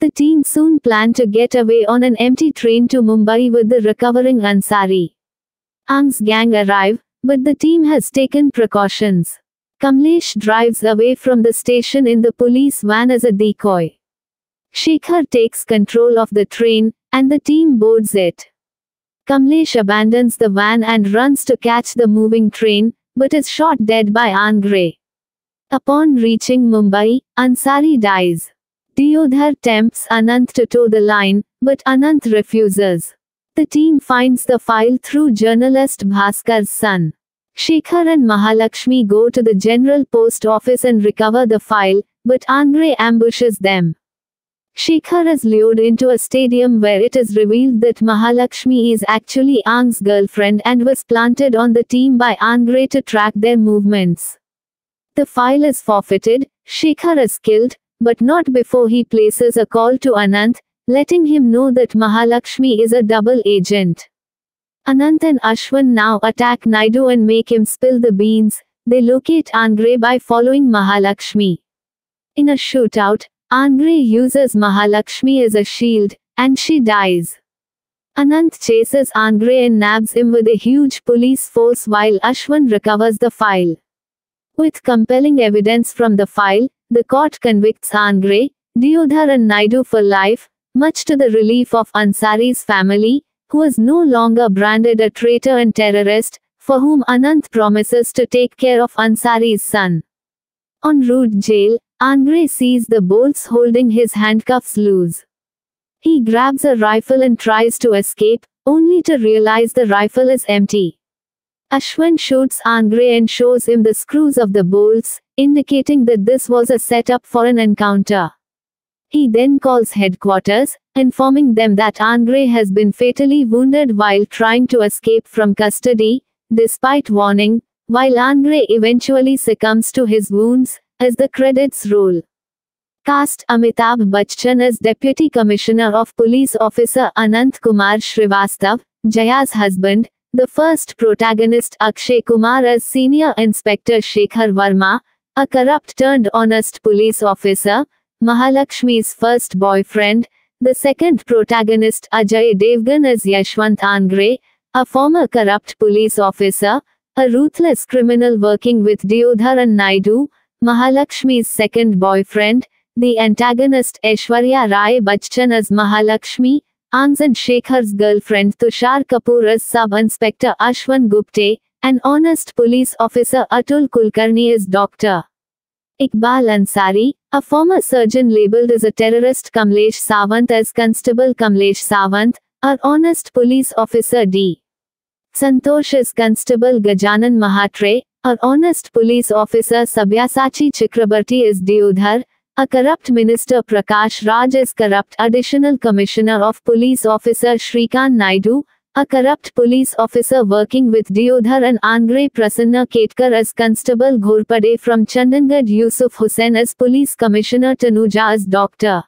The team soon plan to get away on an empty train to Mumbai with the recovering Ansari. Angre's gang arrive, but the team has taken precautions. Kamlesh drives away from the station in the police van as a decoy. Shekhar takes control of the train, and the team boards it. Kamlesh abandons the van and runs to catch the moving train, but is shot dead by Angre. Upon reaching Mumbai, Ansari dies. Deodhar tempts Anant to tow the line, but Anant refuses. The team finds the file through journalist Bhaskar's son. Shekhar and Mahalakshmi go to the general post office and recover the file, but Angre ambushes them. Shekhar is lured into a stadium where it is revealed that Mahalakshmi is actually Angre's girlfriend and was planted on the team by Angre to track their movements. The file is forfeited, Shekhar is killed, but not before he places a call to Anant, letting him know that Mahalakshmi is a double agent. Anant and Ashwin now attack Naidu and make him spill the beans. They locate Angre by following Mahalakshmi. In a shootout, Angre uses Mahalakshmi as a shield, and she dies. Anant chases Angre and nabs him with a huge police force while Ashwin recovers the file. With compelling evidence from the file, the court convicts Angre, Deodhar and Naidu for life, much to the relief of Ansari's family, who is no longer branded a traitor and terrorist, for whom Anant promises to take care of Ansari's son. En route jail, Angre sees the bolts holding his handcuffs loose. He grabs a rifle and tries to escape, only to realize the rifle is empty. Ashwin shoots Angre and shows him the screws of the bolts, indicating that this was a setup for an encounter. He then calls headquarters, informing them that Angre has been fatally wounded while trying to escape from custody, despite warning, while Angre eventually succumbs to his wounds, as the credits roll. Cast Amitabh Bachchan as Deputy Commissioner of Police Officer Anant Kumar Srivastav, Jaya's husband, the first protagonist Akshay Kumar as Senior Inspector Shekhar Verma, a corrupt turned honest police officer, Mahalakshmi's first boyfriend, the second protagonist Ajay Devgan as Yashwant Angre, a former corrupt police officer, a ruthless criminal working with Deodhar and Naidu, Mahalakshmi's second boyfriend, the antagonist Aishwarya Rai Bachchan as Mahalakshmi, Angre's and Shekhar's girlfriend Tushar Kapoor as Sub-Inspector Ashwin Gupte, and honest police officer Atul Kulkarni as Dr. Iqbal Ansari, a former surgeon labeled as a terrorist Kamlesh Sawant as Constable Kamlesh Sawant, our honest police officer D. Santosh Constable Gajanan Mahatre, our honest police officer Sabyasachi Chakrabarti is Deodhar, a corrupt minister Prakash Raj is corrupt additional commissioner of police officer Shrikant Naidu, a corrupt police officer working with Deodhar and Angre Prasanna Ketkar as Constable Ghorpade from Chandigarh Yusuf Hussain as police commissioner Tanuja as Dr.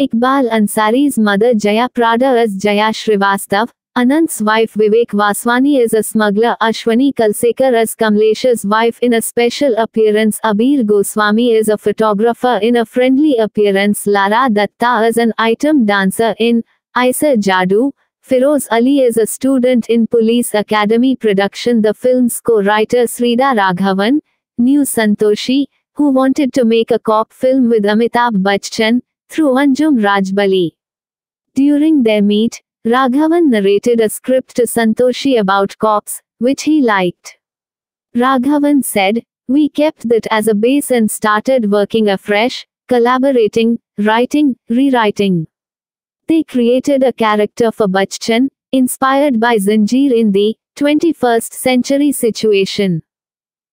Iqbal Ansari's mother Jaya Prada as Jaya Srivastav, Anant's wife Vivek Vaswani is a smuggler. Ashwini Kalsekar as Kamlesh's wife in a special appearance. Abir Goswami is a photographer in a friendly appearance. Lara Datta is an item dancer in Aisa Jadu. Firoz Ali is a student in Police Academy production. The film's co-writer Sridhar Raghavan, knew Santoshi, who wanted to make a cop film with Amitabh Bachchan, through Anjum Rajbali. During their meet, Raghavan narrated a script to Santoshi about cops, which he liked. Raghavan said, We kept that as a base and started working afresh, collaborating, writing, rewriting. They created a character for Bachchan, inspired by Zanjeer in the 21st century situation.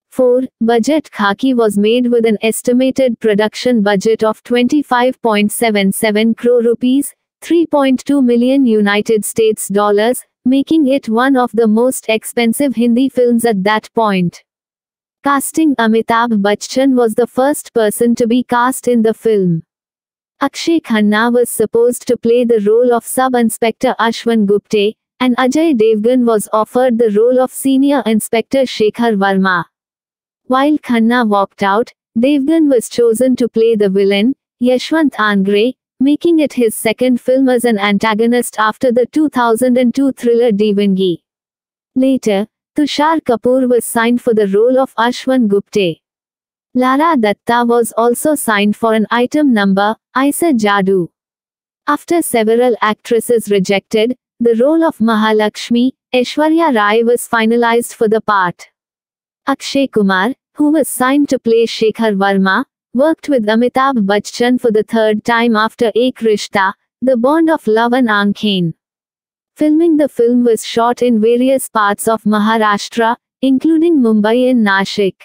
4. Budget Khaki was made with an estimated production budget of 25.77 crore rupees, 3.2 million United States dollars, making it one of the most expensive Hindi films at that point. Casting Amitabh Bachchan was the first person to be cast in the film. Akshay Khanna was supposed to play the role of Sub-Inspector Ashwin Gupte, and Ajay Devgan was offered the role of Senior Inspector Shekhar Verma. While Khanna walked out, Devgan was chosen to play the villain, Yashwant Angre, making it his second film as an antagonist after the 2002 thriller Deewangee. Later, Tushar Kapoor was signed for the role of Ashwin Gupte. Lara Datta was also signed for an item number, Aisa Jadu. After several actresses rejected, the role of Mahalakshmi, Aishwarya Rai was finalized for the part. Akshay Kumar, who was signed to play Shekhar Verma, worked with Amitabh Bachchan for the third time after Ek Rishta, The Bond of Love and Aankhen. Filming the film was shot in various parts of Maharashtra, including Mumbai and Nashik.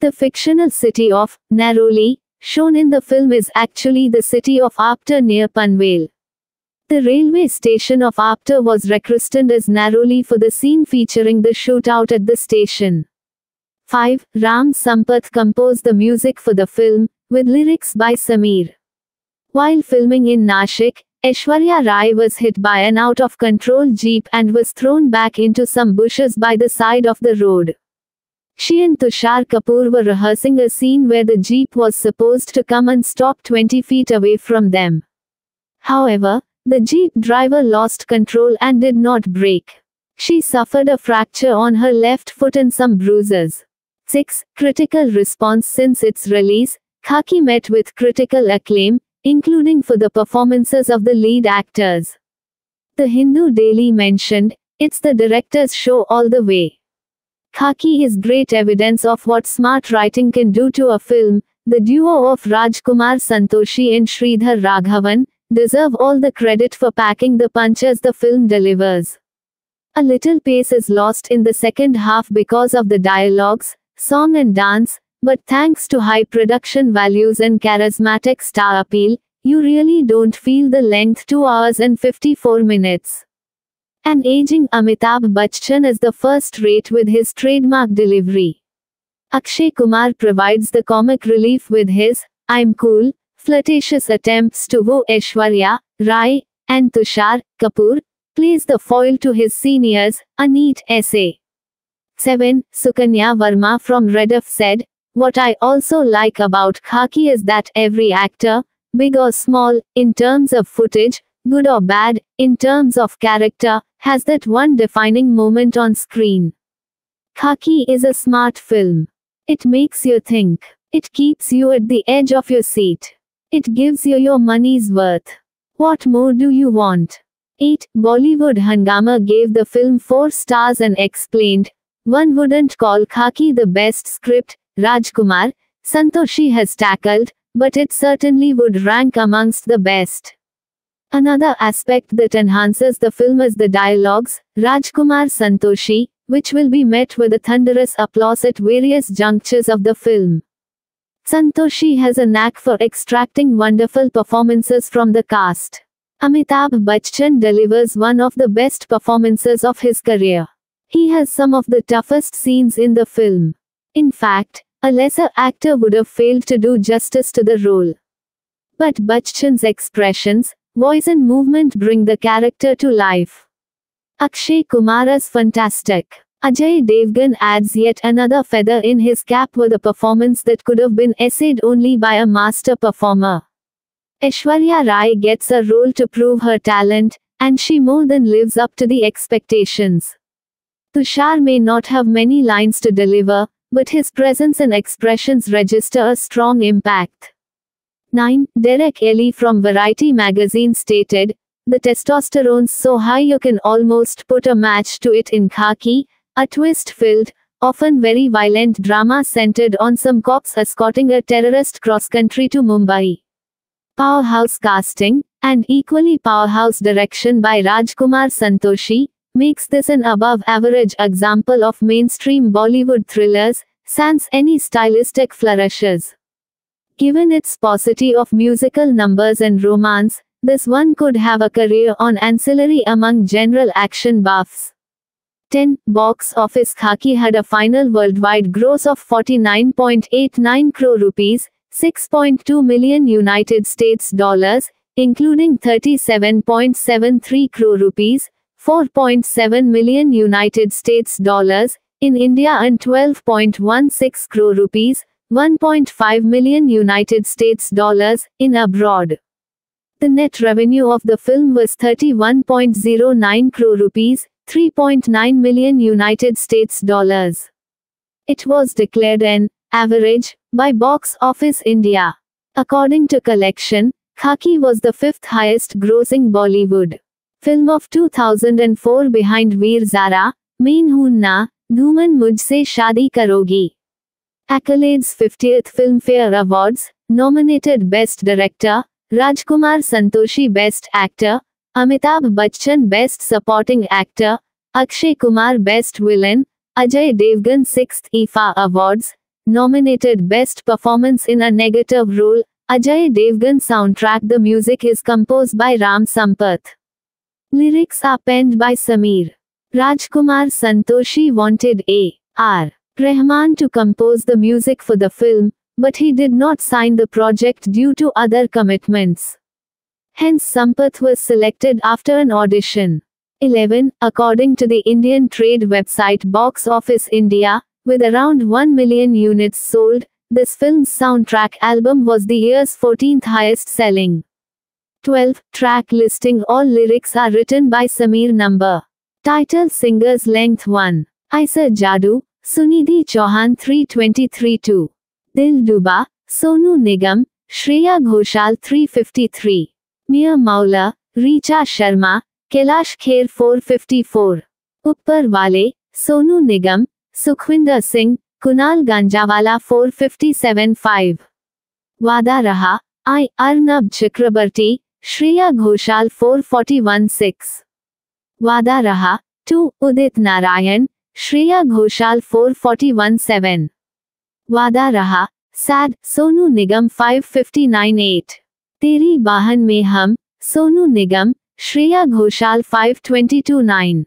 The fictional city of Naroli, shown in the film is actually the city of Apta near Panvel. The railway station of Apta was rechristened as Naroli for the scene featuring the shootout at the station. 5. Ram Sampath composed the music for the film, with lyrics by Sameer. While filming in Nashik, Aishwarya Rai was hit by an out of control jeep and was thrown back into some bushes by the side of the road. She and Tushar Kapoor were rehearsing a scene where the jeep was supposed to come and stop 20 feet away from them. However, the jeep driver lost control and did not brake. She suffered a fracture on her left foot and some bruises. 6. Critical response Since its release, Khaki met with critical acclaim, including for the performances of the lead actors. The Hindu Daily mentioned, it's the director's show all the way. Khaki is great evidence of what smart writing can do to a film. The duo of Rajkumar Santoshi and Sridhar Raghavan deserve all the credit for packing the punches the film delivers. A little pace is lost in the second half because of the dialogues, song and dance, but thanks to high production values and charismatic star appeal, you really don't feel the length 2 hours and 54 minutes. An aging Amitabh Bachchan is the first rate with his trademark delivery. Akshay Kumar provides the comic relief with his I'm cool, flirtatious attempts to woo Aishwarya, Rai, and Tushar Kapoor plays the foil to his seniors, a neat essay. 7. Sukanya Verma from Rediff said, What I also like about Khaki is that every actor, big or small, in terms of footage, good or bad, in terms of character, has that one defining moment on screen. Khaki is a smart film. It makes you think. It keeps you at the edge of your seat. It gives you your money's worth. What more do you want? 8. Bollywood Hungama gave the film 4 stars and explained, one wouldn't call Khaki the best script, Rajkumar, Santoshi has tackled, but it certainly would rank amongst the best. Another aspect that enhances the film is the dialogues, Rajkumar Santoshi, which will be met with a thunderous applause at various junctures of the film. Santoshi has a knack for extracting wonderful performances from the cast. Amitabh Bachchan delivers one of the best performances of his career. He has some of the toughest scenes in the film. In fact, a lesser actor would have failed to do justice to the role. But Bachchan's expressions, voice and movement bring the character to life. Akshay Kumar as fantastic. Ajay Devgan adds yet another feather in his cap with a performance that could have been essayed only by a master performer. Aishwarya Rai gets a role to prove her talent, and she more than lives up to the expectations. Tushar may not have many lines to deliver, but his presence and expressions register a strong impact. 9. Derek Elley from Variety magazine stated, The testosterone's so high you can almost put a match to it in khaki, a twist filled, often very violent drama centered on some cops escorting a terrorist cross country to Mumbai. Powerhouse casting, and equally powerhouse direction by Rajkumar Santoshi, makes this an above average example of mainstream Bollywood thrillers, sans any stylistic flourishes. Given its paucity of musical numbers and romance, this one could have a career on ancillary among general action buffs. 10. Box office Khaki had a final worldwide gross of 49.89 crore rupees, 6.2 million United States dollars, including 37.73 crore rupees, 4.7 million United States dollars, in India and 12.16 crore rupees, 1.5 million United States dollars, in abroad. The net revenue of the film was 31.09 crore rupees, 3.9 million United States dollars. It was declared an average by Box Office India. According to collection, Khaki was the fifth highest grossing Bollywood film of 2004 behind Veer Zara, Main Hoon Na, Dhoom and Mujhse Shaadi Karogi. Accolades 50th Filmfare Awards, nominated Best Director, Rajkumar Santoshi Best Actor, Amitabh Bachchan Best Supporting Actor, Akshay Kumar Best Villain, Ajay Devgan 6th IFA Awards, nominated Best Performance in a Negative Role, Ajay Devgan soundtrack The music is composed by Ram Sampath. Lyrics are penned by Sameer. Rajkumar Santoshi wanted A. R. Rahman to compose the music for the film, but he did not sign the project due to other commitments. Hence Sampath was selected after an audition. 11. According to the Indian trade website Box Office India, with around 1 million units sold, this film's soundtrack album was the year's 14th highest selling. 12. Track listing All lyrics are written by Sameer Number. Title Singers Length 1. Aisa Jadu, Sunidhi Chauhan 323 2. Dil Duba, Sonu Nigam, Shreya Ghoshal 353. Mia Maula, Richa Sharma, Kailash Kher 454. Uppar Wale, Sonu Nigam, Sukhwinder Singh, Kunal Ganjawala 457-5. Wada Raha, I. Arnab Chakrabarti, Shreya Ghoshal 441-6. Wada Raha, 2. Udit Narayan, Shreya Ghoshal 441-7. Wada Raha, Sad, Sonu Nigam 559-8. Teri Bahan Mein Hum, Sonu Nigam, Shreya Ghoshal 522-9.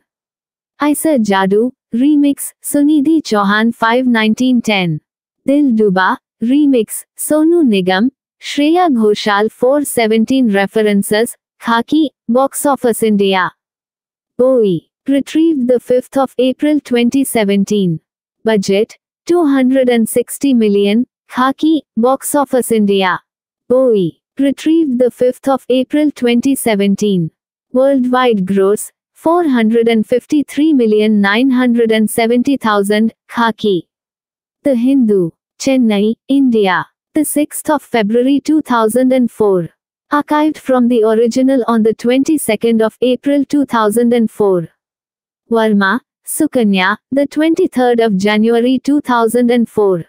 Aisa Jadu, Remix, Sunidhi Chauhan 51910. Dil Duba, Remix, Sonu Nigam, Shreya Ghoshal 417 References, Khaki, Box Office India. Bowie, retrieved the 5th of April 2017. Budget, 260 million, Khaki, Box Office India. Bowie, retrieved the 5th of April 2017. Worldwide gross, 453,970,000, Khaki. The Hindu, Chennai, India. The 6th of February 2004. Archived from the original on the 22nd of April 2004. Varma, Sukanya, the 23rd of January 2004.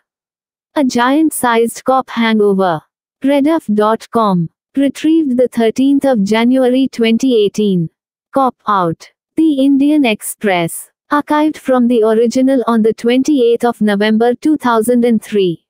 A giant-sized cop hangover. Rediff.com. Retrieved the 13th of January 2018. Cop Out. The Indian Express. Archived from the original on the 28th of November 2003.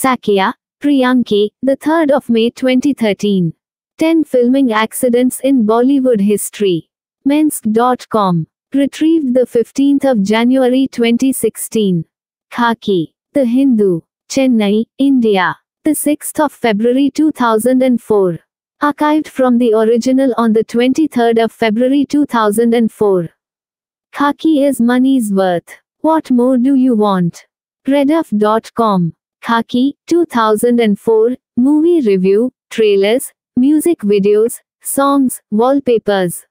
Sakya, Priyanki, the 3rd of May 2013. 10 filming accidents in Bollywood history. Mensk.com. Retrieved the 15th of January 2016. Khaki. The Hindu. Chennai, India. The 6th of February 2004. Archived from the original on the 23rd of February 2004. Khaki is money's worth. What more do you want? Rediff.com. Khaki, 2004, movie review, trailers, music videos, songs, wallpapers.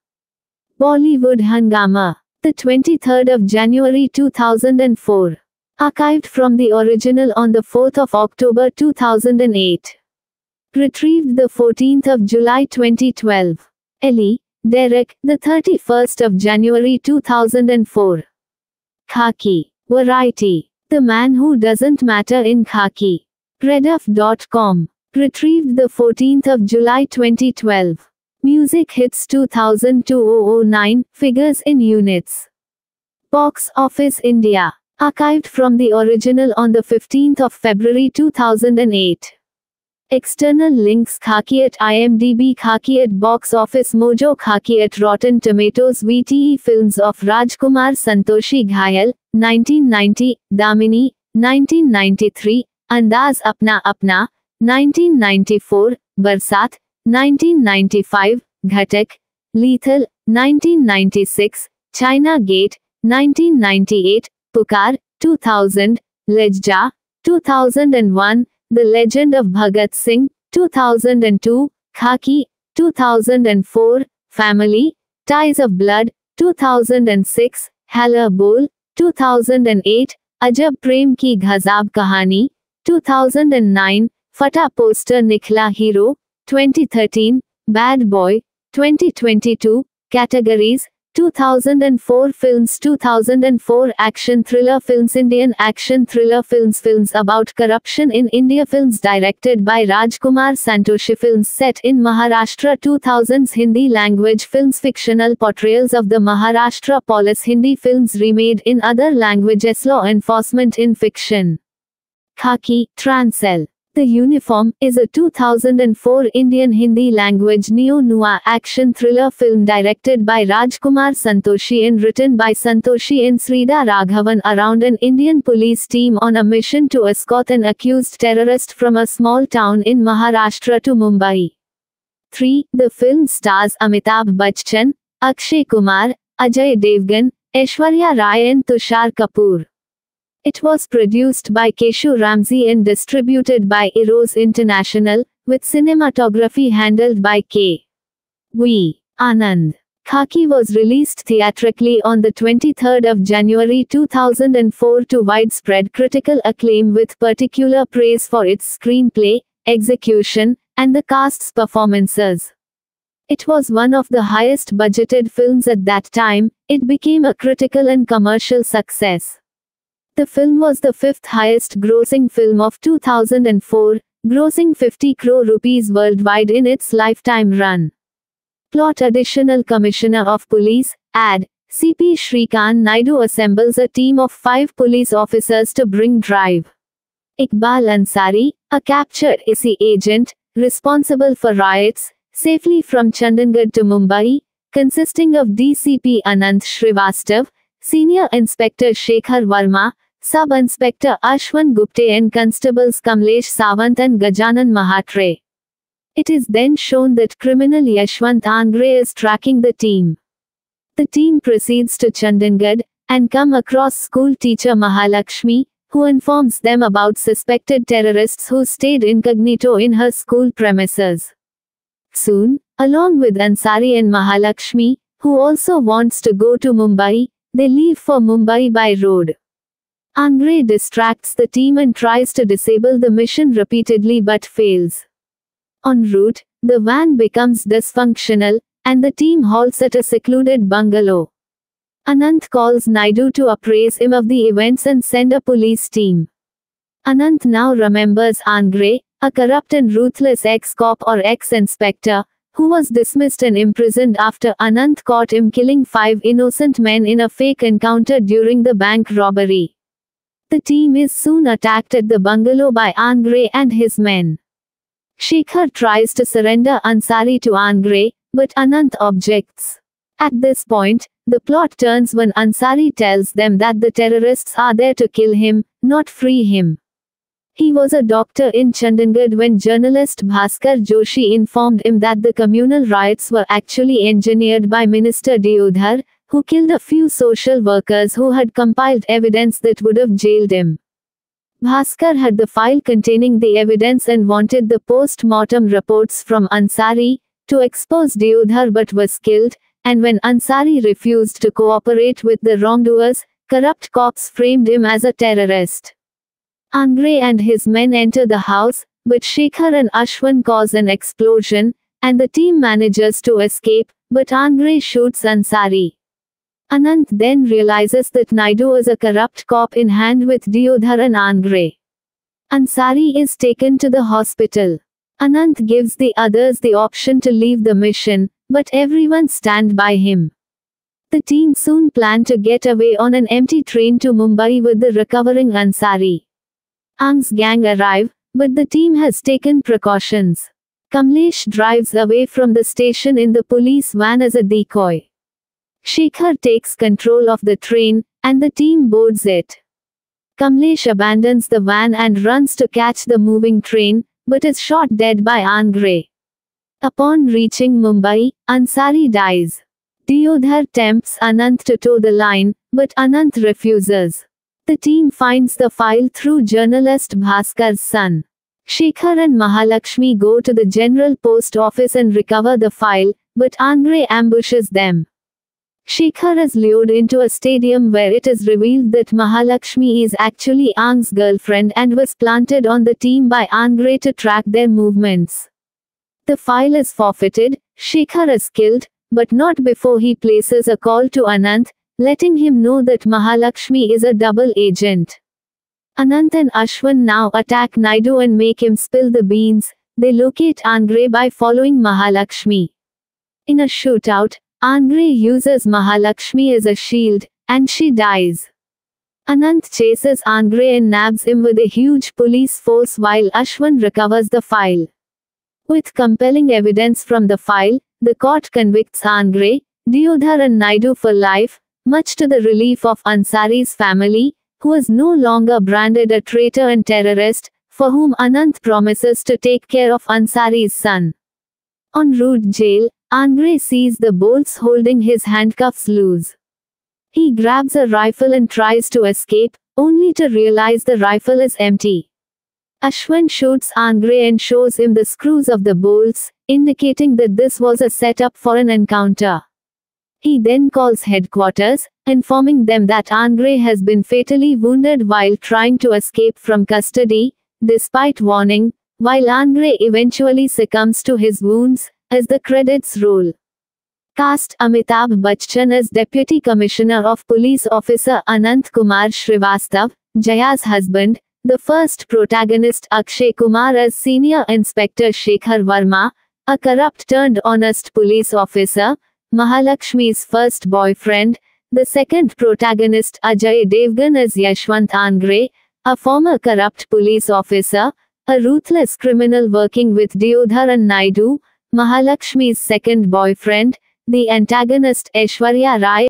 Bollywood Hungama. The 23rd of January 2004. Archived from the original on the 4th of October 2008. Retrieved the 14th of July 2012. Elley, Derek, the 31st of January 2004. Khaki. Variety. The man who doesn't matter in khaki. Rediff.com. Retrieved the 14th of July 2012. Music hits 2000-2009, figures in units. Box Office India. Archived from the original on the 15th of February 2008. External links Khaki at IMDb Khaki at Box Office Mojo Khaki at Rotten Tomatoes VTE Films of Rajkumar Santoshi Ghayal, 1990, Damini, 1993, Andaz Apna Apna, 1994, Barsat, 1995, Ghatak, Lethal, 1996, China Gate, 1998, Pukar, 2000, Lejja, 2001, The Legend of Bhagat Singh, 2002, Khaki, 2004, Family, Ties of Blood, 2006, Halla Bol, 2008, Ajab Prem Ki Ghazab Kahani, 2009, Fata Poster Nikhla Hero, 2013, Bad Boy, 2022, Categories, 2004 Films 2004 Action Thriller Films Indian Action Thriller Films Films about corruption in India Films directed by Rajkumar Santoshi Films set in Maharashtra 2000s Hindi language films Fictional portrayals of the Maharashtra police Hindi films remade in other languages Law enforcement in fiction. Khaki, Trancel the Uniform is a 2004 Indian Hindi language neo-noir action thriller film directed by Rajkumar Santoshi and written by Santoshi and Sridhar Raghavan around an Indian police team on a mission to escort an accused terrorist from a small town in Maharashtra to Mumbai. 3. The film stars Amitabh Bachchan, Akshay Kumar, Ajay Devgan, Aishwarya Rai and Tushar Kapoor. It was produced by Keshu Ramsey and distributed by Eros International, with cinematography handled by K. V. Anand. Khaki was released theatrically on the 23rd of January 2004 to widespread critical acclaim with particular praise for its screenplay, execution, and the cast's performances. It was one of the highest budgeted films at that time, it became a critical and commercial success. The film was the fifth highest grossing film of 2004, grossing 50 crore rupees worldwide in its lifetime run. Plot Additional Commissioner of Police, AD, CP Shrikant Naidu assembles a team of five police officers to bring drive. Iqbal Ansari, a captured ISI agent, responsible for riots, safely from Chandigarh to Mumbai, consisting of DCP Anant Srivastav, Senior Inspector Shekhar Verma, Sub Inspector Ashwin Gupte and Constables Kamlesh Sawant and Gajanan Mahatre. It is then shown that criminal Yashwant Angre is tracking the team. The team proceeds to Chandigarh and come across school teacher Mahalakshmi, who informs them about suspected terrorists who stayed incognito in her school premises. Soon, along with Ansari and Mahalakshmi, who also wants to go to Mumbai, they leave for Mumbai by road. Angre distracts the team and tries to disable the mission repeatedly but fails. En route, the van becomes dysfunctional, and the team halts at a secluded bungalow. Anant calls Naidu to appraise him of the events and send a police team. Anant now remembers Angre, a corrupt and ruthless ex-cop or ex-inspector, who was dismissed and imprisoned after Anant caught him killing five innocent men in a fake encounter during the bank robbery. The team is soon attacked at the bungalow by Angre and his men. Shekhar tries to surrender Ansari to Angre, but Anant objects. At this point, the plot turns when Ansari tells them that the terrorists are there to kill him, not free him. He was a doctor in Chandigarh when journalist Bhaskar Joshi informed him that the communal riots were actually engineered by Minister Deodhar, who killed a few social workers who had compiled evidence that would have jailed him. Bhaskar had the file containing the evidence and wanted the post-mortem reports from Ansari to expose Deodhar but was killed, and when Ansari refused to cooperate with the wrongdoers, corrupt cops framed him as a terrorist. Angre and his men enter the house, but Shekhar and Ashwin cause an explosion, and the team manages to escape, but Angre shoots Ansari. Anant then realizes that Naidu is a corrupt cop in hand with Deodhar and Angre. Ansari is taken to the hospital. Anant gives the others the option to leave the mission, but everyone stand by him. The team soon plan to get away on an empty train to Mumbai with the recovering Ansari. Angre's gang arrive, but the team has taken precautions. Kamlesh drives away from the station in the police van as a decoy. Shekhar takes control of the train, and the team boards it. Kamlesh abandons the van and runs to catch the moving train, but is shot dead by Angre. Upon reaching Mumbai, Ansari dies. Deodhar tempts Anant to tow the line, but Anant refuses. The team finds the file through journalist Bhaskar's son. Shekhar and Mahalakshmi go to the general post office and recover the file, but Angre ambushes them. Shekhar is lured into a stadium where it is revealed that Mahalakshmi is actually Angre's girlfriend and was planted on the team by Angre to track their movements. The file is forfeited, Shekhar is killed, but not before he places a call to Anant, letting him know that Mahalakshmi is a double agent. Anant and Ashwin now attack Naidu and make him spill the beans. They locate Angre by following Mahalakshmi. In a shootout, Angre uses Mahalakshmi as a shield, and she dies. Anant chases Angre and nabs him with a huge police force while Ashwin recovers the file. With compelling evidence from the file, the court convicts Angre, Deodhar and Naidu for life, much to the relief of Ansari's family, who is no longer branded a traitor and terrorist, for whom Anant promises to take care of Ansari's son. En route jail, Angre sees the bolts holding his handcuffs loose. He grabs a rifle and tries to escape, only to realize the rifle is empty. Ashwin shoots Angre and shows him the screws of the bolts, indicating that this was a setup for an encounter. He then calls headquarters, informing them that Angre has been fatally wounded while trying to escape from custody, despite warning, while Angre eventually succumbs to his wounds, as the credits roll. Cast Amitabh Bachchan as Deputy Commissioner of Police Officer Anant Kumar Srivastav, Jaya's husband, the first protagonist Akshay Kumar as Senior Inspector Shekhar Verma, a corrupt turned honest police officer, Mahalakshmi's first boyfriend, the second protagonist Ajay Devgan as Yashwant Angre, a former corrupt police officer, a ruthless criminal working with Deodhar and Naidu, Mahalakshmi's second boyfriend, the antagonist Aishwarya Rai